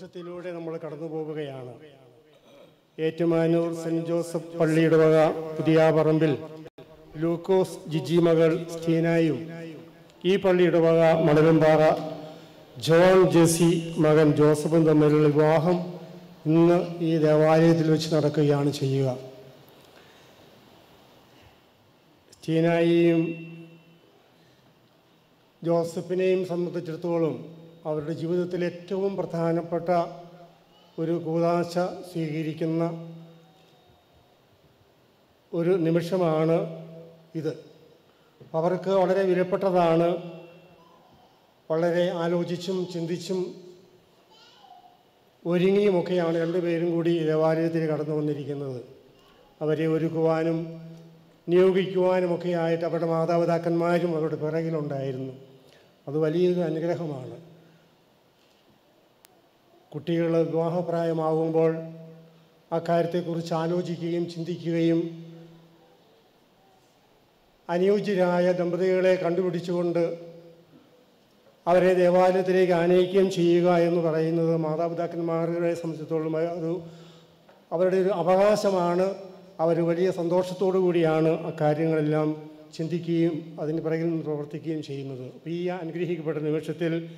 ഒരു നമ്മൾ കടന്നു പോവുകയാണ് ഏറ്റുമാനൂർ സെന്റ് ജോസഫ് പള്ളിയുടെ വക പുതിയാപറമ്പിൽ ലൂക്കോസ് ജിജി മകൾ സ്റ്റീനായും ഈ പള്ളിയുടെ വക മണലമ്പാറ ജോൺ ജെസി മകൻ ജോസഫും തമ്മിലുള്ള വിവാഹം ഇന്ന് ഈ ദേവാലയത്തിൽ വെച്ച് നടക്കുകയാണ് ചെയ്യുക. സ്റ്റീനായിയും ജോസഫിനെയും സംബന്ധിച്ചിടത്തോളം അവരുടെ ജീവിതത്തിൽ ഏറ്റവും പ്രധാനപ്പെട്ട ഒരു കൂതാശ സ്വീകരിക്കുന്ന ഒരു നിമിഷമാണ് ഇത്. അവർക്ക് വളരെ വിലപ്പെട്ടതാണ് വളരെ ആലോചിച്ചും ചിന്തിച്ചും ഒരുങ്ങിയുമൊക്കെയാണ് രണ്ടുപേരും കൂടി ദേവാലയത്തിൽ കടന്നു വന്നിരിക്കുന്നത്. അവരെ ഒരുക്കുവാനും നിയോഗിക്കുവാനുമൊക്കെ ആയിട്ട് അവരുടെ മാതാപിതാക്കന്മാരും അവരുടെ പിറകിലുണ്ടായിരുന്നു. അത് വലിയൊരു അനുഗ്രഹമാണ്. കുട്ടികൾ വിവാഹപ്രായമാകുമ്പോൾ ആ കാര്യത്തെക്കുറിച്ച് ആലോചിക്കുകയും ചിന്തിക്കുകയും അനുയോജ്യരായ ദമ്പതികളെ കണ്ടുപിടിച്ചുകൊണ്ട് അവരെ ദേവാലയത്തിലേക്ക് ആനയിക്കുകയും ചെയ്യുക എന്ന് പറയുന്നത് മാതാപിതാക്കന്മാരെ സംബന്ധിച്ചിടത്തോളം ഒരു അവരുടെ ഒരു അവകാശമാണ്. അവർ വലിയ സന്തോഷത്തോടു കൂടിയാണ് ആ കാര്യങ്ങളെല്ലാം ചിന്തിക്കുകയും അതിന് പിറകിൽ നിന്ന് പ്രവർത്തിക്കുകയും ചെയ്യുന്നത്. അപ്പോൾ ഈ അനുഗ്രഹിക്കപ്പെട്ട നിമിഷത്തിൽ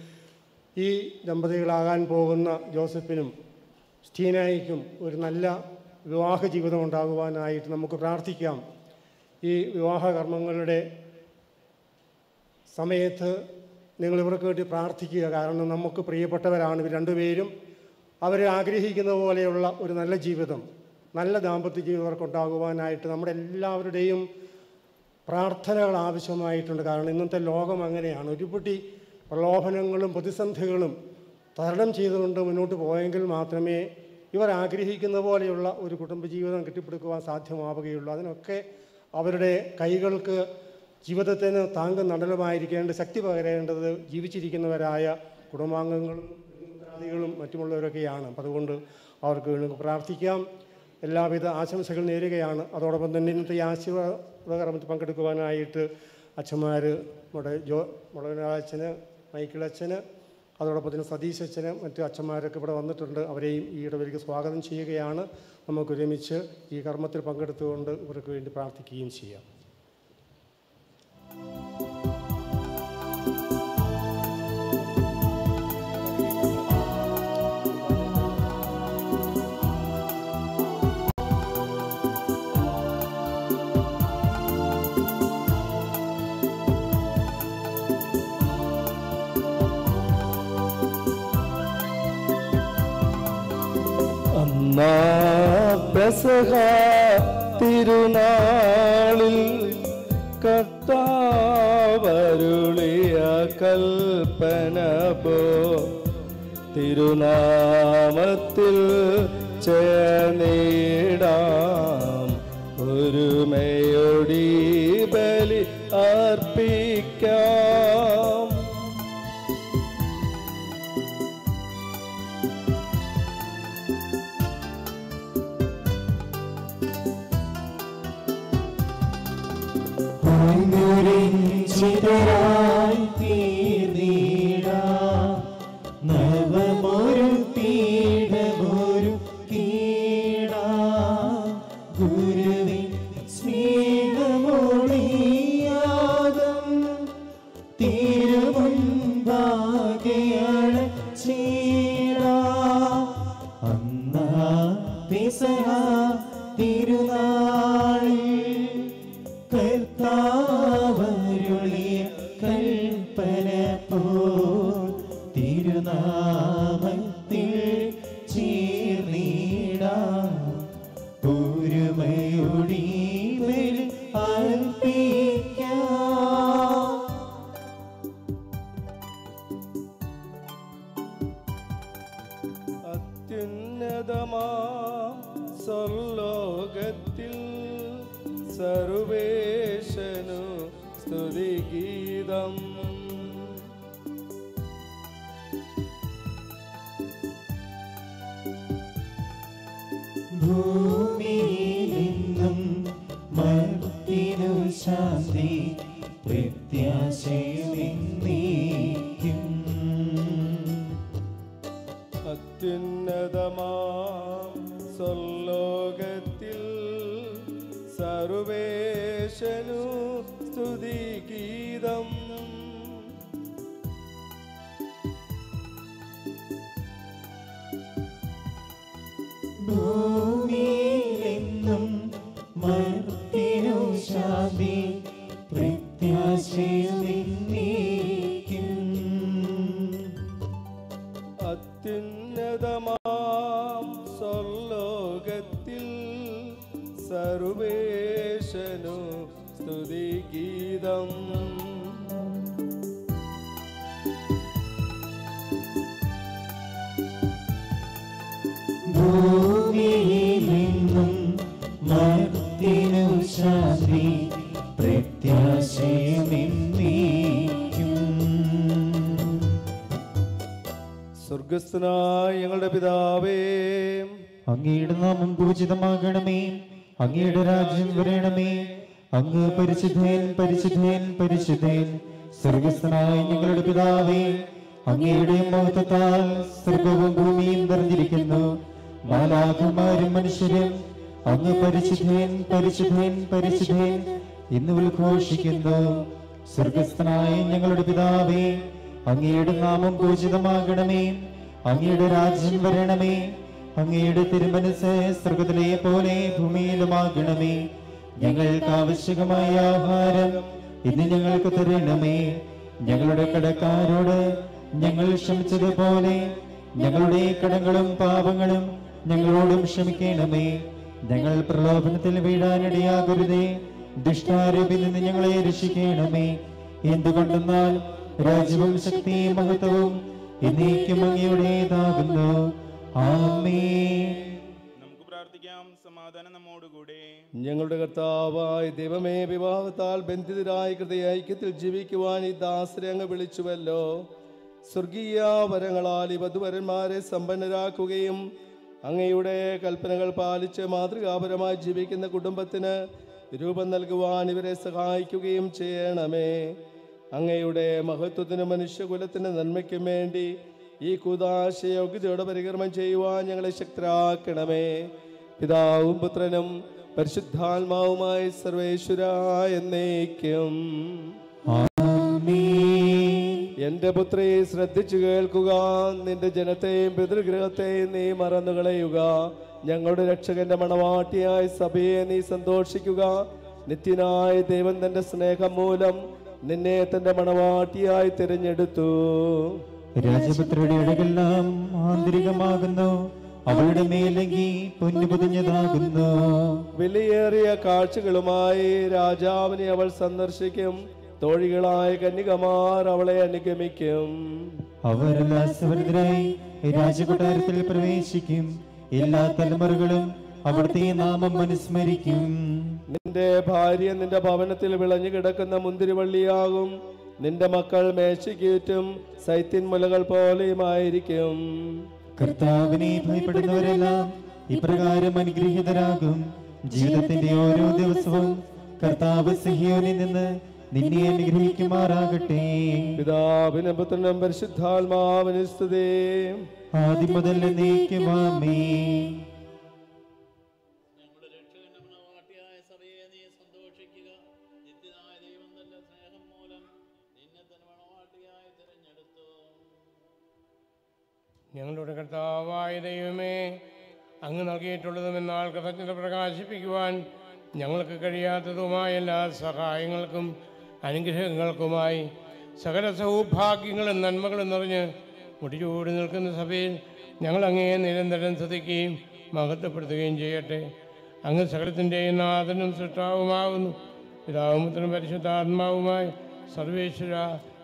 ഈ ദമ്പതികളാകാൻ പോകുന്ന ജോസഫിനും സ്റ്റീനായിക്കും ഒരു നല്ല വിവാഹ ജീവിതം ഉണ്ടാകുവാനായിട്ട് നമുക്ക് പ്രാർത്ഥിക്കാം. ഈ വിവാഹ കർമ്മങ്ങളുടെ സമയത്ത് നിങ്ങൾ ഇവർക്ക് വേണ്ടി പ്രാർത്ഥിക്കുക. കാരണം നമുക്ക് പ്രിയപ്പെട്ടവരാണ് ഇവർ രണ്ടുപേരും. അവർ ആഗ്രഹിക്കുന്ന പോലെയുള്ള ഒരു നല്ല ജീവിതം നല്ല ദാമ്പത്യ ജീവിതം അവർക്കുണ്ടാകുവാനായിട്ട് നമ്മുടെ എല്ലാവരുടെയും പ്രാർത്ഥനകൾ ആവശ്യമായിട്ടുണ്ട്. കാരണം ഇന്നത്തെ ലോകം അങ്ങനെയാണ്. ഒരുപടി പ്രലോഭനങ്ങളും പ്രതിസന്ധികളും തരണം ചെയ്തുകൊണ്ട് മുന്നോട്ട് പോയെങ്കിൽ മാത്രമേ ഇവർ ആഗ്രഹിക്കുന്ന പോലെയുള്ള ഒരു കുടുംബജീവിതം കെട്ടിപ്പടുക്കുവാൻ സാധ്യമാവുകയുള്ളൂ. അതിനൊക്കെ അവരുടെ കൈകൾക്ക് ജീവിതത്തിന് താങ്കം നടലുമായിരിക്കേണ്ട ശക്തി പകരേണ്ടത് ജീവിച്ചിരിക്കുന്നവരായ കുടുംബാംഗങ്ങളും ബന്ധുമിത്രാദികളും മറ്റുമുള്ളവരൊക്കെയാണ്. അപ്പം അതുകൊണ്ട് അവർക്ക് വേണ്ടി പ്രാർത്ഥിക്കാം. എല്ലാവിധ ആശംസകൾ നേരുകയാണ്. അതോടൊപ്പം തന്നെ ഇന്നത്തെ ഈ ആശീർവാദ കർമ്മത്തിൽ പങ്കെടുക്കുവാനായിട്ട് അച്ഛന്മാർ നമ്മുടെ ജോ മുളകനാച്ചന് മൈക്കിളച്ചന് അതോടൊപ്പം തന്നെ സതീശ് അച്ഛന് മറ്റു അച്ഛന്മാരൊക്കെ ഇവിടെ വന്നിട്ടുണ്ട്. അവരെയും ഈ ഇടവരിക്ക് സ്വാഗതം ചെയ്യുകയാണ്. നമുക്ക് ഒരുമിച്ച് ഈ കർമ്മത്തിൽ പങ്കെടുത്തുകൊണ്ട് ഇവർക്ക് വേണ്ടി പ്രാർത്ഥിക്കുകയും ചെയ്യാം. പെസഹ തിരുനാളിൽ കർത്താവരുളിയ കൽപ്പന പോ. തിരുനാമത്തിൽ ചേനേടാം ഒരുമയൊടി രാജ്യം വരണമേ. അങ്ങയുടെ തിരുമനസ് സ്വർഗത്തിലെ പോലെ ഭൂമിയിലുമാകണമേ. ഞങ്ങൾക്ക് ആവശ്യകമായ ആഹാരം ഇന്ന് ഞങ്ങൾക്ക് തരണമേ. ഞങ്ങളുടെ കടക്കാരോട് ഞങ്ങൾ ക്ഷമിച്ചതുപോലെ ഞങ്ങളുടെ കടങ്ങളും പാപങ്ങളും ഞങ്ങളോടും ക്ഷമിക്കണമേ. ഞങ്ങൾ പ്രലോഭനത്തിൽ വീഴാനിടയാകരുതേ. ദുഷ്ടാരൂപിൽ നിന്ന് ഞങ്ങളെ രക്ഷിക്കണമേ. എന്തുകൊണ്ടെന്നാൽ രാജ്യവും ശക്തിയും മഹത്വവും എന്നേക്കും അങ്ങയുടേതാകുന്നു. ആമേ നമുക്ക് പ്രാർത്ഥിക്കാം. സമാധാനം നമ്മോടുകൂടെ. ഞങ്ങളുടെ കർത്താവായ ദൈവമേ വിവാഹത്താൽ ബന്ധിതരായ ഹൃദയ ഐക്യത്തിൽ ജീവിക്കുവാൻ ഈ ദാസരെ അങ്ങ് വിളിച്ചുവല്ലോ. സ്വർഗീയ വരങ്ങളാൽ ഈ വധുവരന്മാരെ സമ്പന്നരാക്കുകയും അങ്ങയുടെ കൽപ്പനകൾ പാലിച്ച് മാതൃകാപരമായി ജീവിക്കുന്ന കുടുംബത്തിന് രൂപം നൽകുവാൻ ഇവരെ സഹായിക്കുകയും ചെയ്യണമേ. അങ്ങയുടെ മഹത്വത്തിന് മനുഷ്യകുലത്തിന് നന്മയ്ക്കും വേണ്ടി ഈ കുതാശയോഗ്യതയോടെ പരികർമ്മം ചെയ്യുവാൻ ഞങ്ങളെ ശക്തരാക്കണമേ. പിതാവും പുത്രനും പരിശുദ്ധാത്മാവുമായി സർവേശ്വര എന്നേക്കും. എന്റെ പുത്രി ശ്രദ്ധിച്ചു കേൾക്കുക. നിന്റെ ജനത്തെയും പിതൃഗ്രഹത്തെയും നീ മറന്നു കളയുക. ഞങ്ങളുടെ രക്ഷകന്റെ മണവാട്ടിയായ സഭയെ നീ സന്തോഷിക്കുക. നിത്യനായ ദൈവം തന്റെ സ്നേഹം മൂലം നിന്നെ തന്റെ മണവാട്ടിയായി തിരഞ്ഞെടുത്തു. രാജപുത്രയുടെ ഇടകളെല്ലാം ആന്തരികമാകുന്നു. അവളുടെ മേലങ്കി പൊന്നു പൊതിഞ്ഞതാകുന്നു. വിലയേറിയ കാഴ്ചകളുമായി രാജാവിനെ അവൾ സന്ദർശിക്കും. തോഴികളായ കന്യകമാർ അവളെ അനുഗമിക്കും. അവരെല്ലാം സമൃദ്ധരായി രാജകൊട്ടാരത്തിൽ പ്രവേശിക്കും. എല്ലാ തലമുറകളും അവിടുത്തെ നാമം അനുസ്മരിക്കും. നിന്റെ ഭാര്യ നിന്റെ ഭവനത്തിൽ വിളഞ്ഞു കിടക്കുന്ന മുന്തിരിവള്ളിയാകും. നിന്റെ മക്കൾ മേശയ്ക്കേറ്റും സൈത്യൻ മുലകൾ പോലെയുമായിരിക്കും. കർത്താവിനെ ഭയപ്പെടുന്നവരെല്ലാം ഇപ്രകാരം അനുഗ്രഹീതരാകും. ജീവിതത്തിന്റെ ഓരോ ദിവസവും കർത്താവ് സിഹിയോനിൽ നിന്ന് നിന്നെ അനുഗ്രഹിക്കുമാറാകട്ടെ. പിതാവിനെ പുത്രനും പരിശുദ്ധാത്മാവിന് സ്തുതി. ആദ്യം മുതൽ എന്നേക്കുമാമേ ഞങ്ങളുടെ കർത്താവായ ദൈവമേ അങ്ങ് നൽകിയിട്ടുള്ളതും എന്നാൽ കൃതജ്ഞത പ്രകാശിപ്പിക്കുവാൻ ഞങ്ങൾക്ക് കഴിയാത്തതുമായ എല്ലാ സഹായങ്ങൾക്കും അനുഗ്രഹങ്ങൾക്കുമായി സകല സൗഭാഗ്യങ്ങളും നന്മകളും നിറഞ്ഞ് മുടിചൂടി നിൽക്കുന്ന സഭയിൽ ഞങ്ങൾ അങ്ങേ നിരന്തരം ശ്രദ്ധിക്കുകയും മഹത്വപ്പെടുത്തുകയും ചെയ്യട്ടെ. അങ്ങ് സകലത്തിന്റെയും നാഥനും സൃഷ്ടാവുമാവുന്നു. പിതാവും പുത്രനും പരിശുദ്ധാത്മാവുമായി സർവേശ്വര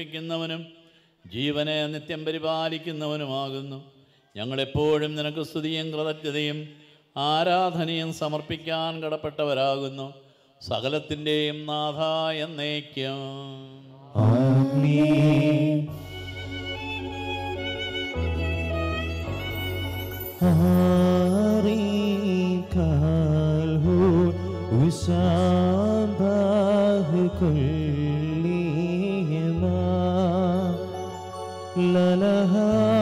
രക്ഷിക്കുന്നവനും ജീവനെ നിത്യം പരിപാലിക്കുന്നവനുമാകുന്നു. ഞങ്ങളെപ്പോഴും നിനക്ക് സ്തുതിയും കൃതജ്ഞതയും ആരാധനയും സമർപ്പിക്കാൻ കടപ്പെട്ടവരാകുന്നു. സകലത്തിന്റെയും നാഥ എന്നേക്കും. ആമേൻ. la la la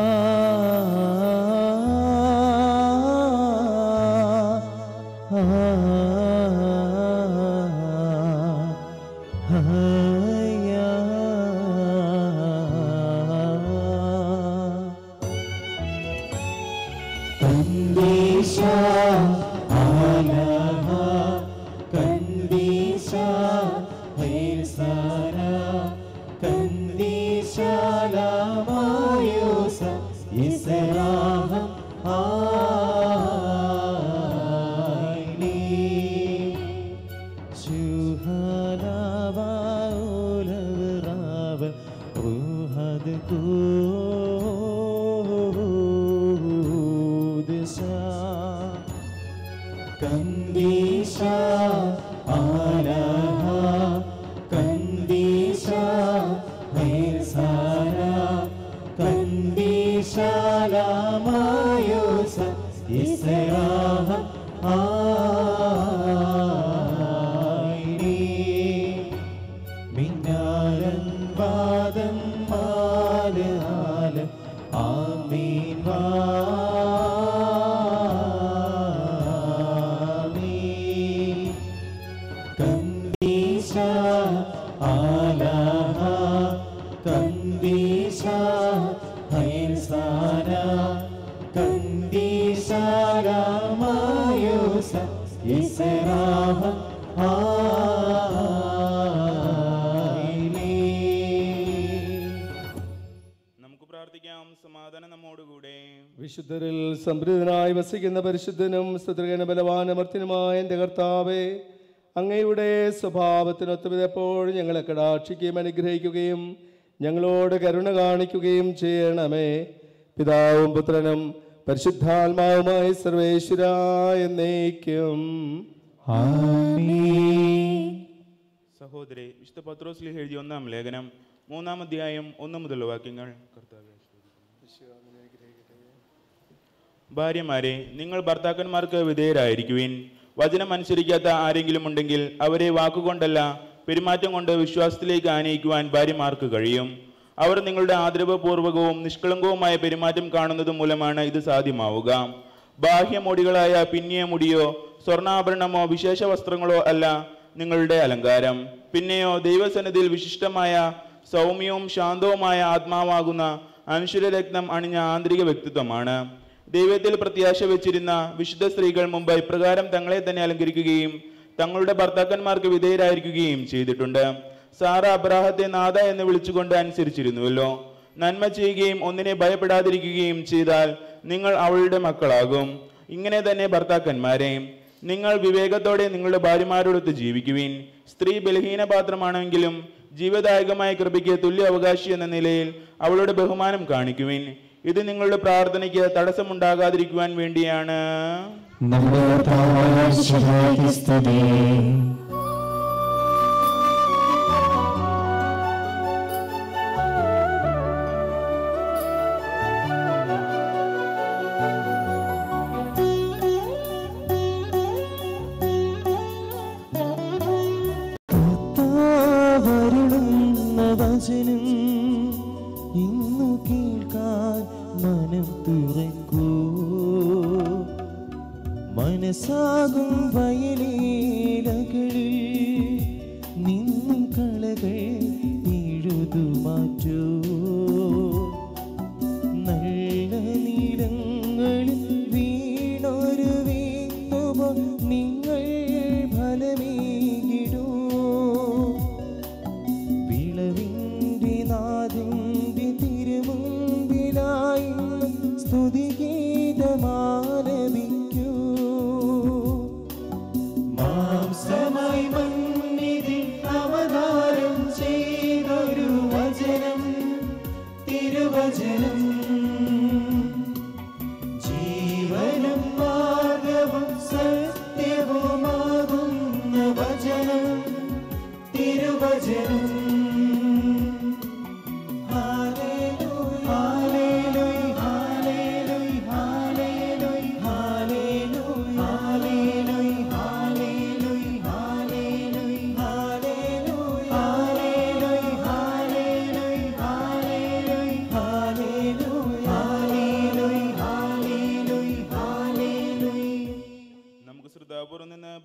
സംപ്രീതനായി വസിക്കുന്ന പരിശുദ്ധനും സ്തുതികന ബലവാനമർത്തിനുമായ എന്റെ കർത്താവേ അങ്ങയുടെ സ്വഭാവത്തിനൊത്തുവിധപ്പോഴും ഞങ്ങളെ കടാക്ഷിക്കുകയും അനുഗ്രഹിക്കുകയും ഞങ്ങളോട് കരുണ കാണിക്കുകയും ചെയ്യണമേ. പിതാവും പുത്രനും പരിശുദ്ധാത്മാവുമായി സർവേശ്വര എന്നേക്കും. സഹോദരി വിശുദ്ധ പത്രോസ്ലി എഴുതിയ ഒന്നാം ലേഖനം മൂന്നാം അധ്യായം ഒന്ന് മുതലുള്ള വാക്യങ്ങൾ കർത്താവേ. ഭാര്യമാരെ നിങ്ങൾ ഭർത്താക്കന്മാർക്ക് വിധേയരായിരിക്കുവിൻ. വചനം അനുസരിക്കാത്ത ആരെങ്കിലും ഉണ്ടെങ്കിൽ അവരെ വാക്കുകൊണ്ടല്ല പെരുമാറ്റം കൊണ്ട് വിശ്വാസത്തിലേക്ക് ആനയിക്കുവാൻ ഭാര്യമാർക്ക് കഴിയും. അവർ നിങ്ങളുടെ ആദരവപൂർവകവും നിഷ്കളങ്കവുമായ പെരുമാറ്റം കാണുന്നത് മൂലമാണ് ഇത് സാധ്യമാവുക. ബാഹ്യമൊടികളായ പിന്നിയ മുടിയോ സ്വർണാഭരണമോ വിശേഷ വസ്ത്രങ്ങളോ അല്ല നിങ്ങളുടെ അലങ്കാരം. പിന്നെയോ ദൈവസന്നിധിയിൽ വിശിഷ്ടമായ സൗമ്യവും ശാന്തവുമായ ആത്മാവാകുന്ന അനുശ്വരരത്നം അണിഞ്ഞ ആന്തരിക വ്യക്തിത്വമാണ്. ദൈവത്തിൽ പ്രത്യാശ വെച്ചിരുന്ന വിശുദ്ധ സ്ത്രീകൾ മുമ്പ് ഇപ്രകാരം തങ്ങളെ തന്നെ അലങ്കരിക്കുകയും തങ്ങളുടെ ഭർത്താക്കന്മാർക്ക് വിധേയരായിരിക്കുകയും ചെയ്തിട്ടുണ്ട്. സാറ അബ്രാഹത്തെ നാഥ എന്ന് വിളിച്ചുകൊണ്ട് അനുസരിച്ചിരുന്നുവല്ലോ. നന്മ ചെയ്യുകയും ഒന്നിനെ ഭയപ്പെടാതിരിക്കുകയും ചെയ്താൽ നിങ്ങൾ അവളുടെ മക്കളാകും. ഇങ്ങനെ തന്നെ ഭർത്താക്കന്മാരെ നിങ്ങൾ വിവേകത്തോടെ നിങ്ങളുടെ ഭാര്യമാരോടൊത്ത് ജീവിക്കുവിൻ. സ്ത്രീ ബലഹീന പാത്രമാണെങ്കിലും ജീവദായകമായ കൃപയ്ക്ക് തുല്യ അവകാശി എന്ന നിലയിൽ അവളുടെ ബഹുമാനം കാണിക്കുവിൻ. ഇത് നിങ്ങളുടെ പ്രാർത്ഥനയ്ക്ക് തടസ്സമുണ്ടാകാതിരിക്കുവാൻ വേണ്ടിയാണ്.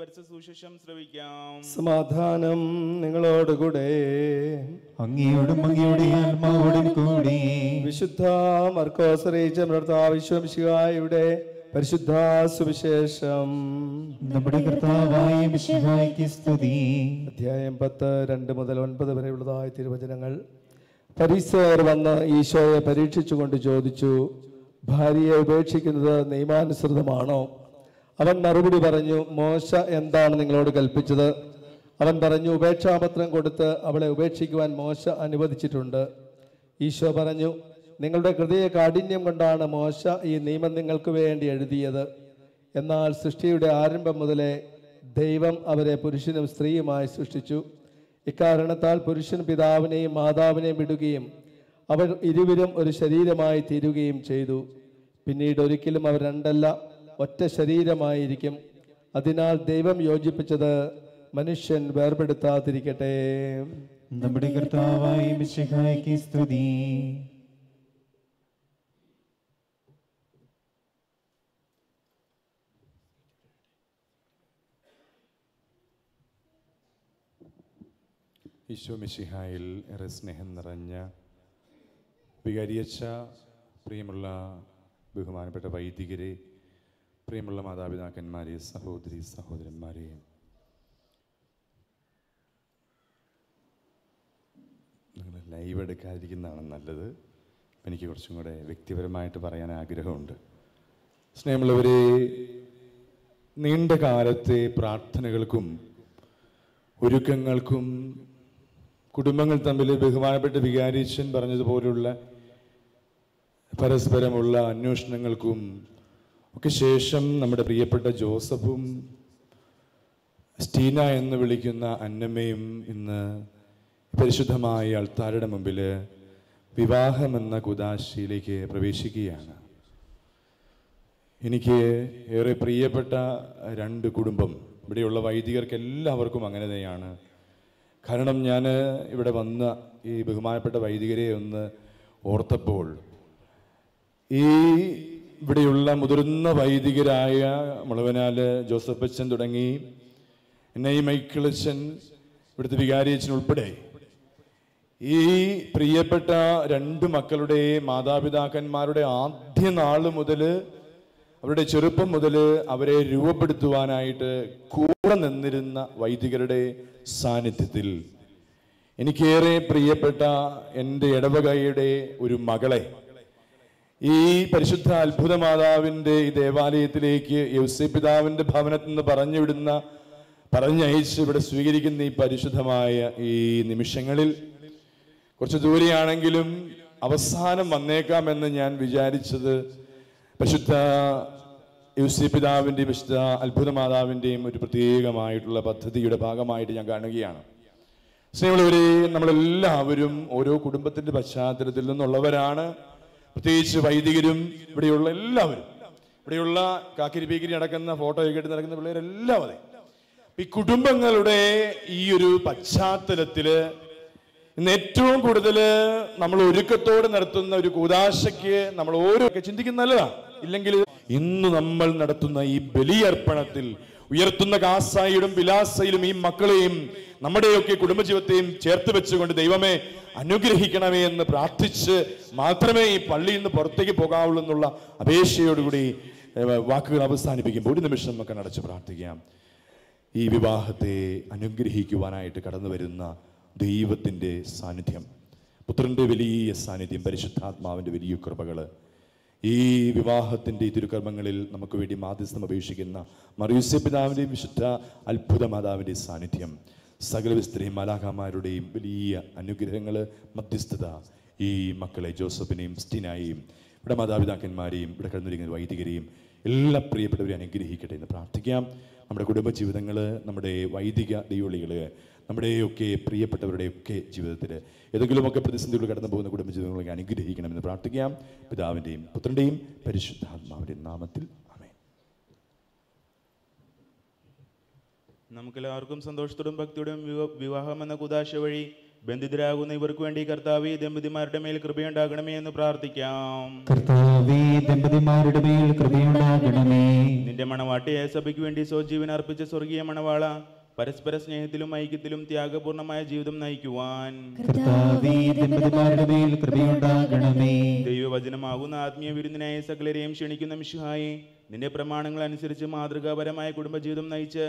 പരിസ സുശേഷം ശ്രവിക്കാം. സമാധാനം നിങ്ങളോടുകൂടെ. അങ്ങയോടും അങ്ങയുടെ ആത്മാവോടും കൂടി. വിശുദ്ധ മർക്കോസ് അറിയിച്ച വിശ്വംശികായുടെ പരിശുദ്ധ സുവിശേഷം നമ്മുടെ കർത്താവായ സ്തുതി. അധ്യായം പത്ത് രണ്ട് മുതൽ ഒൻപത് വരെയുള്ളതായ തിരുവചനങ്ങൾ. പരീസർ വന്ന് ഈശോയെ പരീക്ഷിച്ചുകൊണ്ട് ചോദിച്ചു ഭാര്യയെ ഉപേക്ഷിക്കുന്നത് നിയമാനുസൃതമാണോ? അവൻ മറുപടി പറഞ്ഞു മോശ എന്താണ് നിങ്ങളോട് കൽപ്പിച്ചത്? അവൻ പറഞ്ഞു ഉപേക്ഷാപത്രം കൊടുത്ത് അവളെ ഉപേക്ഷിക്കുവാൻ മോശ അനുവദിച്ചിട്ടുണ്ട്. ഈശോ പറഞ്ഞു നിങ്ങളുടെ ഹൃദയ കാഠിന്യം കൊണ്ടാണ് മോശ ഈ നിയമം നിങ്ങൾക്ക് വേണ്ടി എഴുതിയത്. എന്നാൽ സൃഷ്ടിയുടെ ആരംഭം മുതലേ ദൈവം അവരെ പുരുഷനും സ്ത്രീയുമായി സൃഷ്ടിച്ചു. ഇക്കാരണത്താൽ പുരുഷൻ പിതാവിനെയും മാതാവിനെയും വിടുകയും അവർ ഇരുവരും ഒരു ശരീരമായി തീരുകയും ചെയ്തു. പിന്നീട് ഒരിക്കലും അവർ രണ്ടല്ല ഒറ്റ ശരീരമായിരിക്കും. അതിനാൽ ദൈവം യോജിപ്പിച്ചത് മനുഷ്യൻ വേർപെടുത്താതിരിക്കട്ടെ. നമ്മുടെ കർത്താവായ മിശിഹായ്ക്ക് സ്തുതി. ഈശോ മിശിഹായിൽ ഏറെ സ്നേഹം നിറഞ്ഞ വികാരിയച്ച പ്രിയമുള്ള ബഹുമാനപ്പെട്ട വൈദികരെ പ്രിയമുള്ള മാതാപിതാക്കന്മാരെ സഹോദരി സഹോദരന്മാരെ. നിങ്ങൾ ലൈവ് എടുക്കാതിരിക്കുന്നതാണ് നല്ലത്. എനിക്ക് കുറച്ചും കൂടെ വ്യക്തിപരമായിട്ട് പറയാൻ ആഗ്രഹമുണ്ട്. സ്നേഹമുള്ളവരെ നീണ്ട കാലത്തെ പ്രാർത്ഥനകൾക്കും ഒരുക്കങ്ങൾക്കും കുടുംബങ്ങൾ തമ്മിൽ ബഹുമാനപ്പെട്ട വികാരീശൻ പറഞ്ഞതുപോലുള്ള പരസ്പരമുള്ള അന്വേഷണങ്ങൾക്കും ഒക്കെ ശേഷം നമ്മുടെ പ്രിയപ്പെട്ട ജോസഫും സ്റ്റീന എന്ന് വിളിക്കുന്ന അന്നമ്മയും ഇന്ന് പരിശുദ്ധമായ അൾത്താരുടെ മുമ്പിൽ വിവാഹമെന്ന കുദാശിയിലേക്ക് പ്രവേശിക്കുകയാണ്. എനിക്ക് ഏറെ പ്രിയപ്പെട്ട രണ്ട് കുടുംബം ഇവിടെയുള്ള വൈദികർക്ക് എല്ലാവർക്കും അങ്ങനെ തന്നെയാണ്. കാരണം ഞാൻ ഇവിടെ വന്ന ഈ ബഹുമാനപ്പെട്ട വൈദികരെ ഒന്ന് ഓർത്തപ്പോൾ ഈ ഇവിടെയുള്ള മുതിർന്ന വൈദികരായ മുളവനാല് ജോസഫ് അച്ഛൻ തുടങ്ങി നെയ് മൈക്കിളച്ചൻ ഇവിടുത്തെ വികാരിയച്ഛൻ ഉൾപ്പെടെ. ഈ പ്രിയപ്പെട്ട രണ്ട് മക്കളുടെ മാതാപിതാക്കന്മാരുടെ ആദ്യ നാൾ മുതൽ അവരുടെ ചെറുപ്പം മുതൽ അവരെ രൂപപ്പെടുത്തുവാനായിട്ട് കൂടെ നിന്നിരുന്ന വൈദികരുടെ സാന്നിധ്യത്തിൽ എനിക്കേറെ പ്രിയപ്പെട്ട എന്റെ ഇടവകയുടെ ഒരു മകളെ ഈ പരിശുദ്ധ അത്ഭുത മാതാവിന്റെ ഈ ദേവാലയത്തിലേക്ക് യൗസൈ പിതാവിന്റെ ഭവനത്തിൽ നിന്ന് പറഞ്ഞു വിടുന്ന പറഞ്ഞയച്ച് ഇവിടെ സ്വീകരിക്കുന്ന ഈ പരിശുദ്ധമായ ഈ നിമിഷങ്ങളിൽ കുറച്ച് ദൂരെയാണെങ്കിലും അവസാനം വന്നേക്കാമെന്ന് ഞാൻ വിചാരിച്ചത്. പരിശുദ്ധ യുസി പിതാവിന്റെയും വിശുദ്ധ അത്ഭുത മാതാവിന്റെയും ഒരു പ്രത്യേകമായിട്ടുള്ള പദ്ധതിയുടെ ഭാഗമായിട്ട് ഞാൻ കാണുകയാണ്. സ്നേഹമുള്ളവരെ നമ്മളെല്ലാവരും ഓരോ കുടുംബത്തിന്റെ പശ്ചാത്തലത്തിൽ നിന്നുള്ളവരാണ്. പ്രത്യേകിച്ച് വൈദികരും ഇവിടെയുള്ള എല്ലാവരും ഇവിടെയുള്ള കാക്കിരി പീക്കിരി നടക്കുന്ന ഫോട്ടോ ഒക്കെ എടുത്ത് നടക്കുന്ന പിള്ളേരെല്ലാം അതെ. ഈ കുടുംബങ്ങളുടെ ഈ ഒരു പശ്ചാത്തലത്തിൽ ഇന്ന് ഏറ്റവും കൂടുതൽ നമ്മൾ ഒരുക്കത്തോടെ നടത്തുന്ന ഒരു കൂതാശയ്ക്ക് നമ്മൾ ഓരോ ചിന്തിക്കുന്ന നല്ലതാണ്. ഇല്ലെങ്കിൽ ഇന്ന് നമ്മൾ നടത്തുന്ന ഈ ബലിയർപ്പണത്തിൽ ഉയർത്തുന്ന കാസായിലും വിലാസയിലും ഈ മക്കളെയും നമ്മുടെയൊക്കെ കുടുംബജീവിതത്തെയും ചേർത്ത് വെച്ചുകൊണ്ട് ദൈവമേ അനുഗ്രഹിക്കണമേ എന്ന് പ്രാർത്ഥിച്ച് മാത്രമേ ഈ പള്ളിയിൽ നിന്ന് പുറത്തേക്ക് പോകാവുള്ളൂ എന്നുള്ള അപേക്ഷയോടുകൂടി വാക്കുകൾ അവസാനിപ്പിക്കുമ്പോൾ ഒരു നിമിഷം നമുക്ക് അടച്ച് പ്രാർത്ഥിക്കാം. ഈ വിവാഹത്തെ അനുഗ്രഹിക്കുവാനായിട്ട് കടന്നു വരുന്ന ദൈവത്തിന്റെ സാന്നിധ്യം പുത്രന്റെ വലിയ സാന്നിധ്യം പരിശുദ്ധാത്മാവിന്റെ വലിയ കൃപകൾ. ഈ വിവാഹത്തിന്റെ തിരുക്കർമ്മങ്ങളിൽ നമുക്ക് വേണ്ടി മാധ്യസ്ഥം അപേക്ഷിക്കുന്ന മറിയുസ്യ പിതാവിന്റെയും വിശുദ്ധ അത്ഭുത മാതാവിന്റെ സാന്നിധ്യം. സകല വിസ്തരെയും മലാഖമാരുടെയും വലിയ അനുഗ്രഹങ്ങൾ മധ്യസ്ഥത ഈ മക്കളെ ജോസഫിനെയും സ്റ്റിനായെയും ഇവിടെ മാതാപിതാക്കന്മാരെയും ഇവിടെ കടന്നിരിക്കുന്ന വൈദികരെയും എല്ലാ പ്രിയപ്പെട്ടവരെയും അനുഗ്രഹിക്കട്ടെ എന്ന് പ്രാർത്ഥിക്കാം. നമ്മുടെ കുടുംബജീവിതങ്ങൾ നമ്മുടെ വൈദിക ദൈവളികൾ നമ്മുടെയൊക്കെ പ്രിയപ്പെട്ടവരുടെയൊക്കെ ജീവിതത്തിൽ ഏതെങ്കിലുമൊക്കെ പ്രതിസന്ധികൾ കടന്നു പോകുന്ന കുടുംബജീവിതങ്ങളൊക്കെ അനുഗ്രഹിക്കണമെന്ന് പ്രാർത്ഥിക്കാം. പിതാവിന്റെയും പുത്രന്റെയും പരിശുദ്ധാത്മാവിന്റെ നാമത്തിൽ ആമേൻ നമുക്കെല്ലാവർക്കും സന്തോഷത്തോടും ഭക്തിയോടും വിവാഹം എന്ന കുദാശ വഴി ബന്ധിതരാകുന്ന ഇവർക്ക് വേണ്ടി കർത്താവി ദമ്പതിമാരുടെ മേൽ കൃപയുണ്ടാകണമേ എന്ന് പ്രാർത്ഥിക്കാം. കർത്താവേ ദമ്പതിമാരുടെ മേൽ കൃപയുണ്ടാകണമേ. നിന്റെ മണവാട്ടിയെ സഭയ്ക്ക് വേണ്ടി സ്വജീവൻ അർപ്പിച്ച സ്വർഗീയ മണവാള പരസ്പര സ്നേഹത്തിലും ഐക്യത്തിലും ത്യാഗപൂർണമായ ജീവിതം നയിക്കുവാൻ. കർത്താവേ ദമ്പതിമാരുടെ കൃപയുണ്ടാകണമേ. ദൈവവചനമാകുന്ന ആത്മീയ വിരുന്നിനായ സകലരെയും ക്ഷണിക്കുന്ന മിഷുഹായി നിന്റെ പ്രമാണങ്ങൾ അനുസരിച്ച് മാതൃകാപരമായ കുടുംബജീവിതം നയിച്ച്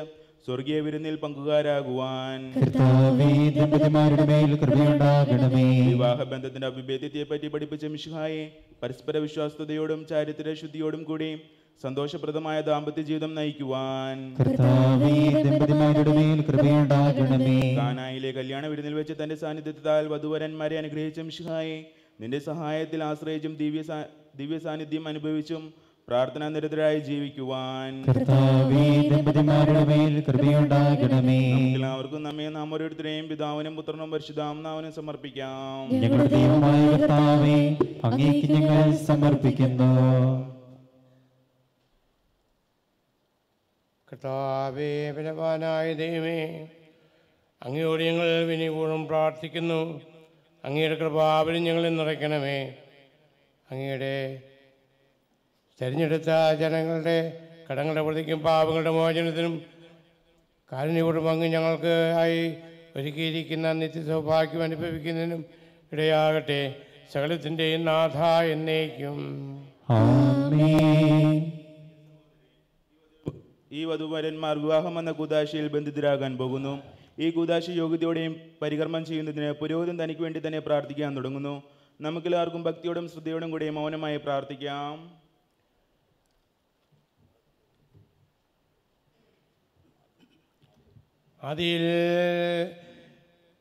സ്വർഗീയ വിരുന്നിൽ പങ്കുകാരാകുവാൻ. കർത്താവേ ദമ്പതിമാരുടെ മേൽ കൃപയുണ്ടാകണമേ. വിവാഹ ബന്ധത്തിന്റെ അഭിഭേദ്യത്തെ പറ്റി പഠിപ്പിച്ച മിഷുഹായെ പരസ്പര വിശ്വാസ്യതയോടും ചാരിത്ര ശുദ്ധിയോടും കൂടി സന്തോഷപ്രദമായ ദാമ്പത്യ ജീവിതം നയിക്കുവാൻ. കാനായിലെ കല്യാണ വിരുന്നിൽ വെച്ച് തന്റെ സാന്നിധ്യത്താൽ വധുവരന്മാരെ അനുഗ്രഹിച്ച മിഷുഹായെ നിന്റെ സഹായത്തിൽ ആശ്രയിച്ചും ദിവ്യ ദിവ്യ സാന്നിധ്യം അനുഭവിച്ചും പ്രാർത്ഥനാ നിരതരായി ജീവിക്കുവാൻ. എല്ലാവർക്കും നമ്മെ നാം ഓരോരുത്തരെയും പിതാവിനും പുത്രനും പരിശുദ്ധാംനാവനും സമർപ്പിക്കാം. ഞങ്ങളുടെ ദൈവമായ കർത്താവേ അങ്ങേക്ക് ഞങ്ങൾ സമർപ്പിക്കുന്നു. കർത്താവേ ബലവാനായ ദൈവമേ അങ്ങയോട് ഞങ്ങൾ വിനിപൂർവം പ്രാർത്ഥിക്കുന്നു. അങ്ങയുടെ കൃപാവലും ഞങ്ങളെ നിറയ്ക്കണമേ. അങ്ങയുടെ തിരഞ്ഞെടുത്ത ജനങ്ങളുടെ കടങ്ങളുടെ പ്രതിക്കും പാപങ്ങളുടെ മോചനത്തിനും കാരുണ്യപൂർവം അങ്ങ് ഞങ്ങൾക്ക് ആയി ഒരുക്കിയിരിക്കുന്ന നിത്യസൗഭാഗ്യം അനുഭവിക്കുന്നതിനും ഇടയാകട്ടെ. സകലത്തിന്റെയും നാഥ എന്നേക്കും. ഈ വധുവരന്മാർ വിവാഹം എന്ന കുദാശയിൽ ബന്ധിതരാകാൻ പോകുന്നു. ഈ കുദാശ യോഗ്യതയോടെയും പരികർമ്മം ചെയ്യുന്നതിന് പുരോഹിതൻ തനിക്ക് വേണ്ടി തന്നെ പ്രാർത്ഥിക്കാൻ തുടങ്ങുന്നു. നമുക്കെല്ലാവർക്കും ഭക്തിയോടും ശ്രദ്ധയോടും കൂടി മൗനമായി പ്രാർത്ഥിക്കാം. അതിൽ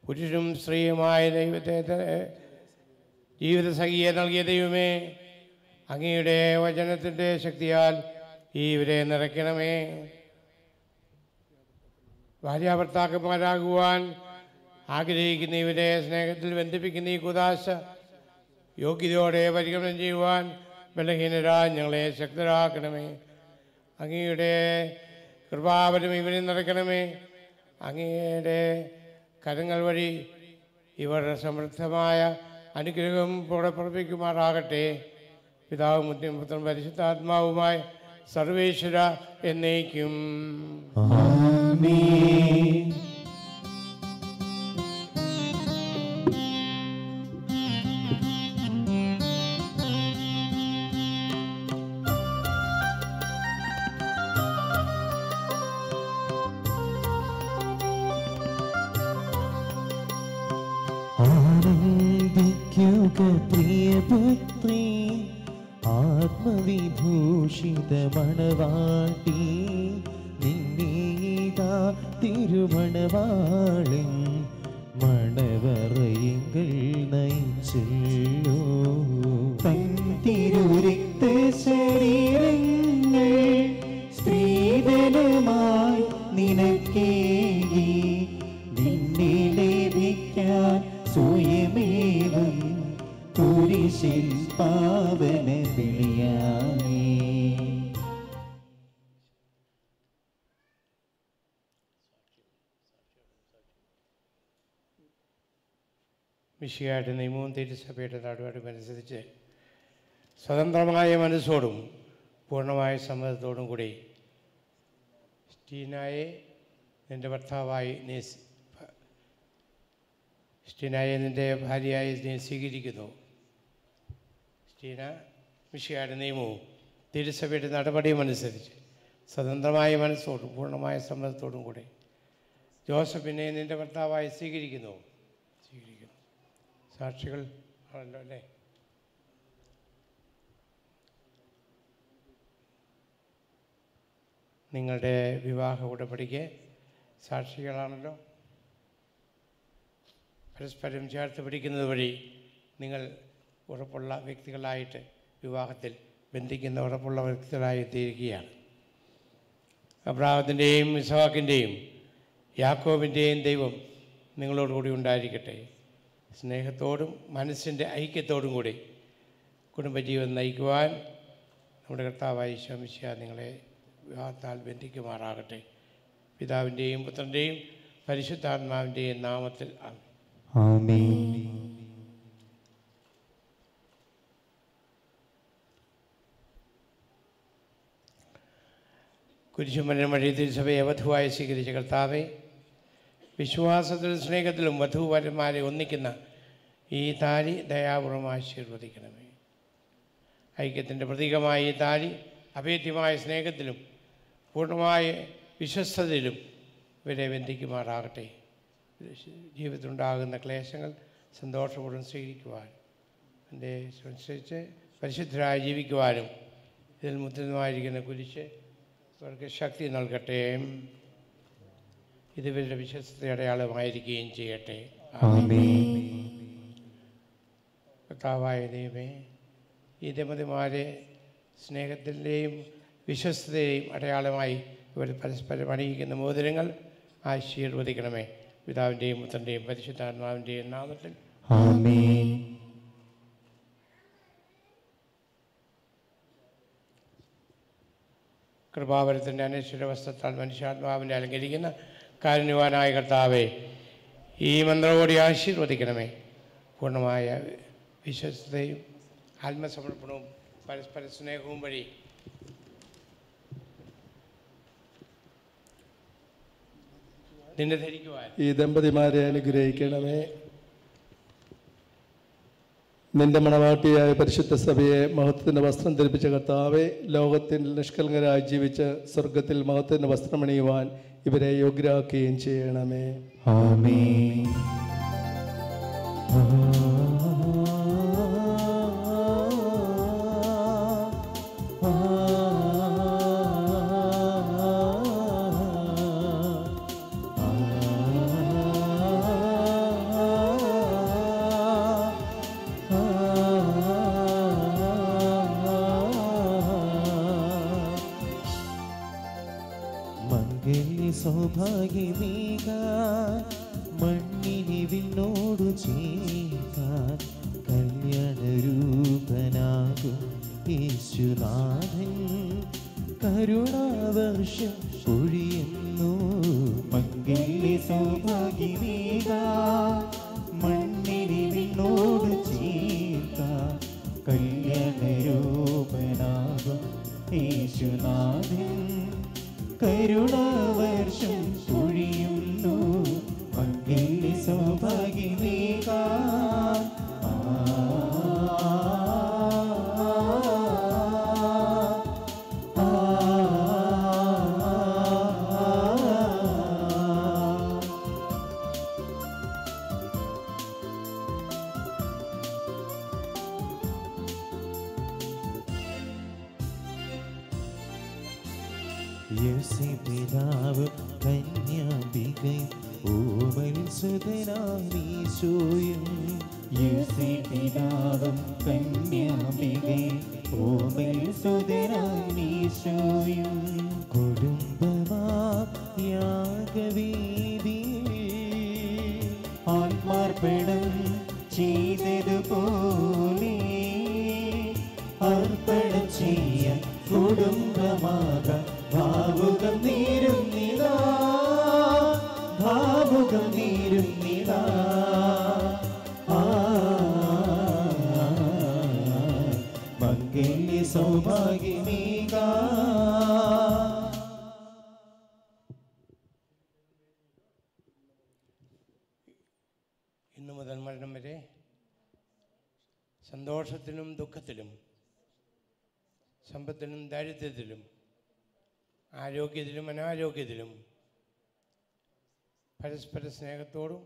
പുരുഷനും സ്ത്രീയുമായ ദൈവത്തെ ത- ജീവിത സഖിയെ നൽകിയ ദൈവമേ അങ്ങയുടെ വചനത്തിന്റെ ശക്തിയാൽ ഈ ഇവരെ നിറയ്ക്കണമേ. ഭാര്യാഭർത്താക്കന്മാരാകുവാൻ ആഗ്രഹിക്കുന്ന ഇവരെ സ്നേഹത്തിൽ ബന്ധിപ്പിക്കുന്ന ഈ കുദാശ യോഗ്യതയോടെ പരിഗണന ചെയ്യുവാൻ ബലഹീനരാ ഞങ്ങളെ ശക്തരാക്കണമേ. അങ്ങയുടെ കൃപാവരം ഇവരെ നിറയ്ക്കണമേ. അങ്ങയുടെ കരങ്ങൾ വഴി ഇവരുടെ സമൃദ്ധമായ അനുഗ്രഹം പുറപ്പെടുപ്പിക്കുമാറാകട്ടെ പിതാവും മുദ്രം പുത്രൻ പരിശുദ്ധാത്മാവുമായി സർവേശ്വര എന്നേക്കും. തിരുസഭയുടെ നടപടിയും അനുസരിച്ച് സ്വതന്ത്രമായ മനസ്സോടും പൂർണമായ സമ്മതത്തോടും കൂടി സ്റ്റീനായെ നിന്റെ ഭർത്താവായി നീ സ്റ്റീനായെ നിന്റെ ഭാര്യയായി നീ സ്വീകരിക്കുന്നു. സ്റ്റീന വിഷയാട് നിയമവും തിരുസഭയുടെ നടപടിയും അനുസരിച്ച് സ്വതന്ത്രമായ മനസ്സോടും പൂർണമായ സമ്മതത്തോടും കൂടി ജോസഫിനെ നിന്റെ ഭർത്താവായി സ്വീകരിക്കുന്നു. സാക്ഷികൾ ആണല്ലോ അല്ലേ? നിങ്ങളുടെ വിവാഹ ഉടമ്പടിക്ക് സാക്ഷികളാണല്ലോ. പരസ്പരം ചേർത്ത് പിടിക്കുന്നത് വഴി നിങ്ങൾ ഉറപ്പുള്ള വ്യക്തികളായിട്ട് വിവാഹത്തിൽ ബന്ധിക്കുന്ന ഉറപ്പുള്ള വ്യക്തികളായി തീരുകയാണ് അബ്രാഹത്തിന്റെയും ഇസഹാക്കിന്റെയും യാക്കോബിന്റെയും ദൈവം നിങ്ങളോടുകൂടി ഉണ്ടായിരിക്കട്ടെ. സ്നേഹത്തോടും മനസ്സിന്റെ ഐക്യത്തോടും കൂടി കുടുംബജീവിതം നയിക്കുവാൻ നമ്മുടെ കർത്താവായി ശമിച്ച നിങ്ങളെ വിവാഹത്താൽ ബന്ധിക്കുമാറാകട്ടെ. പിതാവിന്റെയും പുത്രന്റെയും പരിശുദ്ധാത്മാവിന്റെയും നാമത്തിൽ കുരിശുമരണം വഴി തിരുസഭയെ വധുവായി സ്വീകരിച്ച കർത്താവെ വിശ്വാസത്തിലും സ്നേഹത്തിലും വധുവരന്മാരെ ഒന്നിക്കുന്ന ഈ താലി ദയാപൂർവം ആശീർവദിക്കണമേ. ഐക്യത്തിന്റെ പ്രതീകമായ ഈ താലി അഭേദ്യമായ സ്നേഹത്തിലും പൂർണമായ വിശ്വസ്തയിലും ഇവരെ ബന്ധിക്കുമാറാകട്ടെ ജീവിതത്തിലുണ്ടാകുന്ന ക്ലേശങ്ങൾ സന്തോഷപൂർവം സ്വീകരിക്കുവാൻ എന്റെ അനുസരിച്ച് പരിശുദ്ധരായി ജീവിക്കുവാനും ഇതിൽ മുദ്രിതമായിരിക്കുന്ന കുരിശ് അവർക്ക് ശക്തി നൽകട്ടെ. ഇത് ഇവരുടെ അടയാളമായിരിക്കുകയും ചെയ്യട്ടെ. കർത്താവായ ദൈവമേ ഈ ദമ്പതിമാരെ സ്നേഹത്തിന്റെയും വിശ്വസ്തയുടെയും അടയാളമായി ഇവർ പരസ്പരം അണിയിക്കുന്ന മോതിരങ്ങൾ ആശീർവദിക്കണമേ. പിതാവിന്റെയും പുത്രന്റെയും പരിശുദ്ധാത്മാവിന്റെയും നാമത്തിൽ. കൃപാവരത്തിന്റെ അനേശ്വര വസ്ത്രത്താൽ മനുഷ്യാത്മാവിനെ അലങ്കരിക്കുന്ന കാരുണ്യവാനായ കർത്താവെ ഈ മന്ത്രവോടി ആശീർവദിക്കണമേ. പൂർണമായ വിശ്വസ്തയും ആത്മസമർപ്പണവും പരസ്പര സ്നേഹവും വഴി ഈ ദമ്പതിമാരെ അനുഗ്രഹിക്കണമേ. നിന്റെ മണവാട്ടിയായ പരിശുദ്ധ സഭയെ മഹത്വത്തിന്റെ വസ്ത്രം ധരിപ്പിച്ച കർത്താവെ ലോകത്തിൽ നിഷ്കലങ്കരായി ജീവിച്ച് സ്വർഗത്തിൽ മഹത്വത്തിന്റെ വസ്ത്രമണിയുവാൻ ഇവരെ യോഗ്യരാക്കുകയും ചെയ്യണമേ. ആമേൻ. കുടുംബമാ യാഗവേദി ആത്മാർപ്പണം ചെയ്തതുപോലെ അർപ്പണം ചെയ്യാൻ കുടുംബമാക ഭാവുകം നീരുന്നിതാ. ഭാവുകം നീരുന്നിട മംഗല്യ സൗഭാഗ്യമേക ഇന്നു മുതൽ മരണം വരെ സന്തോഷത്തിലും ദുഃഖത്തിലും സമ്പത്തിലും ദാരിദ്ര്യത്തിലും ആരോഗ്യത്തിലും അനാരോഗ്യത്തിലും പരസ്പര സ്നേഹത്തോടും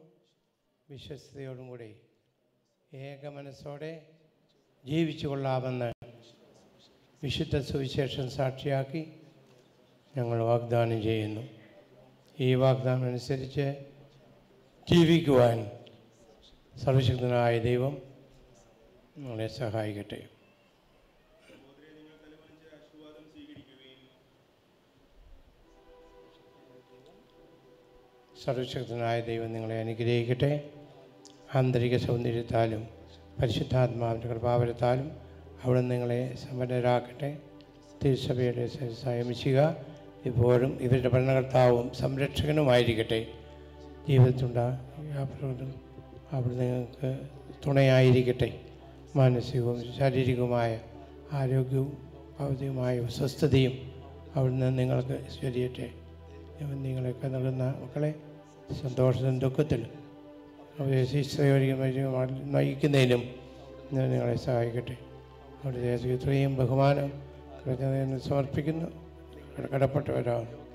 വിശ്വസ്തയോടും കൂടി ഏക മനസ്സോടെ ജീവിച്ചു കൊള്ളാമെന്ന് വിശുദ്ധ സുവിശേഷം സാക്ഷിയാക്കി ഞങ്ങൾ വാഗ്ദാനം ചെയ്യുന്നു. ഈ വാഗ്ദാനം അനുസരിച്ച് ജീവിക്കുവാൻ സർവശക്തനായ ദൈവം നമ്മളെ സഹായിക്കട്ടെ. സർവശക്തനായ ദൈവം നിങ്ങളെ അനുഗ്രഹിക്കട്ടെ. ആന്തരിക സൗന്ദര്യത്താലും പരിശുദ്ധാത്മാവിന്റെ കൃപാവരത്താലും അവിടെ നിങ്ങളെ സമ്പന്നരാക്കട്ടെ തിരുസഭയുടെ സംയമിക്കുക ഇപ്പോഴും ഇവരുടെ ഭരണകർത്താവും സംരക്ഷകനുമായിരിക്കട്ടെ. ജീവിതത്തിലുണ്ടാകും അവിടെ നിങ്ങൾക്ക് തുണയായിരിക്കട്ടെ. മാനസികവും ശാരീരികവുമായ ആരോഗ്യവും ഭൗതികമായ സ്വസ്ഥതയും അവിടുന്ന് നിങ്ങൾക്ക് സ്വരിയട്ടെ നിങ്ങളൊക്കെ നൽകുന്ന മക്കളെ സന്തോഷത്തിലും ദുഃഖത്തിലും അവരെ ശിക്ഷയോഗ്യമായി നയിക്കുന്നതിനും ഞാൻ നിങ്ങളെ സഹായിക്കട്ടെ. അവിടെ ഇത്രയും ബഹുമാനം സമർപ്പിക്കുന്നു. കടപ്പെട്ടവരാണ്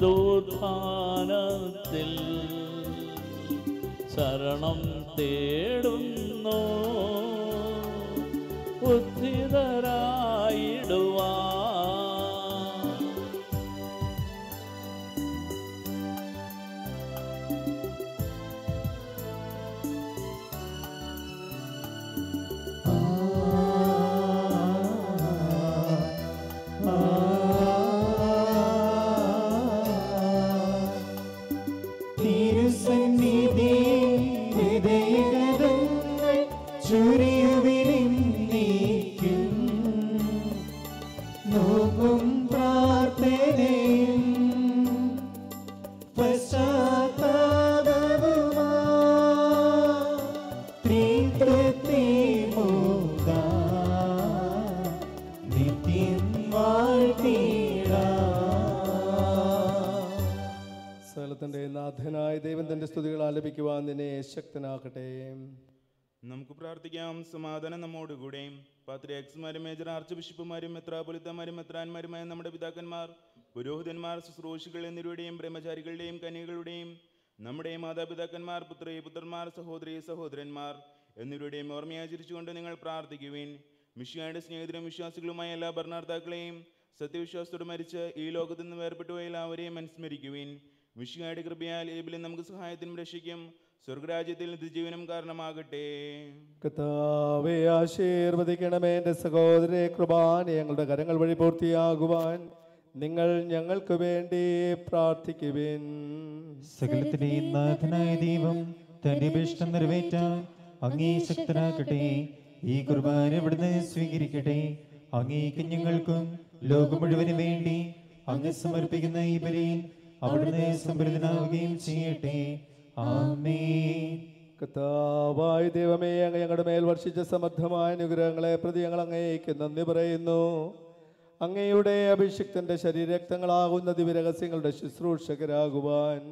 മഹിതോത്ഥാനത്തിൽ ശരണം തേടുന്നു. ഉദ്ധിതരായിടുവാൻ നിന്നെ നമുക്ക് പ്രാർത്ഥിക്കാം. സമാധാനം നമ്മോടുകൂടെ പാത്രിയാക്സ്മാരും മേജർ ആർച്ച് ബിഷപ്പുമാരും മെത്രാപൊലിത്തമാരും മെത്രാന്മാരുമായ നമ്മുടെ പിതാക്കന്മാർ പുരോഹിതന്മാർ ശുശ്രൂഷികൾ എന്നിവരുടെയും ബ്രഹ്മചാരികളുടെയും കന്യകളുടെയും നമ്മുടെ മാതാപിതാക്കന്മാർ പുത്രി പുത്രന്മാർ സഹോദരി സഹോദരന്മാർ എന്നിവരുടെയും ഓർമ്മയാചരിച്ചുകൊണ്ട് നിങ്ങൾ പ്രാർത്ഥിക്കുവിൻ. മിഷിയായുടെ സ്നേഹിതരും വിശ്വാസികളുമായ എല്ലാ ഭരണാർത്ഥാക്കളെയും സത്യവിശ്വാസത്തോട് മരിച്ച് ഈ ലോകത്ത് നിന്ന് വേർപെട്ടുപോയ എല്ലാവരെയും അനുസ്മരിക്കുവിൻ. മിഷിയായുടെ കൃപയാൽ ഏബിലും നമുക്ക് സഹായത്തിനും രക്ഷിക്കും. സ്വർഗരാജ്യത്തിൽ നിത്യജീവനം കാരണമാകട്ടെ. കർത്താവെ ആശീർവദിക്കണമേ എന്റെ സഹോദരെ കൃപാൻ ഞങ്ങളുടെ കരങ്ങൾ വഴി പൂർത്തിയാകുവാൻ നിങ്ങൾ ഞങ്ങൾക്ക് വേണ്ടി പ്രാർത്ഥിക്കുവിൻ. സകലത്തിന്റെയും നാഥനായ ദൈവം തന്റെ അഭിഷ്ടം നിറവേറ്റാൻ അങ്ങേ ശക്തനാക്കട്ടെ. ഈ കുർബാന ഇവിടുന്ന് സ്വീകരിക്കട്ടെ. അങ്ങേ കുഞ്ഞുങ്ങൾക്കും ലോകം മുഴുവനും വേണ്ടി അങ്ങ് സമർപ്പിക്കുന്ന ഈ ബലിയിൽ അവിടുന്ന് സമൃദ്ധനാവുകയും ചെയ്യട്ടെ. കർത്താവായ ദൈവമേ അങ്ങ് ഞങ്ങളുടെ മേൽ വർഷിച്ച സമർത്ഥമായ അനുഗ്രഹങ്ങളെ പ്രതി ഞങ്ങൾ അങ്ങേക്ക് നന്ദി പറയുന്നു. അങ്ങയുടെ അഭിഷിക്തന്റെ ശരീരക്തങ്ങളാകുന്ന ദിവ്യരഹസ്യങ്ങളുടെ ശുശ്രൂഷകരാകുവാൻ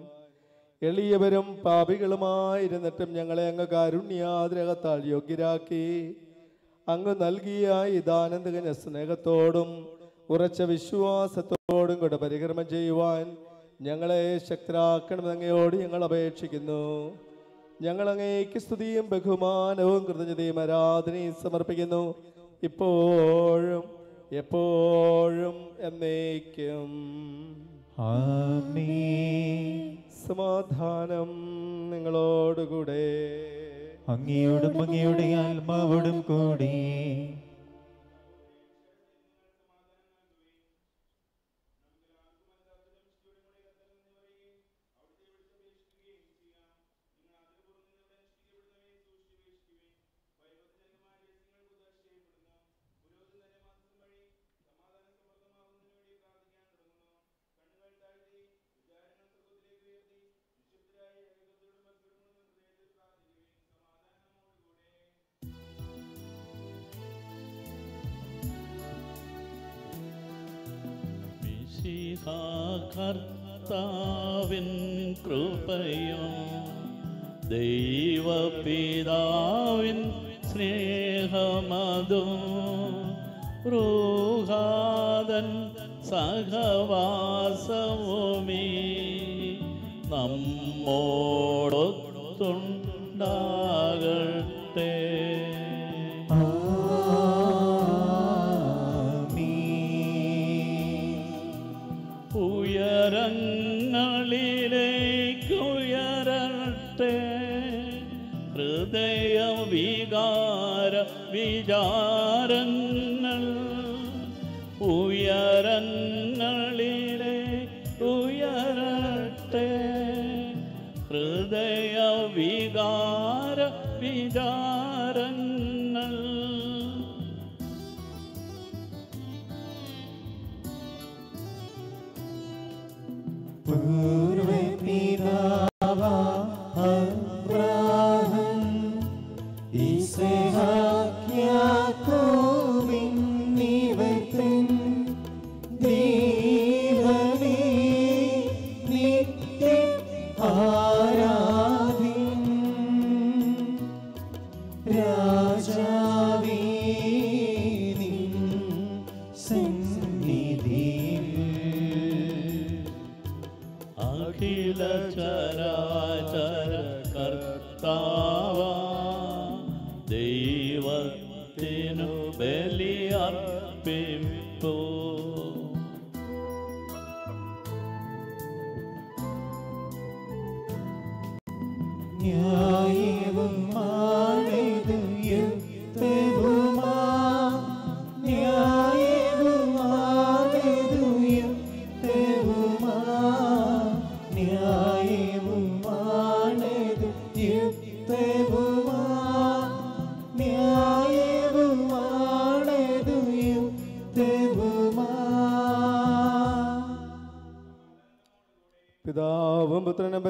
എളിയവരും പാപികളുമായിരുന്നിട്ടും ഞങ്ങളെ അങ്ങ് കാരുണ്യാദ്രഹത്താൽ യോഗ്യരാക്കി. അങ്ങ് നൽകിയ ഈ സ്നേഹത്തോടും ഉറച്ച വിശ്വാസത്തോടും കൂടെ പരികർമ്മം ചെയ്യുവാൻ ഞങ്ങളെ ശക്തരാക്കണമെന്ന് അങ്ങയോട് ഞങ്ങൾ അപേക്ഷിക്കുന്നു. ഞങ്ങൾ അങ്ങേക്ക് സ്തുതിയും ബഹുമാനവും കൃതജ്ഞതയും ആരാധനയും സമർപ്പിക്കുന്നു. ഇപ്പോഴും എപ്പോഴും എന്നേക്കും. സമാധാനം നിങ്ങളോടുകൂടെ. അങ്ങയോടും അങ്ങയുടെ ആത്മാവോടും കൂടി. കർത്താവിൻ കൃപയും ദൈവപിതാവിൻ സ്നേഹമതും റൂഹാദൻ സഹവാസവുമീ നമ്മോടൊത്തുണ്ടാകട്ടെ ഉയരങ്ങളിലേക്കുയരട്ടെ ഹൃദയ വികാര വിചാരങ്ങൾ ഉയരങ്ങളിലെ ഉയരട്ടെ. ഹൃദയ വികാര വിചാരങ്ങൾ രാജാവേ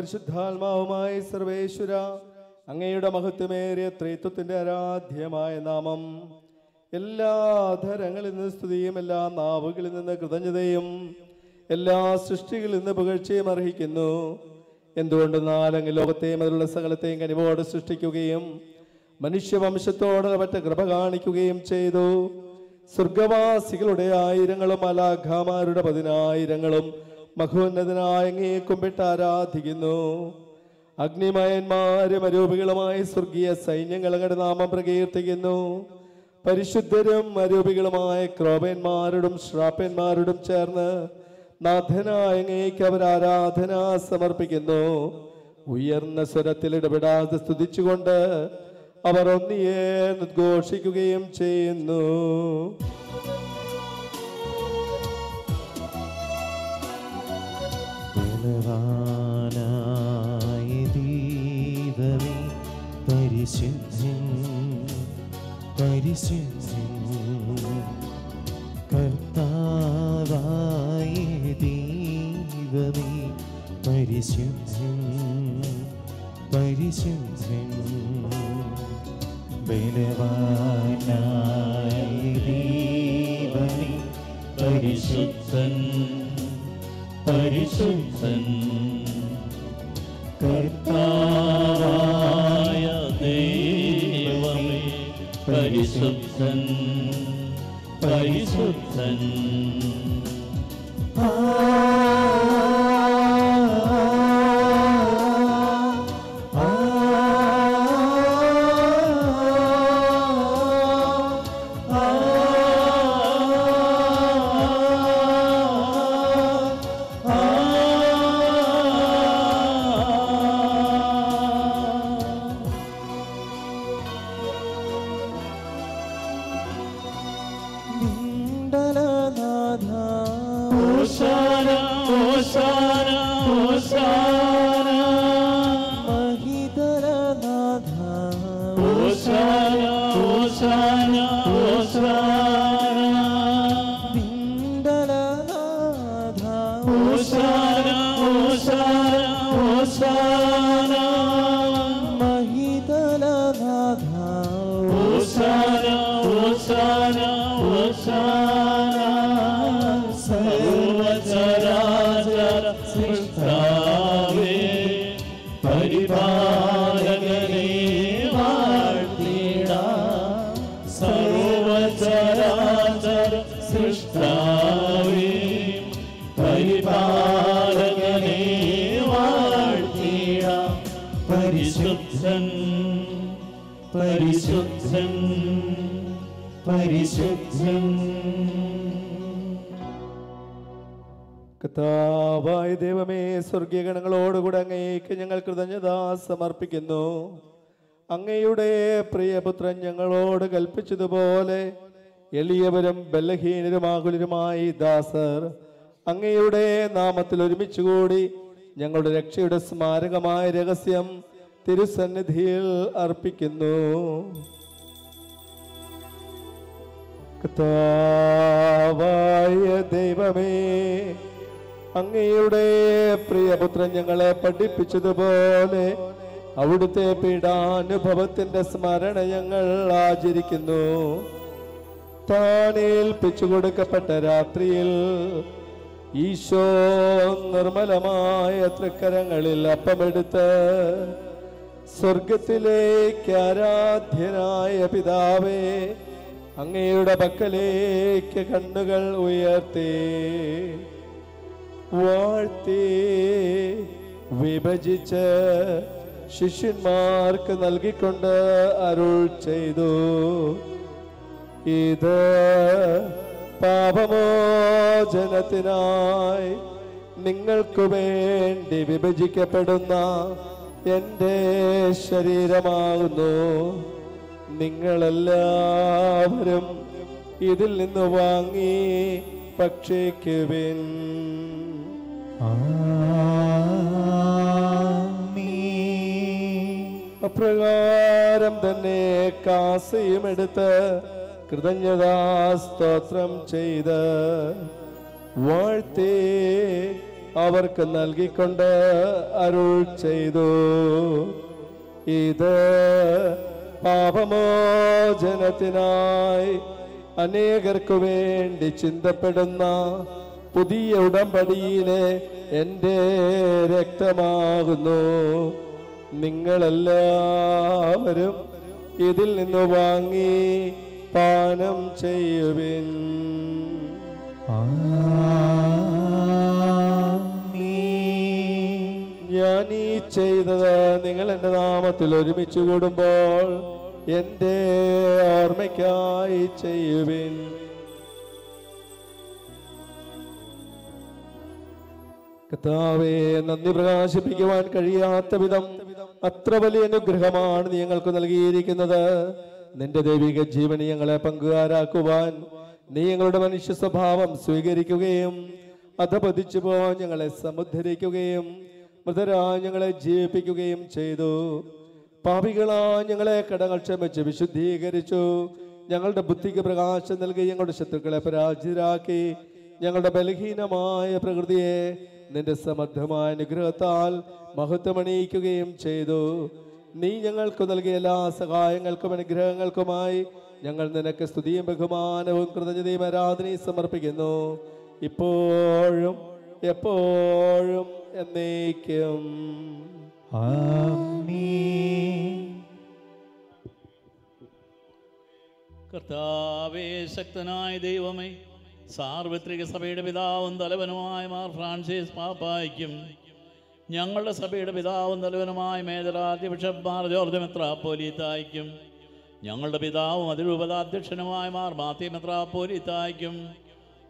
പരിശുദ്ധാത്മാവുമായി സർവേശ്വര അങ്ങയുടെ മഹത്വമേറിയ ത്രിത്വത്തിന്റെ ആരാധ്യമായ നാമം. എല്ലാ ധരങ്ങളിൽ നിന്ന് സ്തുതിയും എല്ലാ നാവുകളിൽ നിന്ന് കൃതജ്ഞതയും എല്ലാ സൃഷ്ടികളിൽ നിന്ന് പുകഴ്ചയും അർഹിക്കുന്നു. എന്തുകൊണ്ടെന്നാൽ അങ്ങ് ലോകത്തെയും അതിലുള്ള സകലത്തെയും കനിവോട് സൃഷ്ടിക്കുകയും മനുഷ്യവംശത്തോട് പറ്റ കൃപ കാണിക്കുകയും ചെയ്തു. സ്വർഗവാസികളുടെ ആയിരങ്ങളും അലാഖാമാരുടെ പതിനായിരങ്ങളും മഹോന്നതനായ അങ്ങേ കുമ്പിട്ട് ആരാധിക്കുന്നു. അഗ്നിമയന്മാരും അരൂപികളുമായ സ്വർഗീയ സൈന്യങ്ങൾ നാമം പ്രകീർത്തിക്കുന്നു. പരിശുദ്ധരും അരൂപികളുമായ ക്രോപന്മാരോടും ശ്രാപ്പന്മാരോടും ചേർന്ന് നാഥനായ അങ്ങേക്ക് അവർ ആരാധന സമർപ്പിക്കുന്നു. ഉയർന്ന സ്വരത്തിൽ ഇടപെടാതെ സ്തുതിച്ചുകൊണ്ട് അവർ ഒന്നിയെ ഉദ്ഘോഷിക്കുകയും ചെയ്യുന്നു. ബലവാനായ ദൈവമേ പരിശുദ്ധൻ പരിശുദ്ധൻ. കർത്താവായ ദൈവമേ പരിശുദ്ധൻ പരിശുദ്ധൻ. ബലവാനായ ദൈവമേ പരിശുദ്ധൻ. പരിശുദ്ധൻ. കർത്താവായ ദൈവമേ പരിശുദ്ധൻ പരിശുദ്ധൻ. സമർപ്പിക്കുന്നു അങ്ങയുടെ പ്രിയപുത്രൻ ഞങ്ങളോട് കൽപ്പിച്ചതുപോലെ എളിയവരും ബലഹീനരുമാകുലരുമായി ദാസർ അങ്ങയുടെ നാമത്തിൽ ഒരുമിച്ചുകൂടി ഞങ്ങളുടെ രക്ഷയുടെ സ്മാരകമായ രഹസ്യം തിരുസന്നിധിയിൽ അർപ്പിക്കുന്നു. കർത്താവായ ദൈവമേ അങ്ങയുടെ പ്രിയപുത്രൻ ഞങ്ങളെ പഠിപ്പിച്ചതുപോലെ അവിടുത്തെ പീഡാനുഭവത്തിന്റെ സ്മരണ ഞങ്ങൾ ആചരിക്കുന്നു. താനേൽപ്പിച്ചു കൊടുക്കപ്പെട്ട രാത്രിയിൽ ഈശോ നിർമ്മലമായ തൃക്കരങ്ങളിൽ അപ്പമെടുത്ത് സ്വർഗത്തിലേക്ക് ആരാധ്യനായ പിതാവേ അങ്ങയുടെ പക്കലേക്ക് കണ്ണുകൾ ഉയർത്തി. വാഴ്ത്തി വിഭജിച്ച് ശിഷ്യന്മാർക്ക് നൽകിക്കൊണ്ട് അരുൾ ചെയ്തു. ഇത് പാപമോചനത്തിനായി നിങ്ങൾക്കു വേണ്ടി വിഭജിക്കപ്പെടുന്ന എന്റെ ശരീരമാകുന്നു. നിങ്ങളെല്ലാവരും ഇതിൽ നിന്ന് വാങ്ങി ഭക്ഷിക്കുവിൻ. അപ്രകാരം തന്നെ കാസയും എടുത്ത് കൃതജ്ഞതാ സ്തോത്രം ചെയ്ത് വാഴ്ത്തി അവർക്ക് നൽകിക്കൊണ്ട് അരുൾ ചെയ്തു. ഇത് പാപമോചനത്തിനായി അനേകർക്കു വേണ്ടി ചിന്തപ്പെടുന്ന പുതിയ ഉടമ്പടിയിലെ എന്റെ രക്തമാകുന്നു. നിങ്ങളെല്ലാവരും ഇതിൽ നിന്ന് വാങ്ങി പാനം ചെയ്യുവിൻ. ഞാൻ ഈ ചെയ്തത് നിങ്ങൾ എന്റെ നാമത്തിൽ ഒരുമിച്ച് കൂടുമ്പോൾ എന്റെ ഓർമ്മയ്ക്കായി ചെയ്യുവിൻ. കർത്താവെ നന്ദി പ്രകാശിപ്പിക്കുവാൻ കഴിയാത്ത വിധം അത്ര വലിയ അനുഗ്രഹമാണ് നീ ഞങ്ങൾക്ക് നൽകിയിരിക്കുന്നത്. നിന്റെ ദൈവിക ജീവന് ഞങ്ങളെ പങ്കുകാരാക്കുവാൻ നീ ഞങ്ങളുടെ മനുഷ്യ സ്വഭാവം സ്വീകരിക്കുകയും അധപതിച്ചു പോവാൻ ഞങ്ങളെ സമുദ്ധരിക്കുകയും മൃതരാ ഞങ്ങളെ ജീവിപ്പിക്കുകയും ചെയ്തു. പാപികളാ ഞങ്ങളെ കടങ്ങൾ ക്ഷമിച്ച് വിശുദ്ധീകരിച്ചു. ഞങ്ങളുടെ ബുദ്ധിക്ക് പ്രകാശം നൽകി ഞങ്ങളുടെ ശത്രുക്കളെ പരാജിതരാക്കി. ഞങ്ങളുടെ ബലഹീനമായ പ്രകൃതിയെ നിന്റെ സമർത്ഥമായ അനുഗ്രഹത്താൽ മഹത്വമണിയിക്കുകയും ചെയ്തു. നീ ഞങ്ങൾക്ക് നൽകിയ എല്ലാ സഹായങ്ങൾക്കും അനുഗ്രഹങ്ങൾക്കുമായി ഞങ്ങൾ നിനക്ക് സ്തുതിയും ബഹുമാനവും കൃതജ്ഞതയും ആരാധനയും സമർപ്പിക്കുന്നു. ഇപ്പോഴും എപ്പോഴും എന്നേക്കും. കർത്താവേ ശക്തനായ ദൈവമേ സാർവത്രിക സഭയുടെ പിതാവും തലവനുമായ മാർ ഫ്രാൻസിസ് പാപ്പായ്ക്കും ഞങ്ങളുടെ സഭയുടെ പിതാവും തലവനുമായ മേജറാദ്യ ബിഷപ്പ് മാർ ജോർജ് മെത്രാപ്പോലീത്തായിക്കും. ഞങ്ങളുടെ പിതാവും അതിരൂപതാധ്യക്ഷനുമായ മാർ മാത്തി മെത്രാപ്പോലീത്തായിക്കും.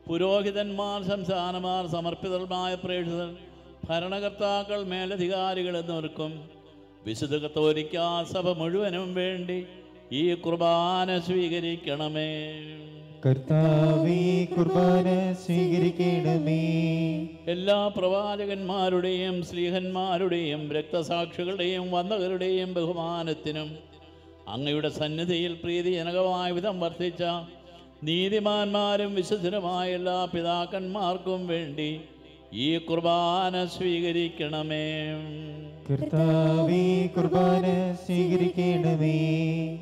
പുരോഹിതന്മാർ സംസ്ഥാനമാർ സമർപ്പിതമായ പ്രേക്ഷിതർ ഭരണകർത്താക്കൾ മേലധികാരികൾ എന്നിവർക്കും വിശുദ്ധ കത്തോലിക്കാ സഭ മുഴുവനും വേണ്ടി ഈ കുർബാന സ്വീകരിക്കണമേ. എല്ലാ പ്രവാചകന്മാരുടെയും സ്ലീഹന്മാരുടെയും രക്തസാക്ഷികളുടെയും വന്ദകരുടെയും ബഹുമാനത്തിനും അങ്ങയുടെ സന്നിധിയിൽ പ്രീതിജനകമായ വിധം വർദ്ധിച്ച നീതിമാന്മാരും വിശുദ്ധരുമായ എല്ലാ പിതാക്കന്മാർക്കും വേണ്ടി ഈ കുർബാന സ്വീകരിക്കണമേ. കർത്താവേ കുർബാന സ്വീകരിക്കണമേ.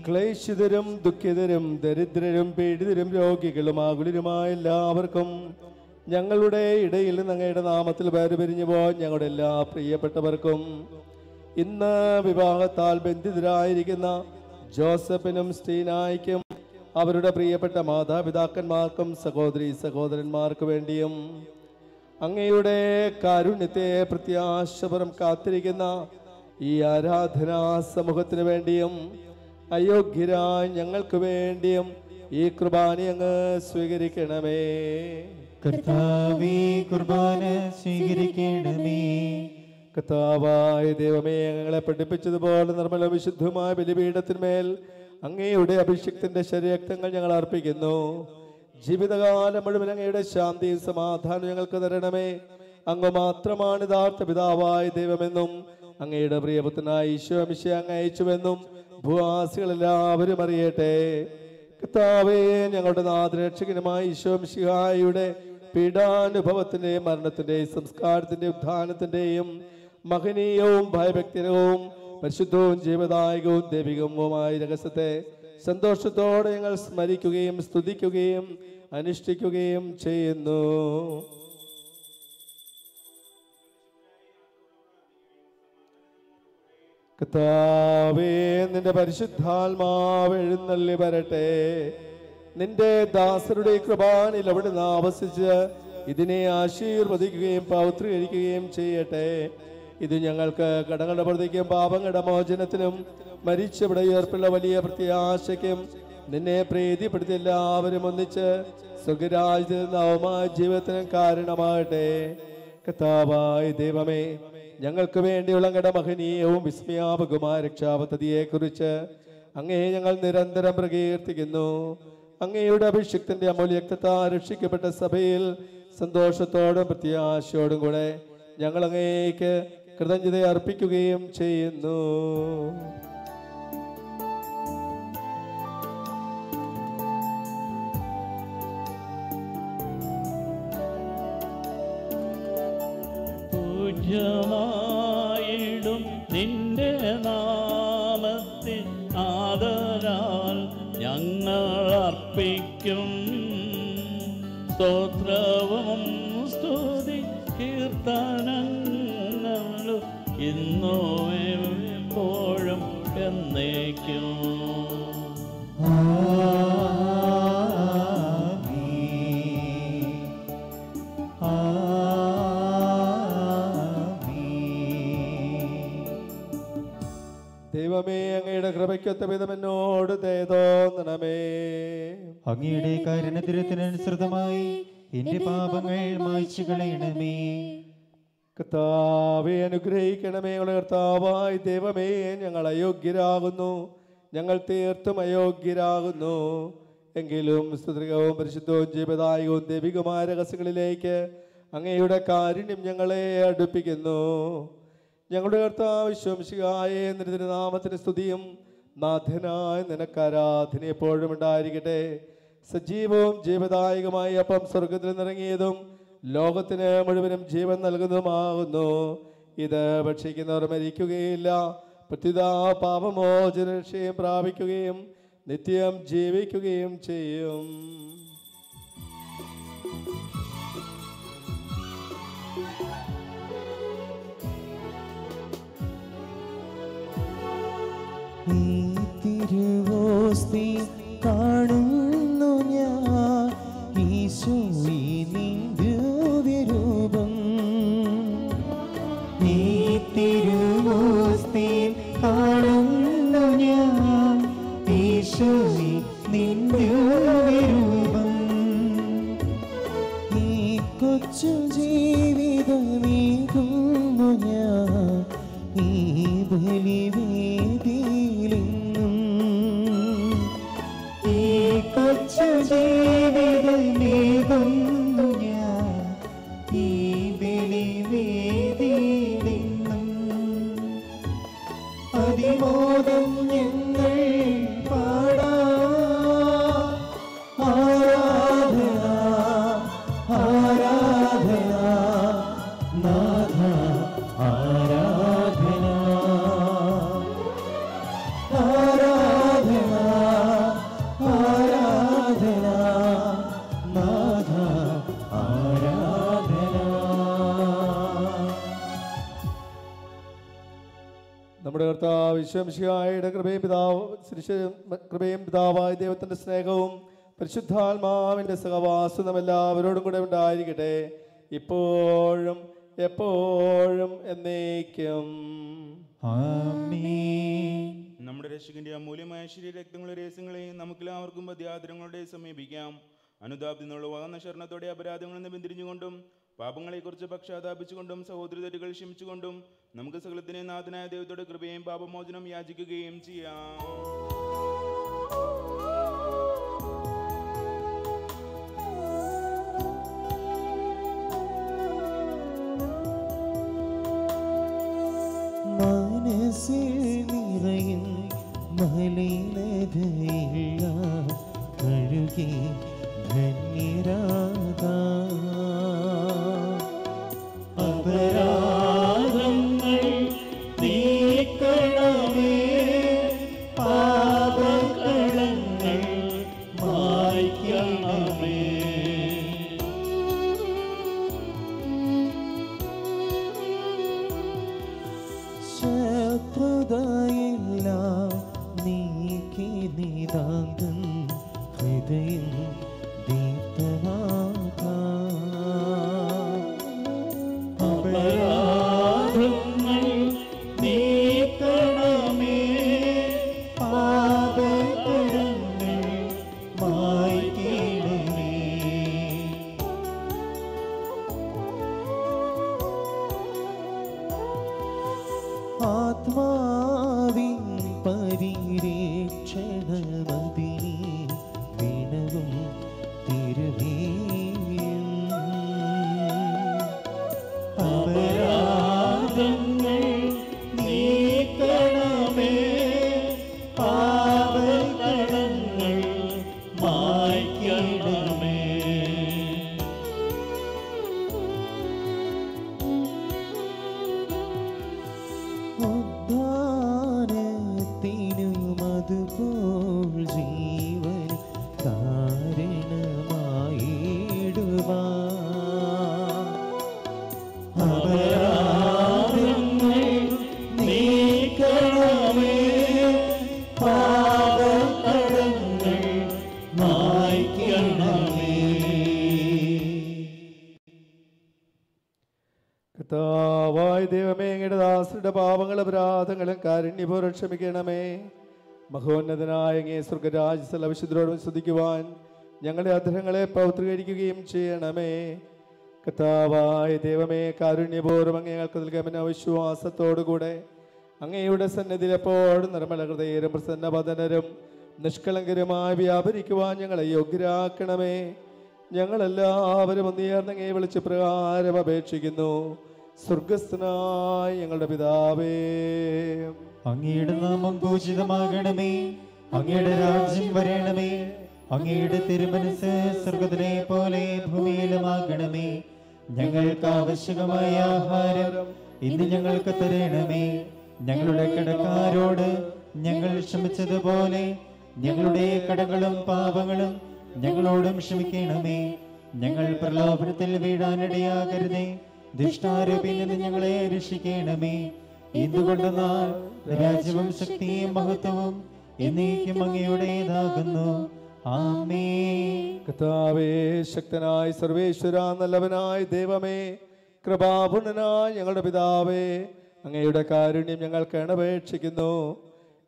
ക്ലേശിതരും ദുഃഖിതരും ദരിദ്രരും പീഡിതരും രോഗികളും ആകുലരുമായ എല്ലാവർക്കും ഞങ്ങളുടെ ഇടയിൽ നിന്ന് അങ്ങയുടെ നാമത്തിൽ വേർപിരിഞ്ഞു പോകാൻ ഞങ്ങളുടെ എല്ലാ പ്രിയപ്പെട്ടവർക്കും. ഇന്ന് വിവാഹത്താൽ ബന്ധിതരായിരിക്കുന്ന ജോസഫിനും സ്റ്റീനായിക്കും അവരുടെ പ്രിയപ്പെട്ട മാതാപിതാക്കന്മാർക്കും സഹോദരി സഹോദരന്മാർക്ക് വേണ്ടിയും അങ്ങയുടെ കാരുണ്യത്തെ പ്രത്യാശപരം കാത്തിരിക്കുന്ന ഈ ആരാധനാ സമൂഹത്തിന് വേണ്ടിയും അയോഗ്യരായ ഞങ്ങൾക്ക് വേണ്ടിയും ഈ കുർബാന അങ്ങ് സ്വീകരിക്കണമേ. കർത്താവേ കുർബാന സ്വീകരിക്കണമേ. കർത്താവായ ദൈവമേ ഞങ്ങളെ പഠിപ്പിച്ചതുപോലെ നിർമ്മല വിശുദ്ധമായ ബലിപീഠത്തിന്മേൽ അങ്ങയുടെ അഭിഷിക്തന്റെ ശരീരക്തങ്ങൾ ഞങ്ങൾ അർപ്പിക്കുന്നു. ജീവിതകാലം മുഴുവൻ അങ്ങയുടെ ശാന്തിയും സമാധാനം ഞങ്ങൾക്ക് തരണമേ. അങ്ങ് മാത്രമാണ് യഥാർത്ഥ പിതാവായ ദൈവമെന്നും അങ്ങയുടെ പ്രിയപുത്രനായ ഈശോ മിശ അങ്ങ് അയച്ചുവെന്നും ഭൂവാസികളെല്ലാവരും അറിയട്ടെ. കർത്താവേ ഞങ്ങളുടെ നാദരക്ഷകനുമായ ഈശോ മിശിഹായുടെ പീഡാനുഭവത്തിന്റെയും മരണത്തിന്റെയും സംസ്കാരത്തിന്റെ ഉത്ഥാനത്തിന്റെയും മഹനീയവും ഭയഭക്തിരവും പരിശുദ്ധവും ജീവദായകവും ദൈവികവുമായ രഹസ്യത്തെ സന്തോഷത്തോടെ ഞങ്ങൾ സ്മരിക്കുകയും സ്തുതിക്കുകയും അനുഷ്ഠിക്കുകയും ചെയ്യുന്നു. കർത്താവേ നിന്റെ പരിശുദ്ധാത്മാവ് എഴുന്നള്ളി വരട്ടെ. നിന്റെ ദാസരുടെ കൃപാനിൽ അവിടുന്ന് ആവസിച്ച് ഇതിനെ ആശീർവദിക്കുകയും പൗത്രീകരിക്കുകയും ചെയ്യട്ടെ. ഇത് ഞങ്ങൾക്ക് കടങ്ങളുടെ പ്രതിക്കും പാപങ്ങളുടെ മോചനത്തിനും മരിച്ചവിടെ ഏർപ്പുള്ള വലിയ പ്രത്യാശയ്ക്കും നിന്നെ പ്രീതിപ്പെടുത്തി എല്ലാവരും ഒന്നിച്ച് സുഖരാജ്യത്തിൽ ജീവിതത്തിനും കാരണമാകട്ടെ. കർത്താവായ ദൈവമേ ഞങ്ങൾക്ക് വേണ്ടിയുള്ള അങ്ങയുടെ മഹനീയവും വിസ്മയാപകുമായ രക്ഷാപദ്ധതിയെ കുറിച്ച് അങ്ങേ ഞങ്ങൾ നിരന്തരം പ്രകീർത്തിക്കുന്നു. അങ്ങയുടെ അഭിഷിക്തന്റെ അമൂല്യക്തത്താ രക്ഷിക്കപ്പെട്ട സഭയിൽ സന്തോഷത്തോടും പ്രത്യാശയോടും കൂടെ ഞങ്ങൾ അങ്ങേക്ക് കൃതജ്ഞത അർപ്പിക്കുകയും ചെയ്യുന്നു. പൂജ്യമായിടും നിന്റെ നാമത്തിൽ ആദരാൽ ഞങ്ങൾ അർപ്പിക്കും. സ്തോത്രവും സ്തുതി കീർത്തനങ്ങളും ഇന്നോ എപ്പോഴും എന്നേക്കും. ദൈവമേ അങ്ങയുടെ കൃപയ്ക്കൊത്ത വിധം എന്നോട് ദയതോന്നണമേ അങ്ങയുടെ കാരണത്തിരത്തിനനുസൃതമായി എന്റെ പാപങ്ങൾ മായ്ച്ചു കളയണമേ കർത്താവെ അനുഗ്രഹിക്കണമേ ഞങ്ങളുടെ കർത്താവായി ദൈവമേ ഞങ്ങൾ അയോഗ്യരാകുന്നു. ഞങ്ങൾ തീർത്തും അയോഗ്യരാകുന്നു. എങ്കിലും സ്തുതികവും പരിശുദ്ധവും ജീവദായകവും ദൈവികമായ രഹസ്യങ്ങളിലേക്ക് അങ്ങയുടെ കാരുണ്യം ഞങ്ങളെ അടുപ്പിക്കുന്നു. ഞങ്ങളുടെ കർത്താവിശ്വംശികായ നാമത്തിന് സ്തുതിയും നാഥനായ നിനക്കാരാധന എപ്പോഴും ഉണ്ടായിരിക്കട്ടെ. സജീവവും ജീവദായകമായ അപ്പം സ്വർഗത്തിൽ നിന്നിറങ്ങിയതും ലോകത്തിന് മുഴുവനും ജീവൻ നൽകുന്നതുമാകുന്നു. ഇത് ഭക്ഷിക്കുന്നവർ മരിക്കുകയില്ല. പ്രത്യുതാ പാപമോചനക്ഷയം പ്രാപിക്കുകയും നിത്യം ജീവിക്കുകയും ചെയ്യും. തിരുവോസ്തി കാണുന്നു ഞാൻ. ഈശോയി നിന്ദ്യരൂപം നീ തിരുവോസ്തീൻ കാണുന്നു ഞാൻ. ഈശോയി നിന്റെ രൂപം ഈ കൊച്ചു ജീവിതമേകുന്നു ഞാൻ. ഈ ബലിവേദിയിലെന്നും ഈ കൊച്ചു ജീവിതമേകുന്നു അതിമോദം കർത്താവ് വിശ്വംശിയായുടെ കൃപയും പിതാവ് കൃപയും പിതാവായ ദൈവത്തിന്റെ സ്നേഹവും പരിശുദ്ധാത്മാവിന്റെ സഹവാസം എല്ലാവരോടും കൂടെ ഉണ്ടായിരിക്കട്ടെ. ഇപ്പോഴും എപ്പോഴും എന്നേക്കും. നമ്മുടെ രക്ഷകന്റെ അമൂല്യമായ ശരീര രക്തങ്ങളുടെ രഹസ്യങ്ങളെ നമുക്കെല്ലാവർക്കും പദ്യാദരങ്ങളുടെ സമീപിക്കാം. അനുതാപത്തിൽ നിന്നുള്ള വകന്ന ശരണത്തോടെ അപരാധങ്ങളിൽ നിന്ന് പിന്തിരിഞ്ഞുകൊണ്ടും പാപങ്ങളെക്കുറിച്ച് പക്ഷാതാപിച്ചുകൊണ്ടും സഹോദരി തെറ്റുകൾ ക്ഷമിച്ചുകൊണ്ടും നമുക്ക് സകലത്തിനെ നാഥനായ ദൈവത്തോടെ കൃപയും പാപമോചനം യാചിക്കുകയും ചെയ്യാം. മനസ്സിൽ നിറയും മലിനതയെല്ലാം കഴുകി धन्य राधा കാരുണ്യപൂർവം ക്ഷമിക്കണമേ. മഹോന്നതനായ അങ്ങേ സ്വർഗരാജസ്ഥല വിശുദ്ധരോടും ശ്രദ്ധിക്കുവാൻ ഞങ്ങളുടെ അധരങ്ങളെ പൗത്രീകരിക്കുകയും ചെയ്യണമേ. കർത്താവായ ദൈവമേ കാരുണ്യപൂർവം അങ്ങേകൾക്ക് നൽകാമെന്ന വിശ്വാസത്തോടുകൂടെ അങ്ങയുടെ സന്നിധിയിൽ എപ്പോഴും നിർമ്മല ഹൃദയരും പ്രസന്നപതനരും നിഷ്കളങ്കരുമായി വ്യാപരിക്കുവാൻ ഞങ്ങളെ യോഗ്യരാക്കണമേ. ഞങ്ങളെല്ലാവരും ഒന്നിയർന്നങ്ങയെ വിളിച്ച് പ്രകാരം അപേക്ഷിക്കുന്നു. സ്വർഗസ്ഥനായ ഞങ്ങളുടെ പിതാവേ. അങ്ങയുടെ നാമം പൂജിതമാകണമേ. അങ്ങയുടെ രാജ്യം വരണമേ. അങ്ങയുടെ തിരുമനസ് സ്വർഗത്തിലെ പോലെ ഭൂമിയിലുമാകണമേ. ഞങ്ങൾക്ക് ആവശ്യകമായ ആഹാരം ഇന്ന് ഞങ്ങൾക്ക് തരണമേ. ഞങ്ങളുടെ കടക്കാരോട് ഞങ്ങൾ ക്ഷമിച്ചതുപോലെ ഞങ്ങളുടെ കടകളും പാപങ്ങളും ഞങ്ങളോടും ക്ഷമിക്കണമേ. ഞങ്ങൾ പ്രലോഭനത്തിൽ വീഴാനിടയാകരുതേ. ദുഷ്ടാരൂപിൽ നിന്ന് ഞങ്ങളെ രക്ഷിക്കണമേ. എന്തുകൊണ്ടെന്നാൽ രാജ്യവും ശക്തിയും മഹത്വവും എന്നേക്കും അങ്ങയുടേതാകുന്നു. ആമേ കർത്താവേ ശക്തനായ സർവേശ്വര നല്ലവനായ ദൈവമേ കൃപാപുണനായ ഞങ്ങളുടെ പിതാവേ അങ്ങയുടെ കാരുണ്യം ഞങ്ങൾക്ക് അണപേക്ഷിക്കുന്നു.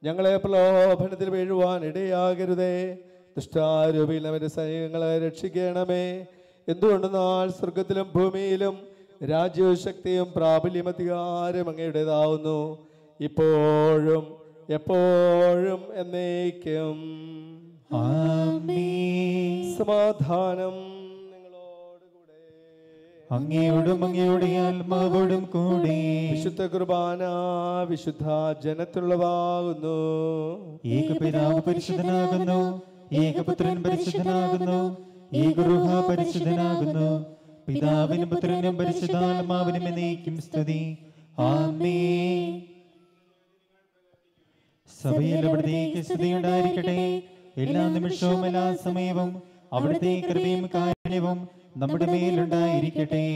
ഞങ്ങളെ പ്രലോഭനത്തിൽ വീഴുവാൻ ഇടയാകരുതേ. ദുഷ്ടാരൂപിയിൽ അവന്റെ സൈന്യങ്ങളെ രക്ഷിക്കണമേ. എന്തുകൊണ്ടെന്നാൽ സ്വർഗത്തിലും ഭൂമിയിലും രാജ്യവും ശക്തിയും പ്രാബല്യം അധികാരം അങ്ങയുടേതാവുന്നു. ഇപ്പോഴും എപ്പോഴും എന്നേക്കും. സമാധാനം അങ്ങയോടും അങ്ങയുടെ ആത്മാവോടും കൂടി. വിശുദ്ധ കുർബാന വിശുദ്ധ ജനത്തിലുള്ളതാകുന്നു ഏകപിതാവ് പരിശുദ്ധനാകുന്നു. ഏകപുത്രൻ പരിശുദ്ധനാകുന്നു. ഏകറുഹ പരിശുദ്ധനാകുന്നു. പിതാവിനും പുത്രനും പരിശുദ്ധാത്മാവിനും എന്നേക്കും സ്തുതി. ആമേ സഭയിൽ അവിടത്തേക്ക് സ്തുതി ഉണ്ടായിരിക്കട്ടെ. എല്ലാ നിമിഷവും എല്ലാ സമയവും അവിടുത്തെ കൃപയും കാരുണ്യവും നമ്മുടെ മേലുണ്ടായിരിക്കട്ടെ.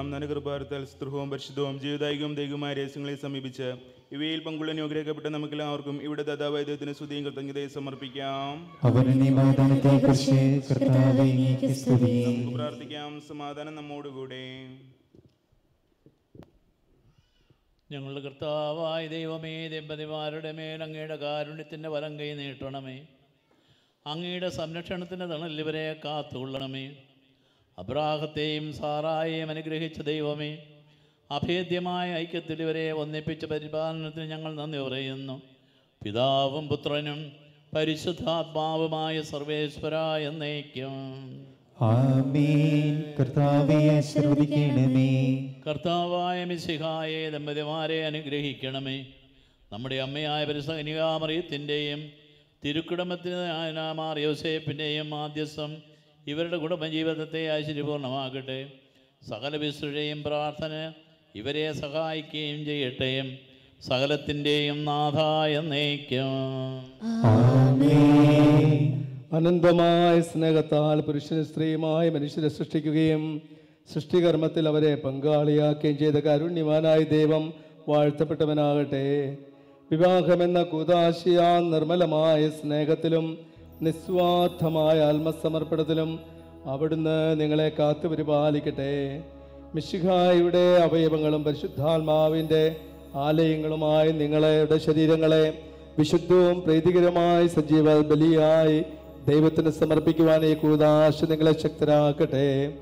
പരിശുദ്ധം നനകൃപാരത്താൽ സ്തുഹവും പരിശുദ്ധവും ജീവിതായികവും ദൈവമായ രഹസ്യങ്ങളെ സമീപിച്ച് ഇവയിൽ പങ്കുള്ള അനുഗ്രഹിക്കപ്പെട്ട നമുക്കെല്ലാവർക്കും ഇവിടെ ദാതാവൈദ്യത്തിന് സ്തുതിയും കൃതജ്ഞതയെ സമർപ്പിക്കാം. നമുക്ക് പ്രാർത്ഥിക്കാം. സമാധാനം നമ്മോടുകൂടെ. ഞങ്ങളുടെ കർത്താവായ ദൈവമേ ദമ്പതിമാരുടെ മേൽ അങ്ങയുടെ കാരുണ്യത്തിന്റെ വലം കൈ നീട്ടണമേ. അങ്ങയുടെ സംരക്ഷണത്തിന്റെ തണൽ ഇവരെ കാത്തുകൊള്ളണമേ. അബ്രാഹത്തെയും സാറായെയും അനുഗ്രഹിച്ച ദൈവമേ അഭേദ്യമായ ഐക്യത്തിൽ ഇവരെ ഒന്നിപ്പിച്ച പരിപാലനത്തിന് ഞങ്ങൾ നന്ദി പറയുന്നു. പിതാവും പുത്രനും പരിശുദ്ധാത്മാവുമായ സർവേശ്വര എന്നേക്കും. കർത്താവായ മിശിഹായെ ദമ്പതിമാരെ അനുഗ്രഹിക്കണമേ. നമ്മുടെ അമ്മയായ പരിസകനികാമറിയത്തിന്റെയും തിരുക്കുടുംബത്തിന് മാർ യോസേപ്പിന്റെയും മാധ്യസ്ഥം ഇവരുടെ കുടുംബജീവിതത്തെ ഐശ്വര്യപൂർണമാകട്ടെ സകല വിശ്രുടെയും പ്രാർത്ഥന ഇവരെ സഹായിക്കുകയും ചെയ്യട്ടെ. സകലത്തിന്റെയും നാഥായ നയിക്കും അനന്തമായ സ്നേഹത്താൽ പുരുഷനും സ്ത്രീയുമായ മനുഷ്യരെ സൃഷ്ടിക്കുകയും സൃഷ്ടികർമ്മത്തിൽ അവരെ പങ്കാളിയാക്കുകയും ചെയ്ത കാരുണ്യവാനായ ദൈവം വാഴ്ത്തപ്പെട്ടവനാകട്ടെ. വിവാഹമെന്ന കുതാശിയാ നിർമ്മലമായ സ്നേഹത്തിലും നിസ്വാർത്ഥമായ ആത്മസമർപ്പണത്തിലും അവിടുന്ന് നിങ്ങളെ കാത്തു പരിപാലിക്കട്ടെ. മിശിഹായുടെ അവയവങ്ങളും പരിശുദ്ധാത്മാവിന്റെ ആലയങ്ങളുമായി നിങ്ങളുടെ ശരീരങ്ങളെ വിശുദ്ധവും പ്രീതികരമായി സജീവ ബലിയായി ദൈവത്തിന് സമർപ്പിക്കുവാൻ ഈ കൂതാശ നിങ്ങളെ ശക്തരാക്കട്ടെ.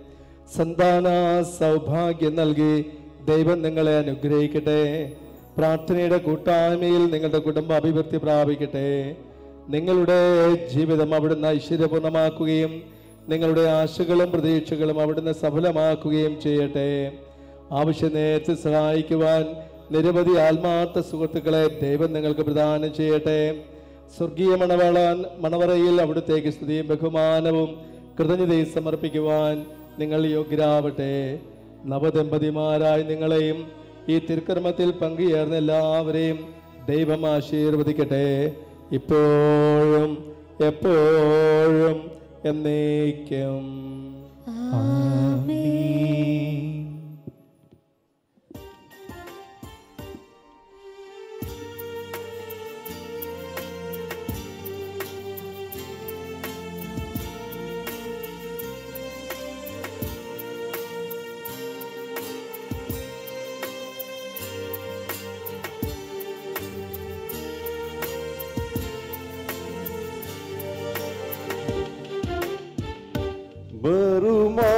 സന്താന സൗഭാഗ്യം നൽകി ദൈവം നിങ്ങളെ അനുഗ്രഹിക്കട്ടെ. പ്രാർത്ഥനയുടെ കൂട്ടായ്മയിൽ നിങ്ങളുടെ കുടുംബ അഭിവൃദ്ധി പ്രാപിക്കട്ടെ. നിങ്ങളുടെ ജീവിതം അവിടുന്ന് ഐശ്വര്യപൂർണമാക്കുകയും നിങ്ങളുടെ ആശകളും പ്രതീക്ഷകളും അവിടുന്ന് സഫലമാക്കുകയും ചെയ്യട്ടെ. ആവശ്യ നേരത്തെ സഹായിക്കുവാൻ നിരവധി ആത്മാർത്ഥ സുഹൃത്തുക്കളെ ദൈവം നിങ്ങൾക്ക് പ്രദാനം ചെയ്യട്ടെ. സ്വർഗീയ മണവളാൻ മണവറയിൽ അവിടുത്തേക്ക് സ്തുതിയും ബഹുമാനവും കൃതജ്ഞതയും സമർപ്പിക്കുവാൻ നിങ്ങൾ യോഗ്യരാവട്ടെ. നവദമ്പതിമാരായി നിങ്ങളെയും ഈ തിരുക്കർമ്മത്തിൽ പങ്കുചേർന്ന എല്ലാവരെയും ദൈവം ആശീർവദിക്കട്ടെ. ഇപ്പോഴും എപ്പോഴും എന്നേക്കും. ആമേൻ. Baruma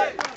Hey!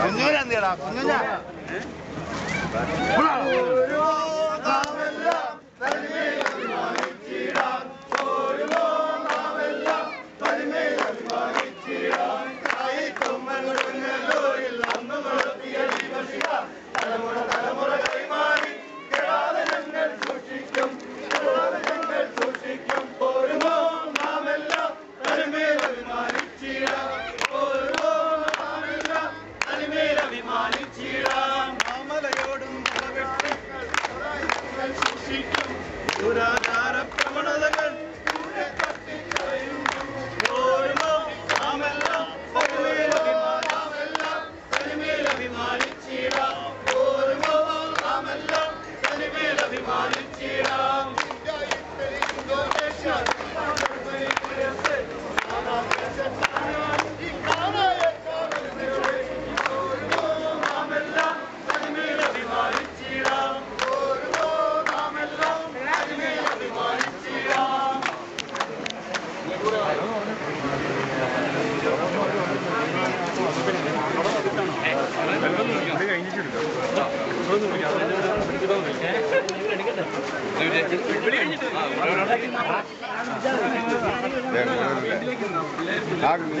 കുഞ്ഞൂരാ എന്തിയടാ കുഞ്ഞൂരാ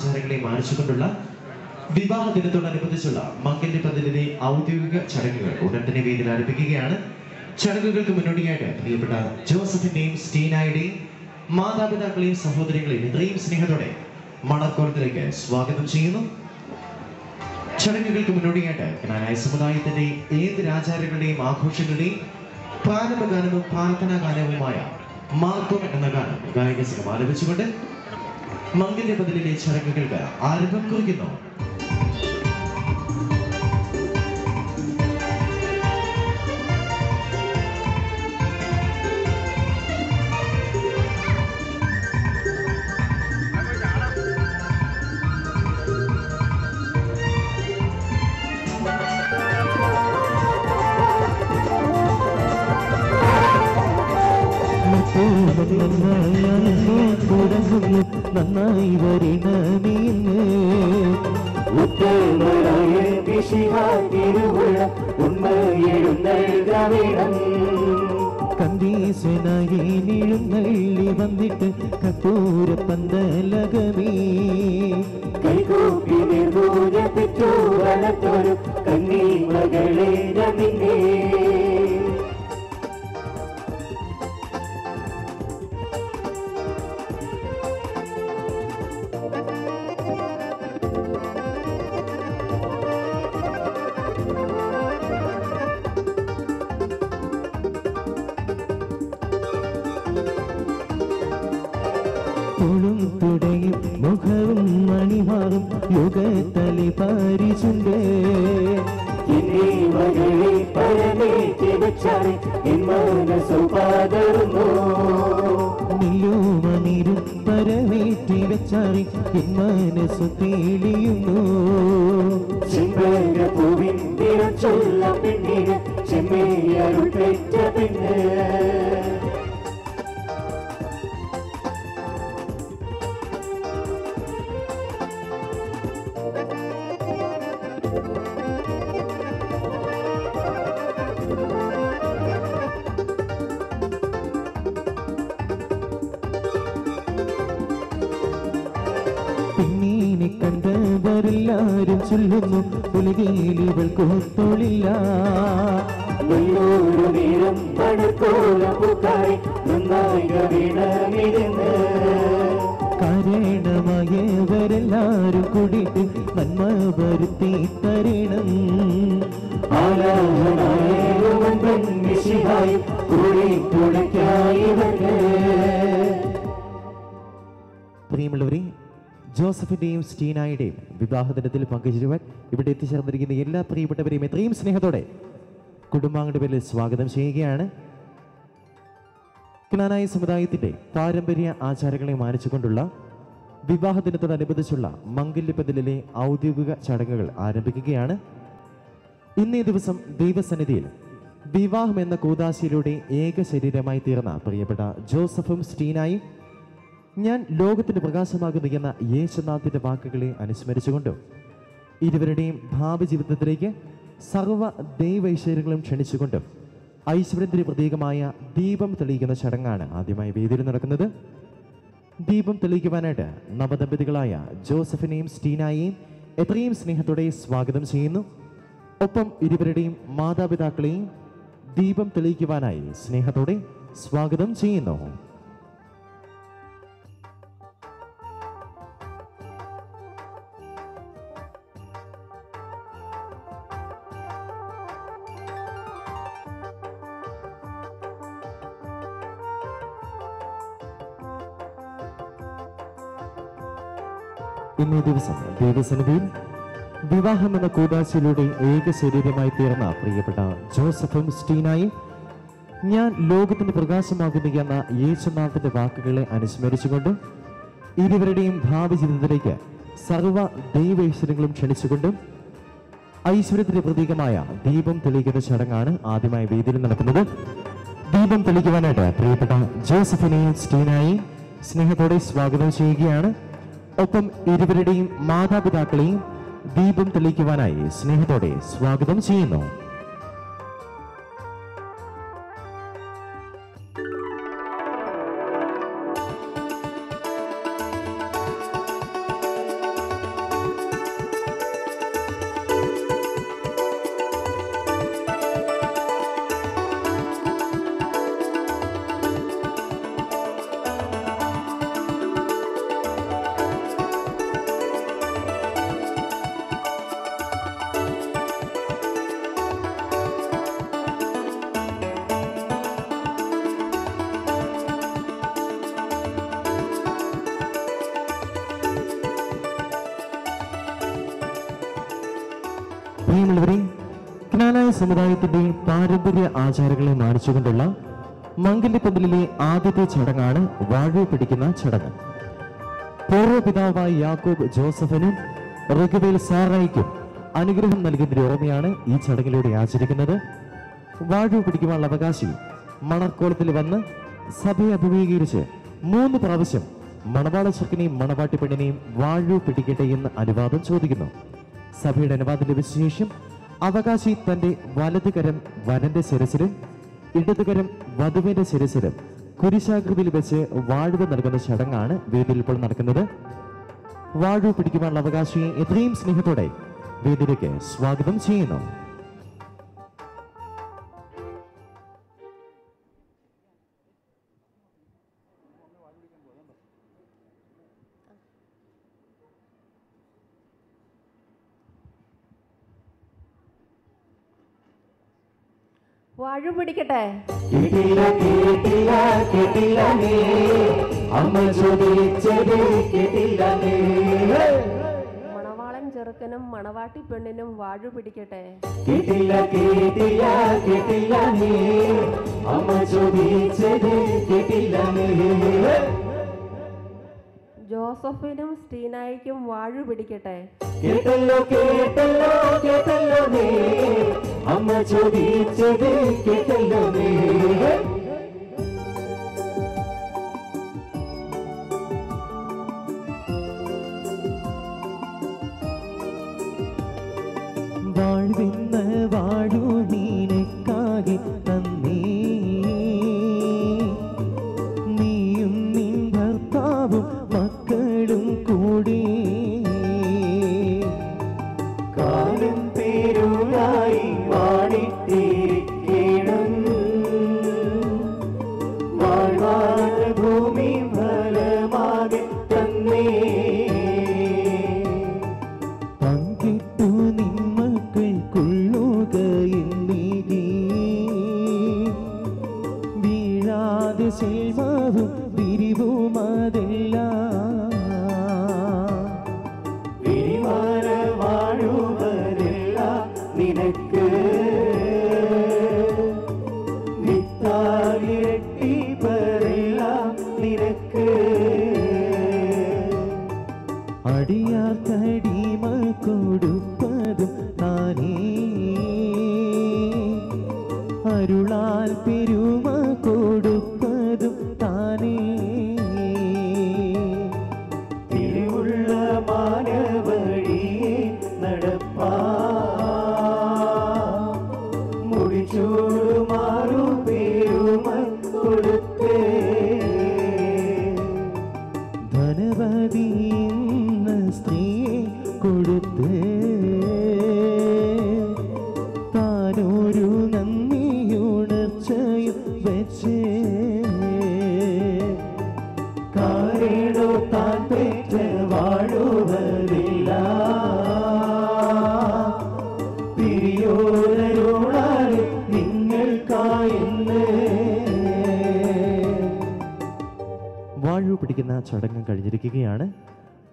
പാരമ്പര്യ ആചാരങ്ങളെ മാനിച്ചുകൊണ്ടുള്ള വിവാഹ ദിനത്തോടനുബന്ധിച്ചുള്ള മംഗല്യ പദ്ധതിയുടെ ഔദ്യോഗിക ചടങ്ങുകൾ ഉടൻ തന്നെ വേദിയിൽ ആരംഭിക്കുകയാണ്. ചടങ്ങുകൾക്ക് മുന്നോടിയായിട്ട് പ്രിയപ്പെട്ട ജോസഫിന്റെയും സ്റ്റീനായുടെയും മാതാപിതാക്കളെയും സഹോദരങ്ങളെയും ഇത്രയും സ്നേഹത്തോടെ മണക്കോളത്തിലേക്ക് സ്വാഗതം ചെയ്യുന്നു. ചടങ്ങുകൾക്ക് മുന്നോടിയായിട്ട് കനാനായ സമുദായത്തിന്റെ ഏത് ആചാരങ്ങളുടെയും ആഘോഷങ്ങളുടെയും പ്രാരംഭ ഗാനവും പ്രാർത്ഥനാ ഗാനവുമായ മാർഗം എന്ന ഗാനം ഗായക സംഘം ആലപിച്ചുകൊണ്ട് മംഗല്യ ബദലിലെ ചടങ്ങുകൾക്ക് ആരംഭം കുറിക്കുന്നു. തുടങ്ങുന്നു നന്നായി വരണമീന്ന് ഉത്തമരായ ഉണ്മയെഴുന്നേൽകവിടം കന്തീശനായി വന്നിട്ട് കത്തൂര പന്തലകമേ. കൈകൂപ്പി നിർഭൂജ പെറ്റു വളർത്തൊരു കന്നീ മകളെ രമിങ്ങേ ും കണ്ടവരെല്ലാരും ചൊല്ലുന്നു പുലികയിൽ ഇവൾ കോത്തോളില്ല വെള്ളൂരു നേരം പൂക്കായി നന്നായി വീണമിരുന്ന്. മരണമായവരെല്ലാരും കൂടിയിട്ട് നന്മ വരുത്തി തരണം പ്രിയമുള്ളവരെ ജോസഫിന്റെയും സ്റ്റീനായുടെയും വിവാഹ ദിനത്തിൽ പങ്കുചേരുവാൻ ഇവിടെ എത്തിച്ചേർന്നിരിക്കുന്ന എല്ലാ പ്രിയപ്പെട്ടവരെയും എത്രയും സ്നേഹത്തോടെ കുടുംബാംഗങ്ങളുടെ പേരിൽ സ്വാഗതം ചെയ്യുകയാണ്. ക്ലാനായ സമുദായത്തിന്റെ പാരമ്പര്യ ആചാരങ്ങളെ മാനിച്ചുകൊണ്ടുള്ള വിവാഹ ദിനത്തോടനുബന്ധിച്ചുള്ള മംഗല്യപ്പതിലെ ഔദ്യോഗിക ചടങ്ങുകൾ ആരംഭിക്കുകയാണ്. ഇന്നേ ദിവസം ദൈവസന്നിധിയിൽ വിവാഹം എന്ന കൂതാശയിലൂടെ ഏക ശരീരമായി തീർന്ന പ്രിയപ്പെട്ട ജോസഫും സ്റ്റീനായും ഞാൻ പ്രകാശമാകുന്നു എന്ന യേശുനാഥിന്റെ വാക്കുകളെ അനുസ്മരിച്ചുകൊണ്ട് ഇരുവരുടെയും ഭാവി ജീവിതത്തിലേക്ക് സർവ ദൈവൈശ്വര്യങ്ങളും ക്ഷണിച്ചുകൊണ്ടും ഐശ്വര്യത്തിന്റെ പ്രതീകമായ ദീപം തെളിയിക്കുന്ന ചടങ്ങാണ് ആദ്യമായി വേദിയിൽ നടക്കുന്നത്. ദീപം തെളിയിക്കുവാനായിട്ട് നവദമ്പതികളായ ജോസഫിനെയും സ്റ്റീനായെയും എത്രയും സ്നേഹത്തോടെ സ്വാഗതം ചെയ്യുന്നു. ഒപ്പം ഇരുവരുടെയും മാതാപിതാക്കളെയും ദീപം തെളിയിക്കുവാനായി സ്നേഹത്തോടെ സ്വാഗതം ചെയ്യുന്നു. ഇന്നേ ദിവസം ദൈവസന്നിധിയിൽ വിവാഹം എന്ന കൂതാശയിലൂടെ ഏക ശരീരമായി തീർന്ന പ്രിയപ്പെട്ട ജോസഫും സ്റ്റീനായും ഞാൻ ലോകത്തിന്റെ പ്രകാശമാകുന്നു എന്ന യേശുനാഥന്റെ വാക്കുകളെ അനുസ്മരിച്ചുകൊണ്ട് ഇരുവരുടെയും ഭാവി ജീവിതത്തിലേക്ക് സർവ ദൈവൈശ്വര്യങ്ങളും ക്ഷണിച്ചുകൊണ്ടും ഐശ്വര്യത്തിന്റെ പ്രതീകമായ ദീപം തെളിയിക്കുന്ന ചടങ്ങാണ് ആദ്യമായി വേദിയിൽ നടക്കുന്നത്. ദീപം തെളിക്കുവാനായിട്ട് പ്രിയപ്പെട്ട ജോസഫിനെയും സ്റ്റീനായി സ്നേഹത്തോടെ സ്വാഗതം ചെയ്യുകയാണ്. ഒപ്പം ഇരുവരുടെയും മാതാപിതാക്കളെയും ദീപം തെളിയിക്കുവാനായി സ്നേഹത്തോടെ സ്വാഗതം ചെയ്യുന്നു. ആചാരങ്ങളെ മാനിച്ചുകൊണ്ടുള്ള മംഗല്യപ്പന്തലിലെ ആദ്യത്തെ ചടങ്ങാണ് വാഴ പിടിക്കുന്ന ചടങ്ങ്. പൂർവപിതാവായ യാക്കോബ് ജോസഫിനും റഘുവേൽ സാറായിക്കും അനുഗ്രഹം നൽകുന്നതിന്റെ ഓർമ്മയാണ് ഈ ചടങ്ങിലൂടെ ആചരിക്കുന്നത്. വാഴു പിടിക്കുവാനുള്ള അവകാശി മണർക്കോളത്തിൽ വന്ന് സഭയെ അഭിമുഖീകരിച്ച് മൂന്ന് പ്രാവശ്യം മണവാള ചെക്കനെയും മണവാട്ടി പെണ്ണിനെയും വാഴു പിടിക്കട്ടെ എന്ന് അനുവാദം ചോദിക്കുന്നു. സഭയുടെ അനുവാദം ലഭിച്ച ശേഷം അവകാശി തന്റെ വലതുകരം വനന്റെ ശിരസിലും ഇടതുകരം വധുവിന്റെ ശിരസിലും കുരിശാകൃതിയിൽ വെച്ച് വാഴുവ നൽകുന്ന ചടങ്ങാണ് വേദിയിൽ ഇപ്പോൾ നടക്കുന്നത്. വാഴു പിടിക്കുവാനുള്ള അവകാശിയെ എത്രയും സ്നേഹത്തോടെ വേദിയിലേക്ക് സ്വാഗതം ചെയ്യുന്നു. കേട്ടില്ല നീ മണവാളൻ ചെറുക്കനും മണവാട്ടി പെണ്ണിനും വാഴു പിടിക്കട്ടെ? അമ്മ ചോദിച്ചത് കേട്ടില്ല നീ ജോസഫിനും സ്റ്റീനായിക്കും വാഴു പിടിക്കട്ടെ. കേട്ടല്ലോ കേട്ടല്ലോ കേട്ടല്ലോ അമ്മ ചോദിച്ചത് കേട്ടല്ലോ നീ. വാഴ്വിന്ന വാഴു നീനക്കാകെ കൂടി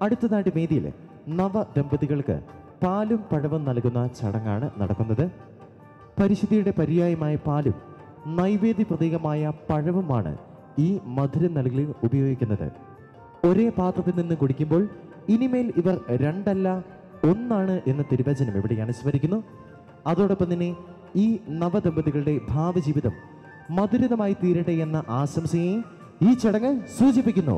അടുത്തതായിട്ട് വേദിയിൽ നവ ദമ്പതികൾക്ക് പാലും പഴവും നൽകുന്ന ചടങ്ങാണ് നടക്കുന്നത്. പരിശുദ്ധിയുടെ പര്യായമായ പാലും നൈവേദ്യ പ്രതീകമായ പഴവുമാണ് ഈ മധുരം നൽകലിൽ ഉപയോഗിക്കുന്നത്. ഒരേ പാത്രത്തിൽ നിന്ന് കുടിക്കുമ്പോൾ ഇനിമേൽ ഇവർ രണ്ടല്ല ഒന്നാണ് എന്ന തിരുവചനം എവിടെയാണ് സ്മരിക്കുന്നു അതോടൊപ്പം തന്നെ ഈ നവദമ്പതികളുടെ ഭാവി ജീവിതം മധുരിതമായി തീരട്ടെ എന്ന ആശംസയെ ഈ ചടങ്ങ് സൂചിപ്പിക്കുന്നു.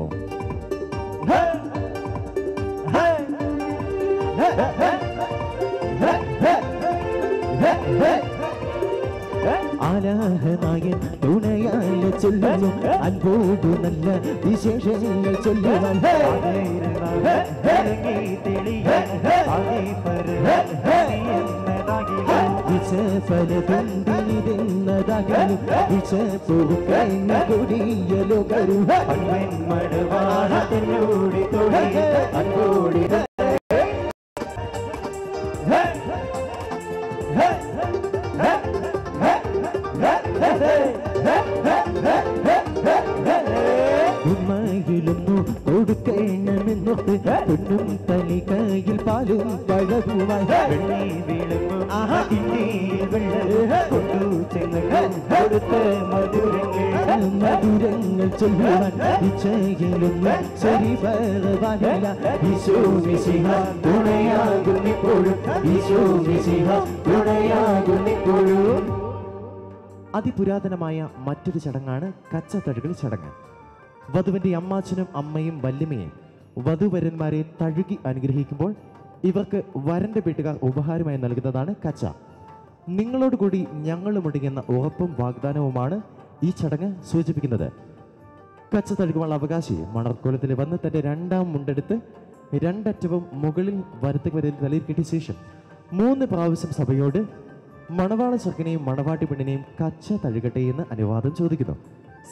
ആലാഹനായൻ തുണയായ ചൊല്ലുന്നു. അൻപോടു നല്ല വിശേഷങ്ങൾ ചൊല്ലുവാൻ. വിശഫലതുണ്ടിരുന്നതകലും വിശപ്പുഴുക്കൈന കൊടിയലോ കരു. മടവാടത്തിലൂടെ തൊടി അൻപോടി പൊന്നും തലി കയ്യിൽ പാലും പഴകുമായി വെള്ളി വീഴുമ്പോൾ കൊടുത്ത മധുരങ്ങൾ മധുരങ്ങൾ ചൊല്ലുവാൻ ശരി പറവാനില്ല ഈശോ മിശിഹ തുണയാകുന്നിപ്പോഴും ഈശോ മിശിഹ തുണയാകുന്നിപ്പോഴും അതിപുരാതനമായ മറ്റൊരു ചടങ്ങാണ് കച്ചത്തഴുകൽ ചടങ്ങ്. വധുവിന്റെ അമ്മാച്ചനും അമ്മയും വല്യമ്മയും വധുവരന്മാരെ തഴുകി അനുഗ്രഹിക്കുമ്പോൾ ഇവർക്ക് വരന്റെ വീട്ടുകാർ ഉപഹാരമായി നൽകുന്നതാണ് കച്ച. നിങ്ങളോട് കൂടി ഞങ്ങളുമുണ്ട് എന്ന ഉറപ്പും വാഗ്ദാനവുമാണ് ഈ ചടങ്ങ് സൂചിപ്പിക്കുന്നത്. കച്ച തഴുകുവാനുള്ള അവകാശി മണർക്കോലത്തിൽ വന്ന് തന്റെ രണ്ടാം മുണ്ടെടുത്ത് രണ്ടറ്റവും മുകളിൽ വരത്തു വരയിൽ തലയിൽ കിട്ടിയ ശേഷം മൂന്ന് പ്രാവശ്യം സഭയോട് മണവാള ചെറുക്കനെയും മണവാട്ടി പെണ്ണിനെയും കച്ച തഴുകട്ടെ എന്ന് അനുവാദം ചോദിക്കുന്നു.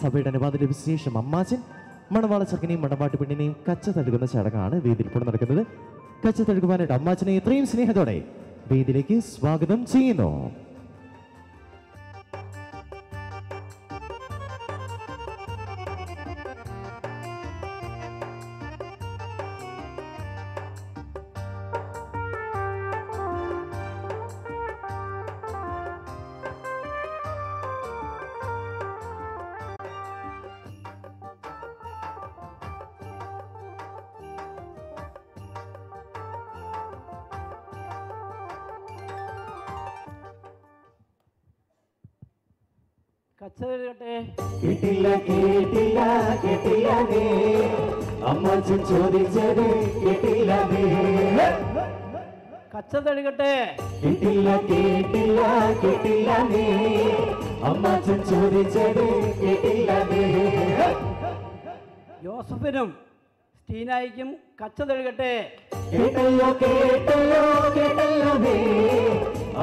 സഭയുടെ അനുവാദം ലഭിച്ച ശേഷം അമ്മാച്ചൻ മണവാള ചെറുക്കനെയും മണവാട്ടി പെണ്ണിനെയും കച്ച തഴുകുന്ന ചടങ്ങാണ് വേദിയിൽ ഇപ്പോൾ നടക്കുന്നത്. കച്ച തഴുകുവാനായിട്ട് അമ്മാച്ചനെ ഇത്രയും സ്നേഹത്തോടെ വേദിയിലേക്ക് സ്വാഗതം ചെയ്യുന്നു. അമ്മച്ചൻ ചോദിച്ചത് കേട്ടില്ല കച്ച തഴുകട്ടെ കേട്ടില്ല കേട്ടില്ല കേട്ടില്ല നീ. അമ്മച്ചൻ ചോദിച്ചത് കേട്ടില്ല ജോസഫിനും സ്റ്റീനായിക്കും കച്ച തഴുകട്ടെ കേട്ടല്ലോ കേട്ടല്ലോ കേട്ടല്ലോ നീ.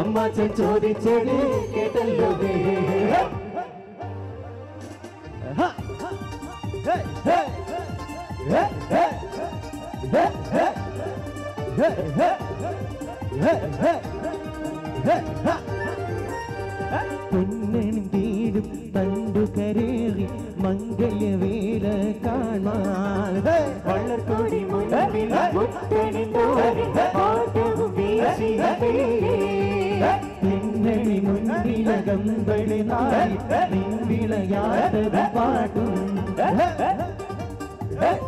അമ്മച്ചൻ ചോദിച്ചത് കേട്ടല്ലോ നീ. പൊന്നണിൻ വീടും തണ്ടു കരേറി മംഗല്യവേല കാണാൻ വള്ളർക്കൊടി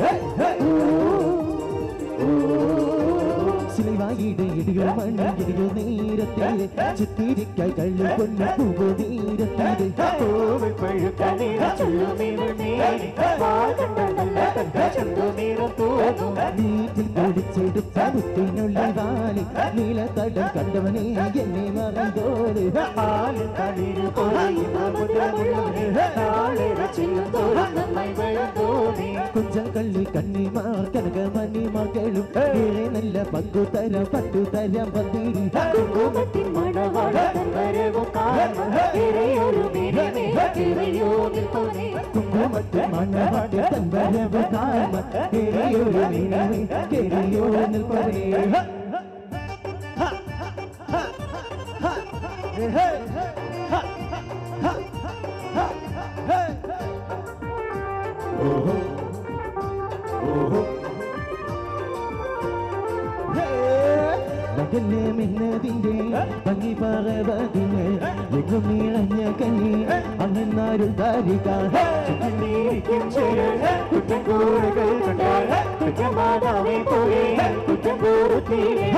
നീരി വാഗണ്ടല്ല തന്റെ ചുള്ളുമീറും തൂകും ഇടിയോ പൊടിച്ചെടുത്ത മുത്തിനുള്ളിൽ വാലി നീലത്തടം കണ്ടവനെ എന്നെ മറന്തോട് പാലിൽ തളിരു പൊഴിയുന്ന മുദ്രമുള്ളവരെ താളെറ ചെല്ലും കണ്ടവനെ എന്നെ വെളുതോണി കുഞ്ചം കള്ളി കണ്ണിമാർ കനകമണിമാർ കേളും. നല്ല പങ്കു തരാം പട്ടു തരാം പന്തിരി കുങ്കുമത്തിൻ മണവാളൻ വരവു കാണും. തിരയൊരു മിരിമേ തിരയോ നിൽപ്പോനെ കുങ്കുമത്തിൽ മണ്ണവാട്ടി തൻവരവ് കാമ Hey, hey, hey, നിൽപ്പവേ മകനെ മിന്നതിന്റെ ഭംഗി hey. എങ്ങും നിറഞ്ഞ കണ്ണി അങ്ങന്നാരും താരിക ഭംഗി ചേരൽ കുറ്റക്കൂറുകൾ കൊണ്ട്. കുറ്റമാതാവെ പോലെ. കുറ്റക്കൂറുത്തീരെ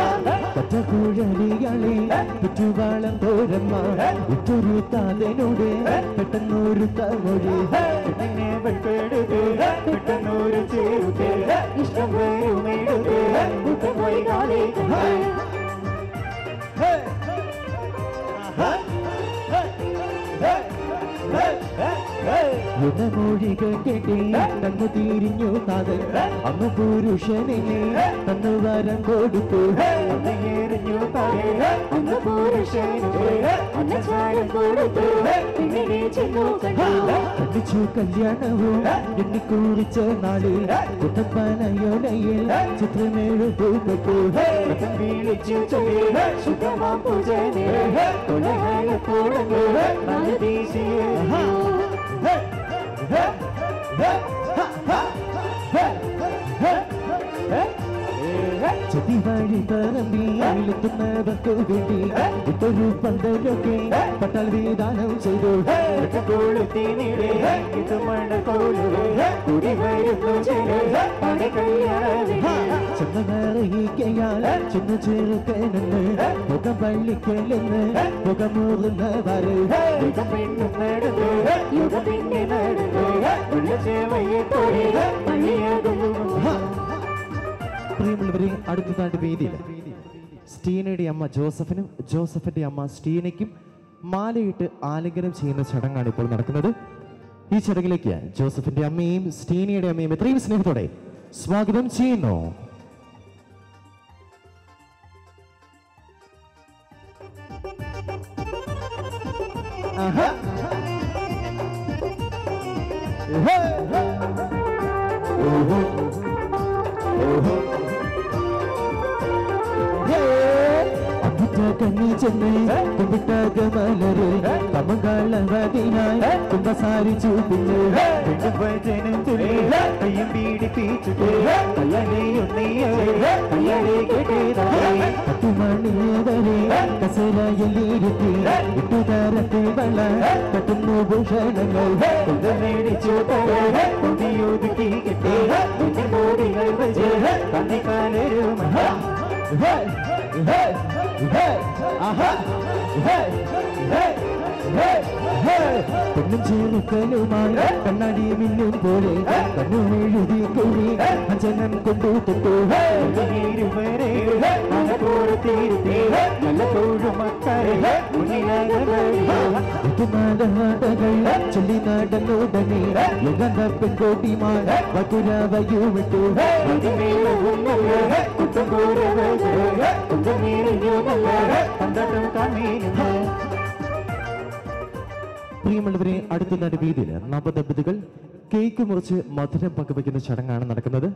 കറ്റക്കുഴലികളെ ചുറ്റുവാളം തോരമ്മ. ഉറ്റൊരു താതനോട് പെട്ടെന്നൊരു തമൊഴി പെട്ടെന്നൊരു ചേരുത് ഇഷ്ടം hey, hey, hey. Uh -huh. യുദ്ധമൊഴികൾ കേട്ടി തന്നു തിരിഞ്ഞു താതൻ അന്ന് പുരുഷനെ തന്നു വരം കൊടുത്തു. എറിഞ്ഞു അന്ന് കണ്ടിച്ചു കല്യാണവും എന്നെ കുറിച്ച നാളിൽ. കുട്ടപ്പനയോനയിൽ ചിത്രമെഴുതപ്പെട്ടു വിളിച്ചു പൂജനെ. ദേശീയ ചെത്തി വഴി പറമ്പി അയിലെത്തുന്നവർക്ക് വേണ്ടി ഇതൊരു പന്തലൊക്കെ പട്ടാൽ വിധാനം ചെയ്തു കൊളുത്തിനിടെ ഇത് മണ്ണ കോലുകൾ കുടി വരുന്നു ചെറിയ പണി കല്യാണ ചെന്നു മുഖം മുഖമൂറുന്നവര് പ്രിയമുള്ളവരെ അടുത്തതായിട്ട് വേദിയില്ല സ്റ്റീനയുടെ അമ്മ ജോസഫിനും ജോസഫിന്റെ അമ്മ സ്റ്റീനയ്ക്കും മാലയിട്ട് ആലിംഗനം ചെയ്യുന്ന ചടങ്ങാണ് ഇപ്പോൾ നടക്കുന്നത്. ഈ ചടങ്ങിലേക്ക് ജോസഫിന്റെ അമ്മയും സ്റ്റീനയുടെ അമ്മയും എത്രയും സ്നേഹത്തോടെ സ്വാഗതം ചെയ്യുന്നു. Uh-huh. Hey! கண்ணி சென்னை கும்பிட்டாக மலரு கமங்கால வதினாய் கும்பசாரி చూపించు రెండు భజనం తులి కయ్యం బీడి పీచుకు కయ్యనే ఉన్నయ్యే కయ్యనే కెటేదాయి పట్టుమణియదరే కసరయలిరికి ఇట్టుదార తేవల కట్టును భూషణంగల్ కొందరేడి చూపరే కొందియోదుకి కిటే Hey! Hey! hey, uh-huh, hey, hey. പെണ്ണും ചെറുക്കനുമായി കണ്ണാടി മിന്നും പോലെ കണ്ണുമെഴുതി കുഴി അഞ്ചനം കൊണ്ടു തൊട്ടു ഇരുവരെ മനപൂർത്തിരുത്തി നല്ല തോഴും മക്കളെ നാടകൾ ചൊല്ലി നടന്നുടനെ യുഗന്ധ പെൺകോട്ടിമാർ വകുരവയുമിട്ടു പ്രിയമുള്ളവരെ അടുത്ത നടുവീതിയിൽ നവദമ്പതികൾ കേക്ക് മുറിച്ച് മധുരം പങ്കുവയ്ക്കുന്ന ചടങ്ങാണ് നടക്കുന്നത്.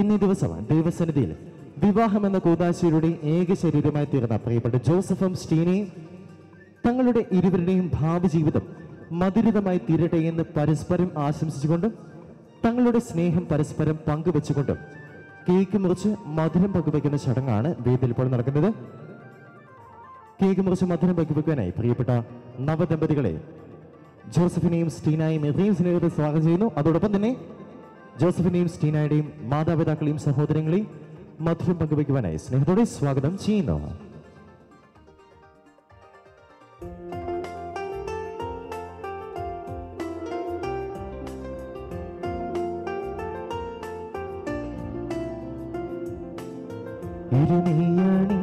ഇന്നീ ദിവസം ദൈവസന്നിധിയിൽ വിവാഹം എന്ന കൂതാശിയുടെ ഏക ശരീരമായി തീർന്ന പ്രിയപ്പെട്ട ജോസഫും സ്റ്റീനയും തങ്ങളുടെ ഇരുവരുടെയും ഭാവി ജീവിതം മധുരിതമായി തീരട്ടെ എന്ന് പരസ്പരം ആശംസിച്ചുകൊണ്ടും തങ്ങളുടെ സ്നേഹം പരസ്പരം പങ്കുവെച്ചുകൊണ്ടും കേക്ക് മുറിച്ച് മധുരം പങ്കുവയ്ക്കുന്ന ചടങ്ങാണ് വേദിയിൽ ഇപ്പോൾ നടക്കുന്നത്. കേക്ക് മുറിച്ച് മധുരം പങ്കുവെക്കാനായി പ്രിയപ്പെട്ട നവദമ്പതികളെ ജോസഫിനെയും സ്റ്റീനായും എത്രയും സ്നേഹത്തെ സ്വാഗതം ചെയ്യുന്നു. അതോടൊപ്പം തന്നെ ജോസഫിനെയും സ്റ്റീനായുടെയും മാതാപിതാക്കളെയും സഹോദരങ്ങളെയും മധുരം പങ്കുവയ്ക്കുവാനായി സ്നേഹത്തോടെ സ്വാഗതം ചെയ്യുന്നു. ഇരുമയാണിന്നാലും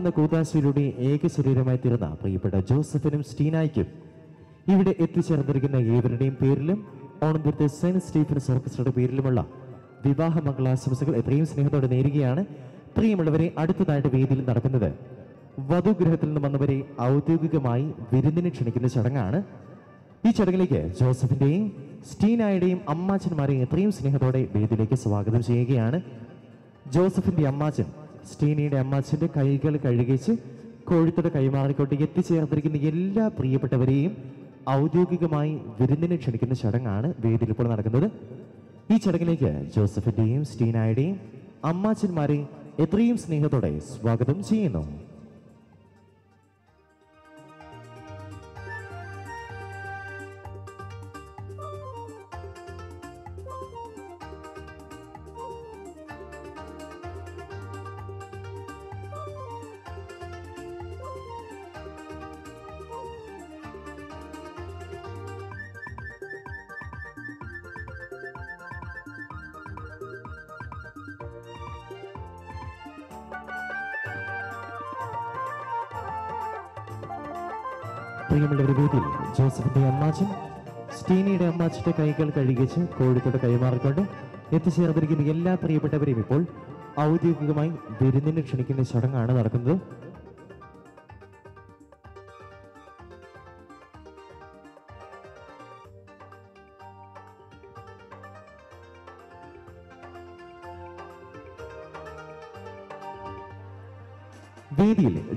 എന്ന കൂതാശയിലൂടെ ഏക ശരീരമായി തീർന്ന പ്രിയപ്പെട്ട ജോസഫിനും സ്റ്റീനായ്ക്കും ഇവിടെ എത്തിച്ചേർന്നിരിക്കുന്ന ഏവരുടെയും പേരിലും ഓണന്തിരത്തെ സെന്റ് സ്റ്റീഫൻ ഓർക്കസ്ട്രയുടെ പേരിലുമുള്ള വിവാഹ മംഗളാശംസകൾ എത്രയും സ്നേഹത്തോടെ നേരുകയാണ്. പ്രിയമുള്ളവരെ അടുത്തതായിട്ട് വേദിയിൽ നടക്കുന്നത് വധുഗ്രഹത്തിൽ നിന്ന് വന്നവരെ ഔദ്യോഗികമായി വിരുന്നിന് ക്ഷണിക്കുന്ന ചടങ്ങാണ്. ഈ ചടങ്ങിലേക്ക് ജോസഫിന്റെയും സ്റ്റീനായുടെയും അമ്മാച്ചന്മാരെയും എത്രയും സ്നേഹത്തോടെ വേദിയിലേക്ക് സ്വാഗതം ചെയ്യുകയാണ്. ജോസഫിന്റെ അമ്മാച്ചൻ സ്റ്റീനയുടെ അമ്മാച്ചന്റെ കൈകൾ കഴുകിച്ച് കോഴിത്തോട് കൈമാറിക്കോട്ട് എത്തിച്ചേർന്നിരിക്കുന്ന എല്ലാ പ്രിയപ്പെട്ടവരെയും ഔദ്യോഗികമായി വിരുന്നിനെ ക്ഷണിക്കുന്ന ചടങ്ങാണ് വേദിയിൽ ഇപ്പോൾ നടക്കുന്നത്. ഈ ചടങ്ങിലേക്ക് ജോസഫിന്റെയും സ്റ്റീനായുടെയും അമ്മാച്ചന്മാരെ എത്രയും സ്നേഹത്തോടെ സ്വാഗതം ചെയ്യുന്നു. പ്രിയമുള്ളവരുടെ വേദിയിൽ ജോസഫിന്റെ അമ്മാച്ചൻ സ്റ്റീനിയുടെ അമ്മാച്ചന്റെ കൈകൾ കഴുകിച്ച് കോഴിത്തോട് കൈമാറിക്കൊണ്ട് എത്തിച്ചേർന്നിരിക്കുന്ന എല്ലാ പ്രിയപ്പെട്ടവരെയും ഇപ്പോൾ ഔദ്യോഗികമായി വിരുന്നിന് ക്ഷണിക്കുന്ന ചടങ്ങാണ് നടക്കുന്നത്.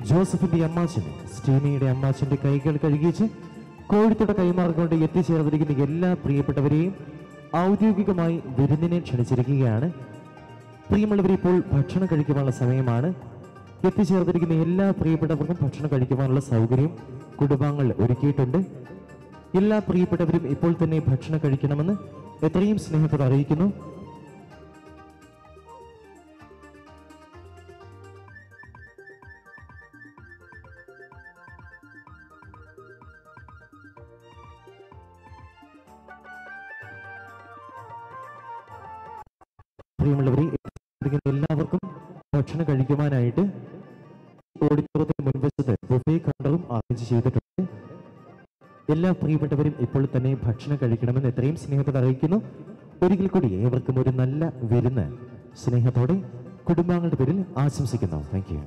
ജോസഫിന്റെ അമ്മാച്ചൻ സ്റ്റീമിയുടെ അമ്മാച്ചന്റെ കൈകൾ കഴുകിച്ച് കോഴിത്തോട് കൈമാറിക്കൊണ്ട് എത്തിച്ചേർന്നിരിക്കുന്ന എല്ലാ പ്രിയപ്പെട്ടവരെയും ഔദ്യോഗികമായി വിരുന്നിനെ ക്ഷണിച്ചിരിക്കുകയാണ്. പ്രിയമുള്ളവർ ഇപ്പോൾ ഭക്ഷണം കഴിക്കുവാനുള്ള സമയമാണ്. എത്തിച്ചേർന്നിരിക്കുന്ന എല്ലാ പ്രിയപ്പെട്ടവർക്കും ഭക്ഷണം കഴിക്കുവാനുള്ള സൗകര്യം കുടുംബാംഗങ്ങൾ ഒരുക്കിയിട്ടുണ്ട്. എല്ലാ പ്രിയപ്പെട്ടവരും ഇപ്പോൾ തന്നെ ഭക്ഷണം കഴിക്കണമെന്ന് എത്രയും സ്നേഹത്തോടെ അറിയിക്കുന്നു. ഭക്ഷണം കഴിക്കുവാനായിട്ട് ഓഡിറ്റോറിയത്തിന് മുൻവശത്ത് ബുഫേ കൗണ്ടറും അറേഞ്ച് ചെയ്തിട്ടുണ്ട്. എല്ലാ പ്രിയപ്പെട്ടവരും ഇപ്പോൾ തന്നെ ഭക്ഷണം കഴിക്കണമെന്ന് എത്രയും സ്നേഹത്തോടെ അറിയിക്കുന്നു. ഒരിക്കൽ കൂടി ഏവർക്കും ഒരു നല്ല വിരുന്ന് സ്നേഹത്തോടെ കുടുംബാംഗങ്ങളുടെ പേരിൽ ആശംസിക്കുന്നു. താങ്ക് യു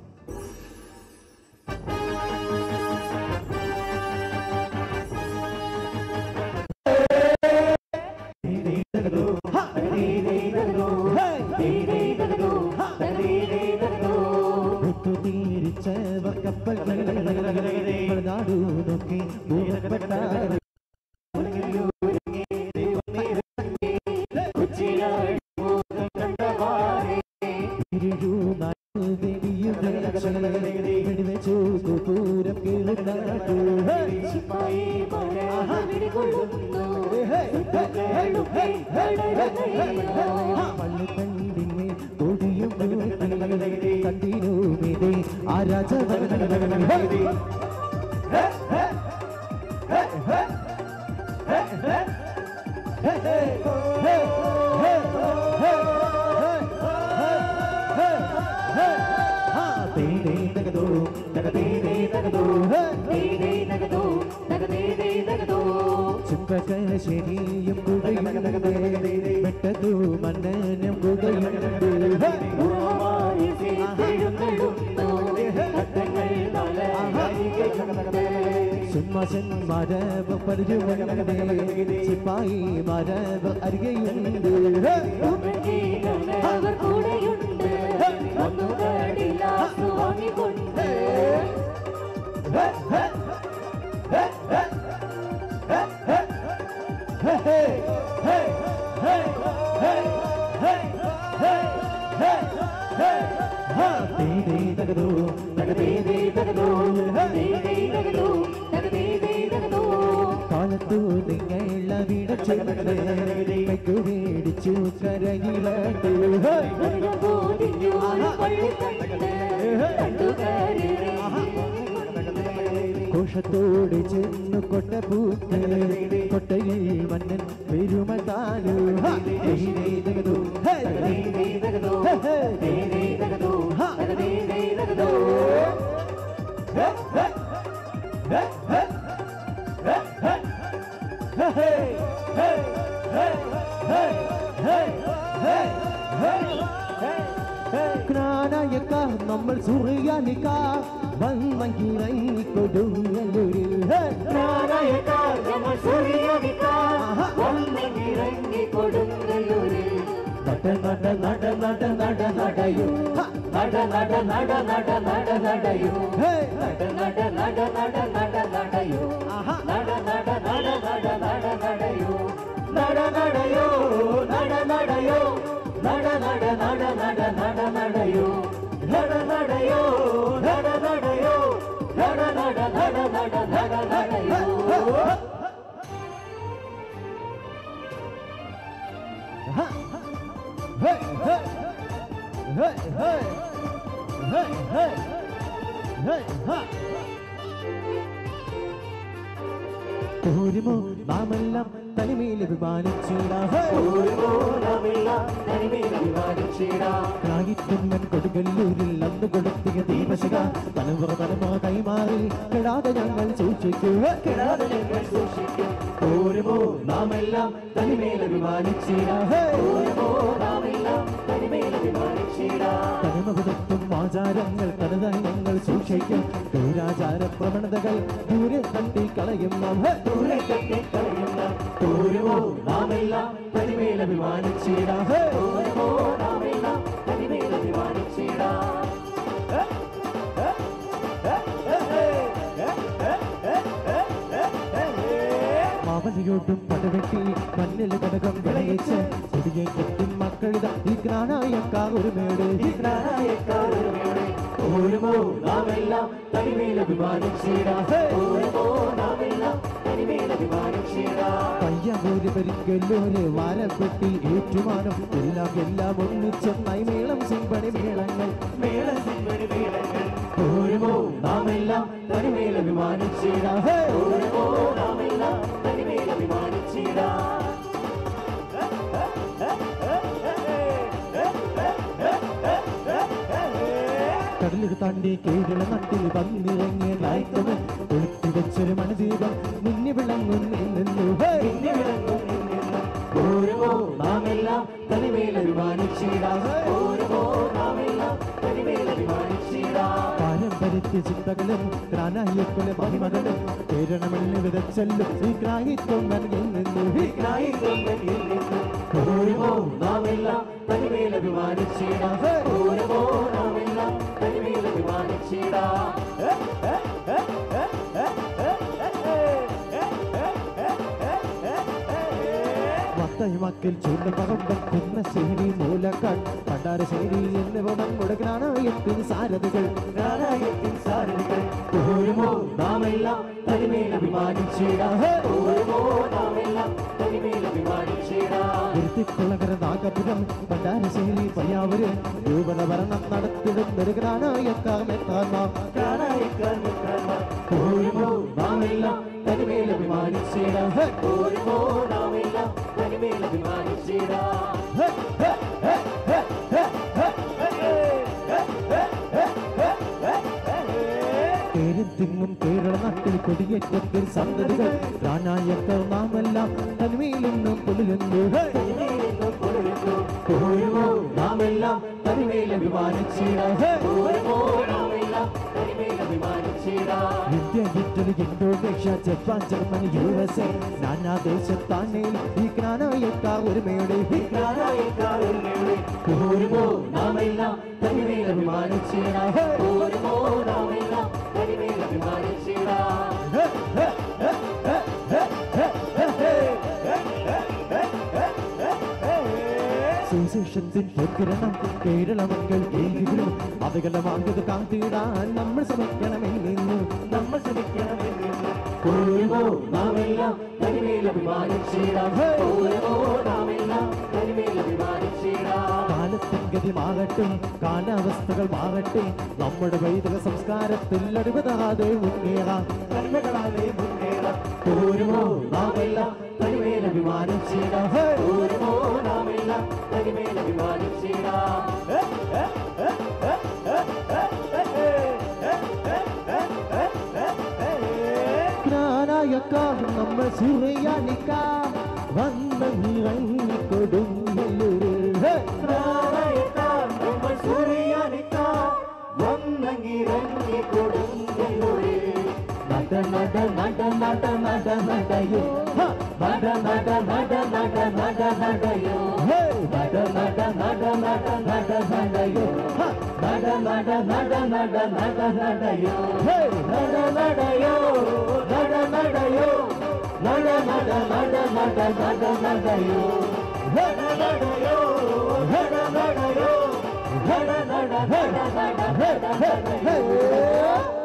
നന്നിൽ നിന്നു വിഘ്നായിക്കം നന്നിൽ നിന്നു ഓരോ നാമെല്ലാം തനിമേൽ അഭിമാനിച്ചിട ഓരോ നാമെല്ലാം തനിമേൽ അഭിമാനിച്ചിട ിൽ ചൂണ്ടപകണ്ടം കുന്ന ശേരി മൂലക്കാൾ കണ്ടാര ശേരി എന്നിവ നമ്മുടെ ജ്ഞാനായത്തിൻ സാരഥികൾ. ജ്ഞാനായത്തിൻ സാരഥികൾ. ഓടുമോ നാമെല്ലാം തനിമേൽ അഭിമാനിച്ചേടാ ഓടുമോ നാമെല്ലാം തനിമേൽ അഭിമാനിച്ചേടാ നിർത്തിക്കൊള്ളകരനാകപുരം ഭണ്ഡാരശേരി പയ്യാവൂര് രൂപതഭരണം നടത്തിടുന്നൊരു ഗ്രാനായക്കാമെത്താൻമാ ഓടുമോ നാമെല്ലാം തനിമേൽ അഭിമാനിച്ചേടാ ഓടുമോ നാമെല്ലാം തനിമേൽ അഭിമാനിച്ചേടാ തിങ്ങും കേരള നാട്ടിൽ കൊടിയേറ്റത്തിൽ സന്തതികൾ താനായക്കൾ നാമെല്ലാം തനിമയിലെന്നും പൊളിയുന്നു. ഓർമ്മോ നാമെല്ലാം തനിമയിൽ അഭിമാനിച്ചിടാം ഓർമ്മോ നാമെല്ലാം തനിമേൽ അഭിമാനിച്ചിടാം India Italy Indonesia Japan Germany U S A നാനാ ദേശത്താണേൽ ഈ ജ്ഞാനായക്കാർ ഒരുമയുടെ ഓർമ്മോ നാമെല്ലാം തനിമേൽ അഭിമാനിച്ചിടാം. ഓർമ്മോ നാമെല്ലാം തനിമേൽ അഭിമാനിച്ചിടാം. സുവിശേഷത്തിൻ പൊക്കിരണം കേരള മക്കൾ കേൾക്കുകയും വാങ്ങത് കാത്തിടാൻ നമ്മൾ ശ്രമിക്കണമെന്നു നമ്മൾ ശ്രമിക്കണമെന്ന് ഓർമ്മോ നാമെല്ലാം തനിമേൽ അഭിമാനിച്ചിടാം ഓർമ്മോ നാമെല്ലാം തനിമേൽ അഭിമാനിച്ചിടാം കാലത്തിൻ ഗതി മാറട്ടെ കാലാവസ്ഥകൾ മാറട്ടെ നമ്മുടെ വൈദിക സംസ്കാരത്തിൽ അടിപതാതെ മുന്നേറാം. നന്മകളാലെ മുന്നേറാം. ഓർമ്മോ നാമെല്ലാം തനിമേൽ അഭിമാനിച്ചിടാം ഓർമ്മോ നാമെല്ലാം மேல் அபிமானம் ஸ்ரீராம் ஞானாயக்காவும் நம்ம சூரியானிக்கா வந்த நீரங்கி கொடும் நட நட நட நட நட நடையோ. Mada mada mada mada mada mada yo. Mada mada mada mada mada mada yo. Mada mada mada mada mada mada yo. Mada mada yo. Mada mada yo. Mada mada mada mada mada mada yo. Mada mada yo. Mada mada yo. Mada mada mada mada mada yo.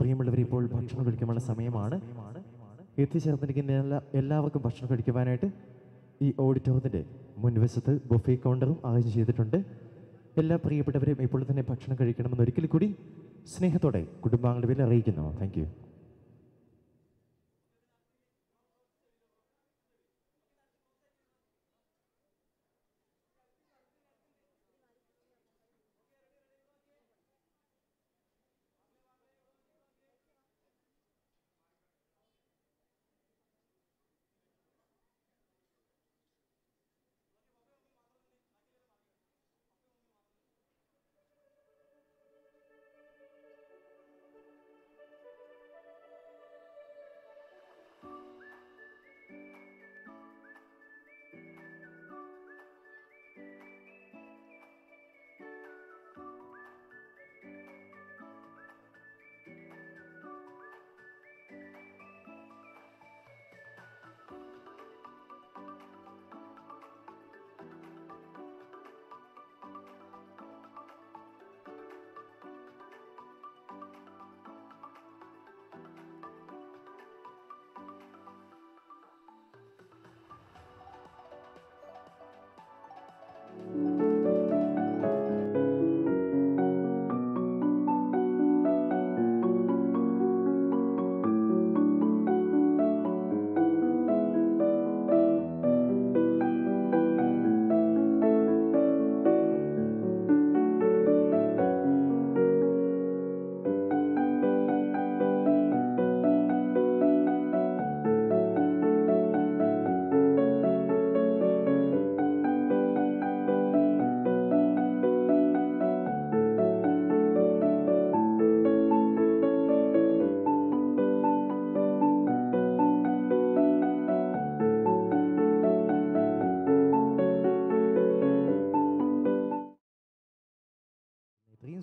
പ്രിയമുള്ളവർ ഇപ്പോൾ ഭക്ഷണം കഴിക്കാനുള്ള സമയമാണ്. എത്തിച്ചേർന്നിരിക്കുന്ന എല്ലാ എല്ലാവർക്കും ഭക്ഷണം കഴിക്കുവാനായിട്ട് ഈ ഓഡിറ്റോറിയത്തിന്റെ മുൻവശത്ത് ബുഫേ കൗണ്ടറും അറേഞ്ച് ചെയ്തിട്ടുണ്ട്. എല്ലാ പ്രിയപ്പെട്ടവരെയും ഇപ്പോൾ തന്നെ ഭക്ഷണം കഴിക്കണമെന്ന് ഒരിക്കൽ കൂടി സ്നേഹത്തോടെ കുടുംബാംഗങ്ങളുടെ പേരിൽ അറിയിക്കുന്നു. താങ്ക്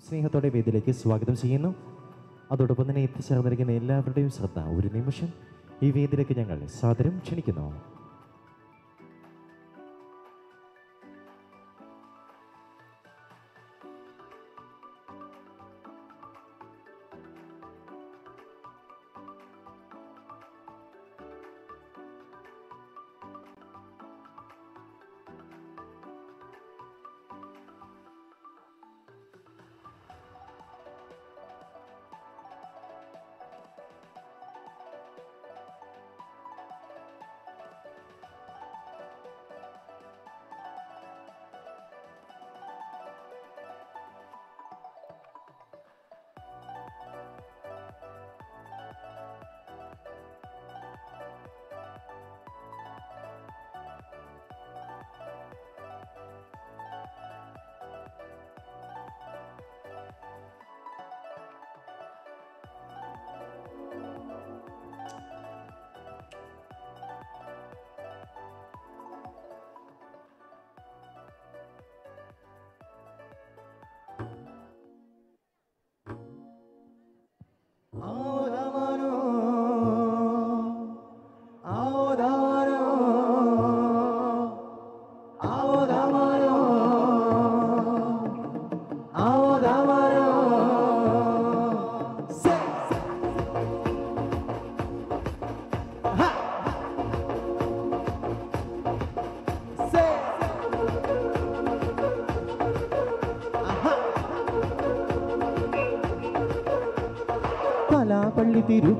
സ്നേഹത്തോടെ വേദിയിലേക്ക് സ്വാഗതം ചെയ്യുന്നു. അതോടൊപ്പം തന്നെ എത്തിച്ചേർന്നിരിക്കുന്ന എല്ലാവരുടെയും ശ്രദ്ധ ഒരു നിമിഷം ഈ വേദിയിലേക്ക് ഞങ്ങൾ സാദരം ക്ഷണിക്കുന്നു.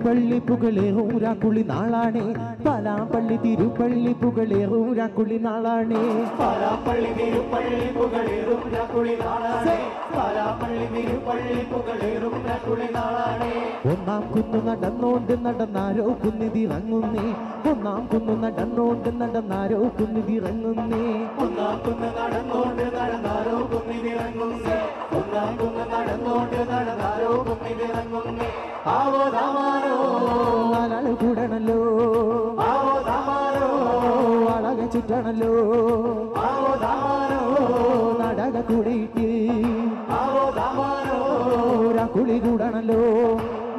തിരുപ്പള്ളി പുകളേറൂരാക്കുളി നാളാണേ. പാലാപ്പള്ളി തിരുപ്പള്ളി പുകളേറൂരാക്കുളി നാളാണേ. പാലാപ്പള്ളി തിരുപ്പള്ളി പുകളേറും ഊരാക്കുള്ളി നാളാണേ. പാലാപ്പള്ളി തിരുപ്പള്ളി പുകളേറും നാളാണേ. ഒന്നാം കുന്നു നടന്നോണ്ട് നടന്നാരോ കുന്നിതിറങ്ങുന്നേ ഒന്നാം കുന്നു നടന്നോണ്ട് നടന്നാരോ കുന്നിതിറങ്ങുന്നേ ഒന്നാം കുന്നു നടന്നോണ്ട് നടന്നാരോ കുന്നിതിറങ്ങുന്നേ ഒന്നാം കുന്ന് നടന്നോണ്ട് നടന്നാരോ കുന്നിതിറങ്ങുന്നേ ആവോ ദാമാനോ. നാലാൾ കൂടണല്ലോ. ആവോ ദാമാനോ. അളക ചുറ്റണല്ലോ. ആവോ ദാമാനോ. നടക കുടിയിട്ട് ആവോ ദാമാനോ. കുളി കൂടണല്ലോ.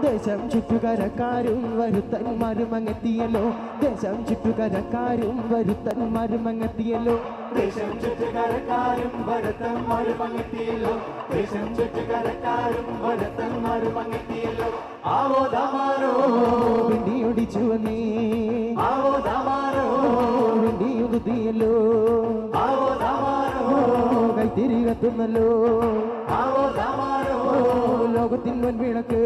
ദേശം ചുറ്റുകരക്കാരും വരുത്തൻ മരുമങ്ങെത്തിയല്ലോ. ദേശം ചുറ്റുകരക്കാരും വരുത്തൻ മരുമങ്ങെത്തിയല്ലോ. ദേശം ചുറ്റുകരക്കാരും വരുത്തൻ മരുമങ്ങെത്തിയല്ലോ. ദേശം ചുറ്റുകരക്കാരും വരുത്തൻ മരുമങ്ങെത്തിയല്ലോ. ആവോ ദാമാനോ പിടിയൊടിച്ചു വന്നേ. ആവോ ദാമാനോ പിടിയുതിയല്ലോ ആവോ ദമാരോ കൈത്തിരി കത്തുന്നല്ലോ ആവോ ദമാരോ ലോകത്തിൻ മുൻവിളക്ക്.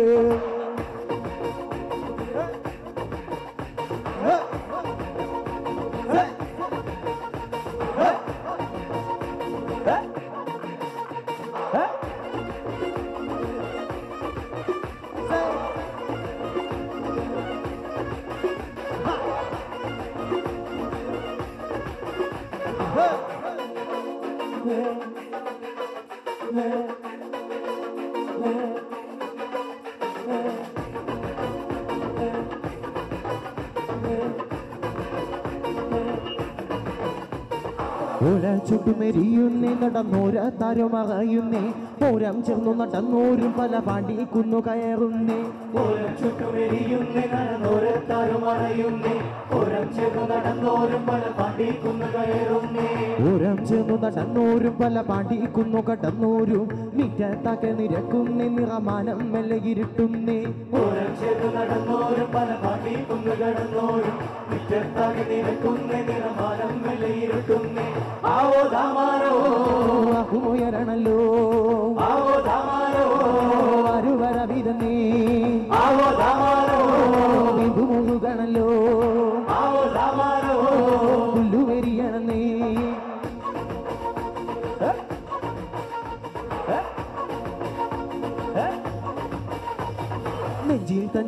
ചുട്ടുമെരിയുന്നേ നടന്നോര തരുമറയുന്നേ പൂരം ചേർന്നു നടന്നോരും പല പാണ്ടി കുന്നു കയറുന്നേ. ഓരം മറയുന്നേ ഓരം ചേർന്ന് നടന്നോരും പല പാണ്ടി കുന്നു കയറുന്നേ. പൂരം ചേർന്നു നടന്നോരും പല പാണ്ടി കുന്നു കടന്നോരും. മിറ്റത്താക്കെ നിരക്കുന്നേ നിറമാനം മെല്ലെ ഇരുട്ടുന്നേ. ഓരം ചേർന്നു നടന്നോരും പല പാണ്ടി കുന്നു കടന്നോരും. മിറ്റത്താകെ നിരക്കുന്നേ നിറമാനം വിലയിരുട്ടുന്നേ ആവോ ദാമാനോ. ഉയരണല്ലോ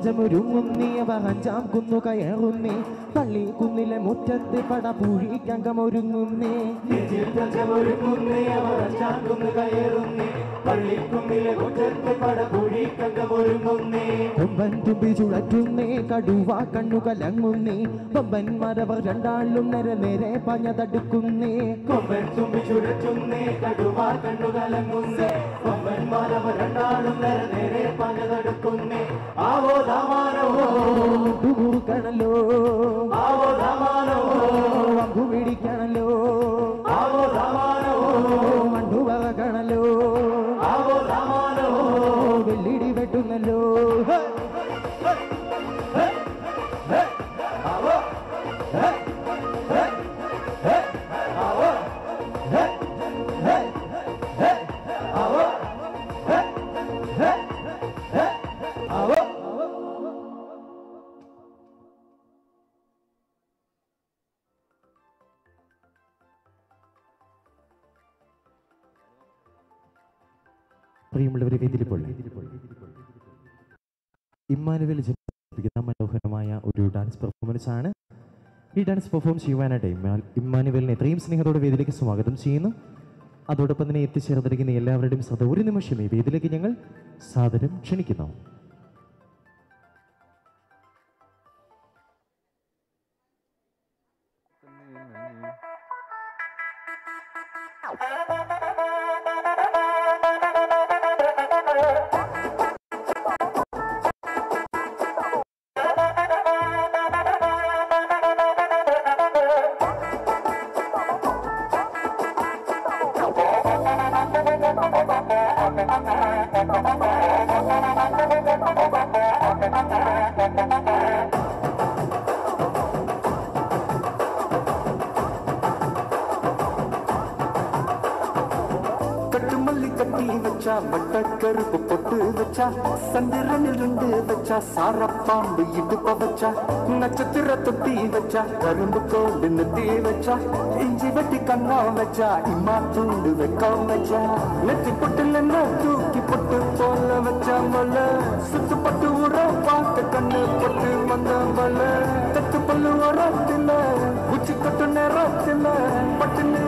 അവർ അഞ്ചാം കുന്നു കയറുന്നേ. പള്ളി കുന്നിലെ മുറ്റത്ത് പട പൂഴിക്കങ്കമൊരുങ്ങുന്നേ അവർ അഞ്ചാം കുന്നു കയറുന്നേ. പള്ളിക്കുന്നിലെ മുറ്റത്ത് പടപുഴി കങ്കമൊരുങ്ങുന്നേ കൊമ്പൻ തുമ്പി ചുഴറ്റുന്നേ കടുവ കണ്ണു കലങ്ങുന്നേ. കൊമ്പൻ മരവർ രണ്ടാളും നേരെ നേരെ പഞ്ഞതടുക്കുന്നേ കൊമ്പൻ തുമ്പി ചുഴറ്റുന്നേ കടുവ കണ്ണു കലങ്ങുന്നേ. കൊമ്പന്മാരവ രണ്ടാളും നേരെ നേരെ പഞ്ഞതടുക്കുന്നേ ആവോ ദാമാനോ മുറുക്കണല്ലോ ആവോ ദാമാനോ അമ്പു പിടിക്കണല്ലോ പ്രിയമുള്ളവരെ വേദിയിലിപ്പോൾ ഇമ്മാനുവൽ ജനിപ്പിക്കുന്ന മനോഹരമായ ഒരു ഡാൻസ് പെർഫോമൻസ് ആണ്. ഈ ഡാൻസ് പെർഫോം ചെയ്യുവാനായിട്ട് ഇമ്മാ- ഇമ്മാനുവലിനെ ഇത്രയും സ്നേഹത്തോടെ വേദിയിലേക്ക് സ്വാഗതം ചെയ്യുന്നു. അതോടൊപ്പം തന്നെ എത്തിച്ചേർന്നിരിക്കുന്ന എല്ലാവരുടെയും ശ്രദ്ധ ഒരു നിമിഷം ഈ വേദിയിലേക്ക് ഞങ്ങൾ സാദരം ക്ഷണിക്കുന്നു. வச்சா வட்டக்கருப்பு பொட்டு வச்சா சந்திரனில் இருந்து வச்சா சாரப்பாம்பு இடுப்ப வச்சா நட்சத்திர தொட்டி வச்சா கரும்பு கோடு நிறுத்தி வச்சா இஞ்சி வெட்டி கண்ணா வச்சா இம்மா தூண்டு வெக்கம் வச்சா நெத்தி பொட்டுல தூக்கி பொட்டு போல வச்சா மல சுத்துப்பட்டு உர பார்த்து கண்ணு பொட்டு வந்த மல தத்து பல்லு உரத்துல உச்சி கட்டு நேரத்துல பட்டுன்னு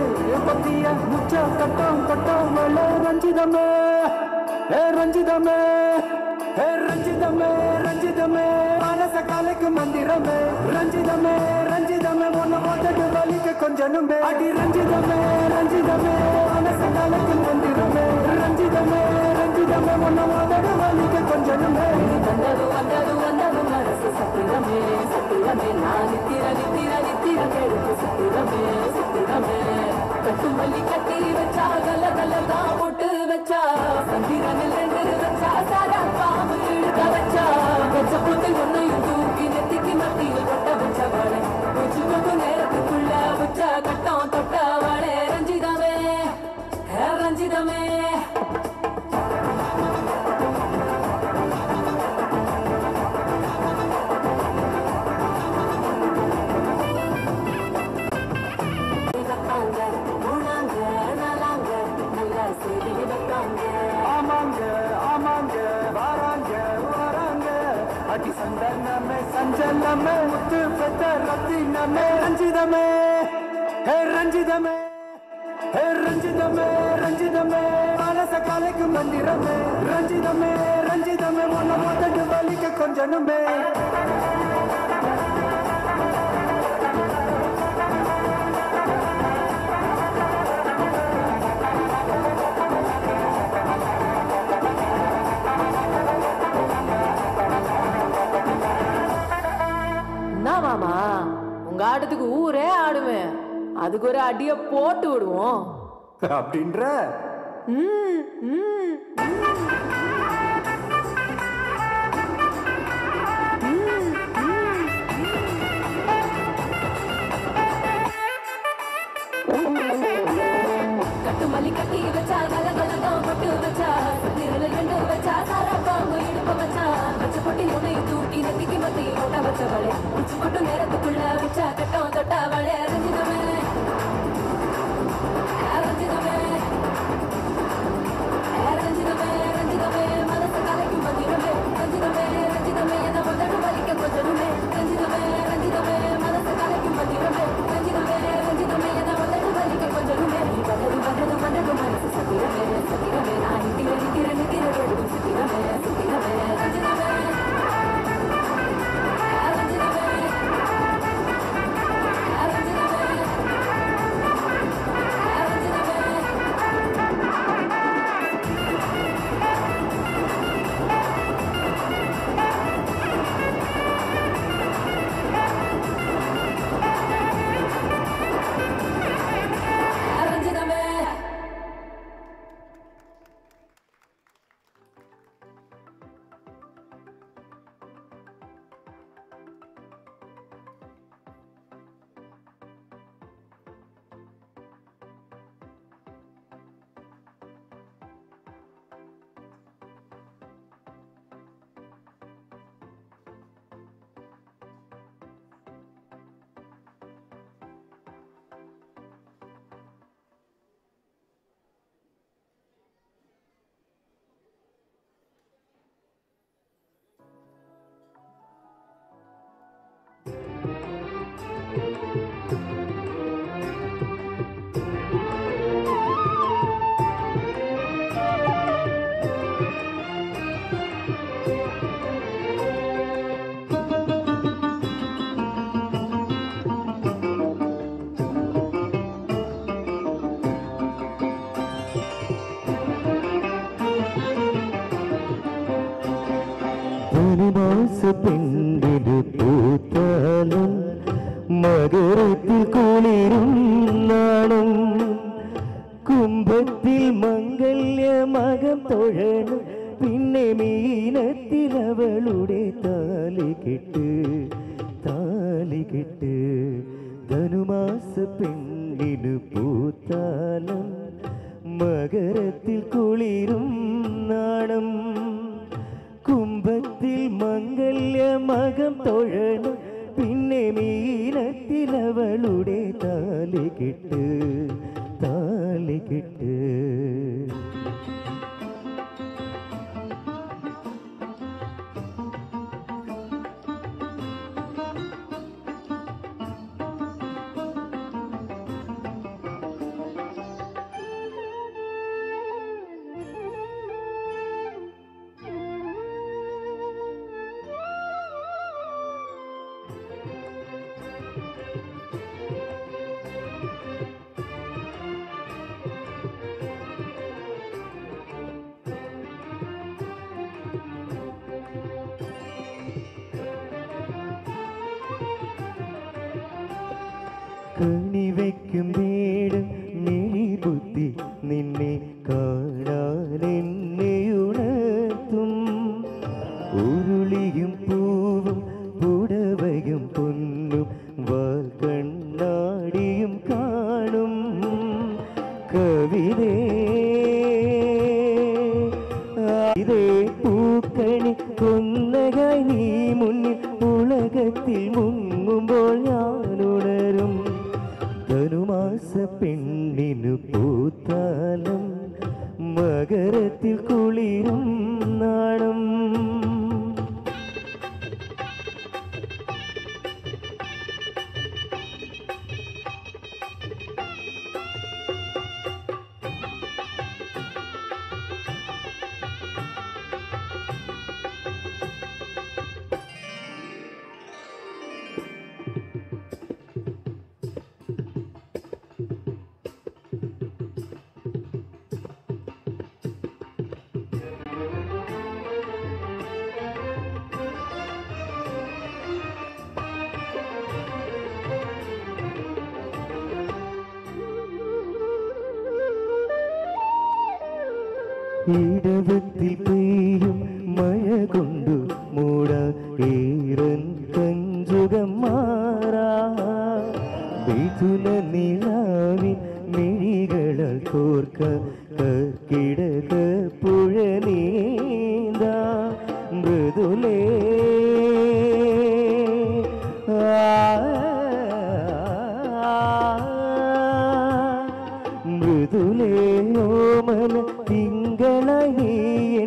பத்திய முச்சா கட்டம் கட்டம் மல ரஞ்சிதமே ஏ ரஞ்சிதமே ஏ ரஞ்சிதமே ரஞ்சிதமே மனச காலைக்கு மந்திரமே. ரஞ்சிதமே ரஞ்சிதமே ஒன்ன போட்டது வலிக்க கொஞ்சனுமே. அடி ரஞ்சிதமே ரஞ்சிதமே மனச காலைக்கு மந்திரமே. ரஞ்சிதமே ரஞ்சிதமே ஒன்ன போட்டது வலிக்க கொஞ்சனுமே. வந்தது வந்தது வந்தது மனசு சத்திரமே சத்திரமே. நான் நித்திர நித்திர நித்திர கேடுக்கு சத்திரமே சத்திரமே. கட்டு மல்லி கட்டி வச்சா கல கல தான் போட்டு வச்சா சந்திரனில் ரெண்டு வச்சா சாரா பாம்பு இழுக்க வச்சா வச்ச போட்டு ஒன்னையும் தூக்கி நெத்திக்கு மத்தியில் கொட்ட வச்சவளே உச்சி கொண்டு நேரத்துக்குள்ள கட்டம் தொட்ட கொஞ்சனுமே என்ன மாமா உங்க ஆட்டத்துக்கு ஊரே ஆடுவேன். அதுக்கு ஒரு அடிய போட்டு விடுவோம். அப்படின்ற? ம்,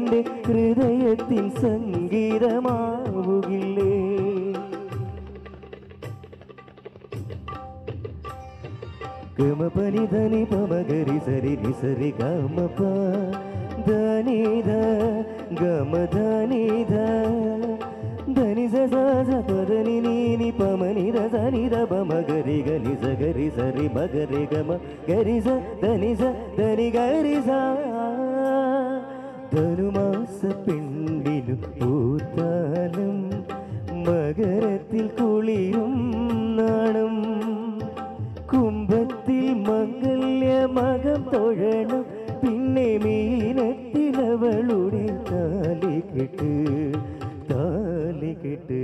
എൻ്റെ ഹൃദയത്തിൻ സംഗീതമാവുകില്ലേ ഗമ പനി ധനി പമ ഗരി സരി നി സരി ഗമ പ ധനി ധ ഗമ ധനി ധ ധനി സ സ സ പ ധനി നീ നി പമ നി ധ സ നി ധ പമ ഗരി ഗനി സ ഗരി സരി ധനുമാസ പെണ്ണിനു പൂത്താലും മകരത്തിൽ കുളിയും നാണം. കുംഭത്തിൽ മംഗല്യ മകം തൊഴണം. പിന്നെ മീനത്തിലവളുടെ താലി കെട്ട് താലി കെട്ട്.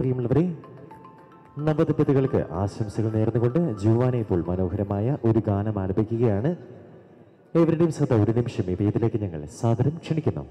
പ്രിയമുള്ളവരെ നവദമ്പതികൾക്ക് ആശംസകൾ നേർന്നുകൊണ്ട് ജുവാനെ ഇപ്പോൾ മനോഹരമായ ഒരു ഗാനം ആലപിക്കുകയാണ്. ഏവരുടെയും ശ്രദ്ധ ഒരു നിമിഷം ഈ ഞങ്ങൾ സാദരം ക്ഷണിക്കുന്നു.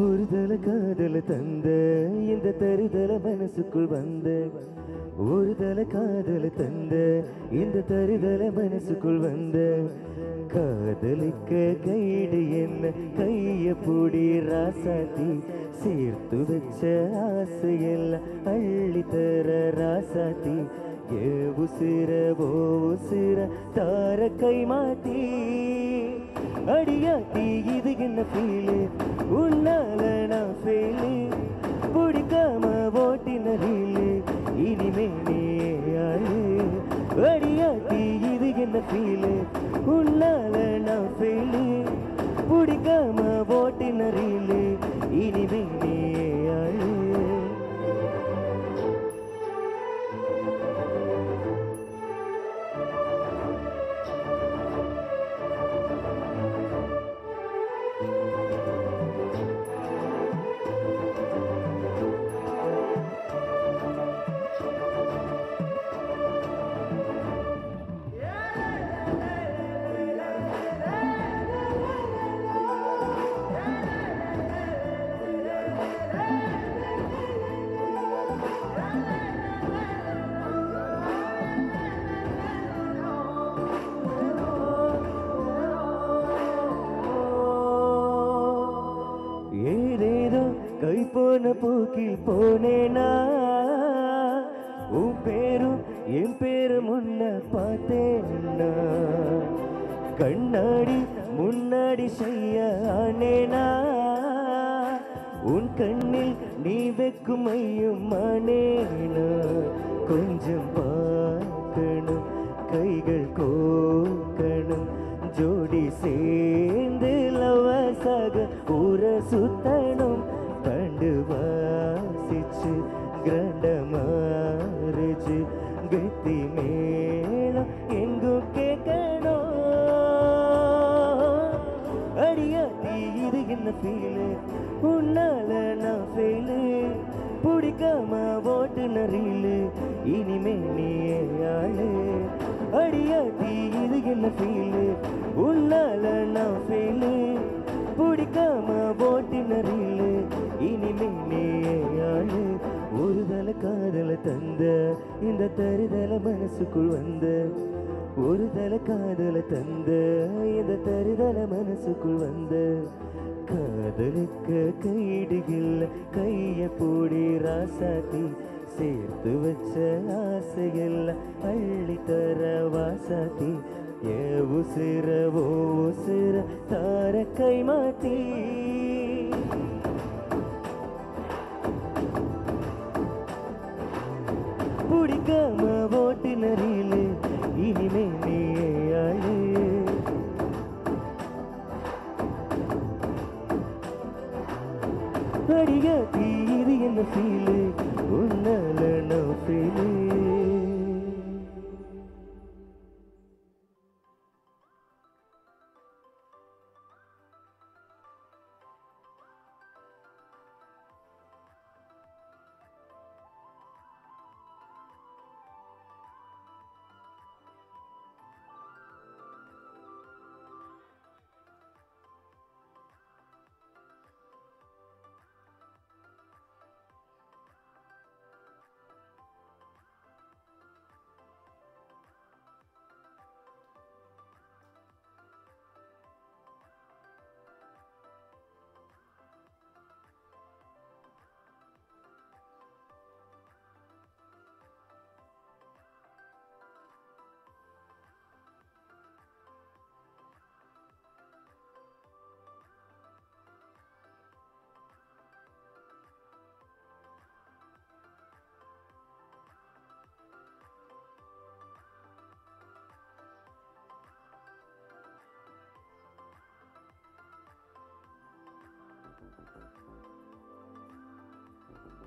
ஒருதல காதல தந்த இந்த தருதல மனசுக்குள் வந்த. ஒருதல காதல தந்த இந்த தருதல மனசுக்குள் வந்த. காதலிக்க கைடு என்ன கைய பூடி ராசாத்தி. சேர்த்து வச்ச ஆசையெல்லாம் அள்ளி தர ராசாத்தி. ஏ உசிர ஓ உசிர தார கை மாத்தி. அடியாத்தி இது என்ன ஃபீலு உன்னால நான் ஃபெயிலு பிடிக்காம ஓட்டின ரீலு இனிமே நீ ஆளு இது என்ன ஃபீலு உன்னால நான் ஃபெயிலு பிடிக்காம ஓட்டின ரீலு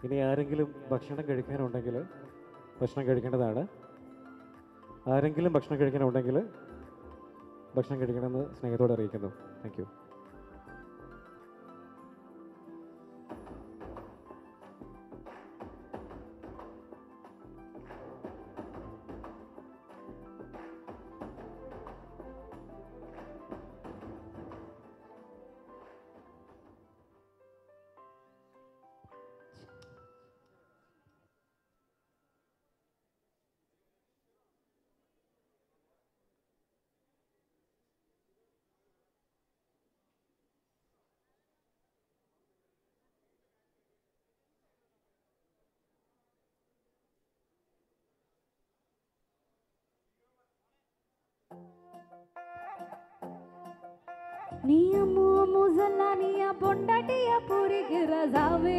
ഇനി ആരെങ്കിലും ഭക്ഷണം കഴിക്കാനുണ്ടെങ്കിൽ ഭക്ഷണം കഴിക്കേണ്ടതാണ്. ആരെങ്കിലും ഭക്ഷണം കഴിക്കാനുണ്ടെങ്കിൽ ഭക്ഷണം കഴിക്കണമെന്ന് സ്നേഹത്തോടെ അറിയിക്കുന്നു. താങ്ക് நீ அம்மு அம்மு சொல்லா நீ பொண்டாட்டிய புரிகிற சாமி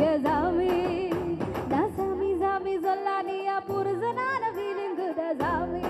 ஏ சாமி நான் சாமி சாமி சொல்லா நீ புருஷனான விழுங்குற சாமி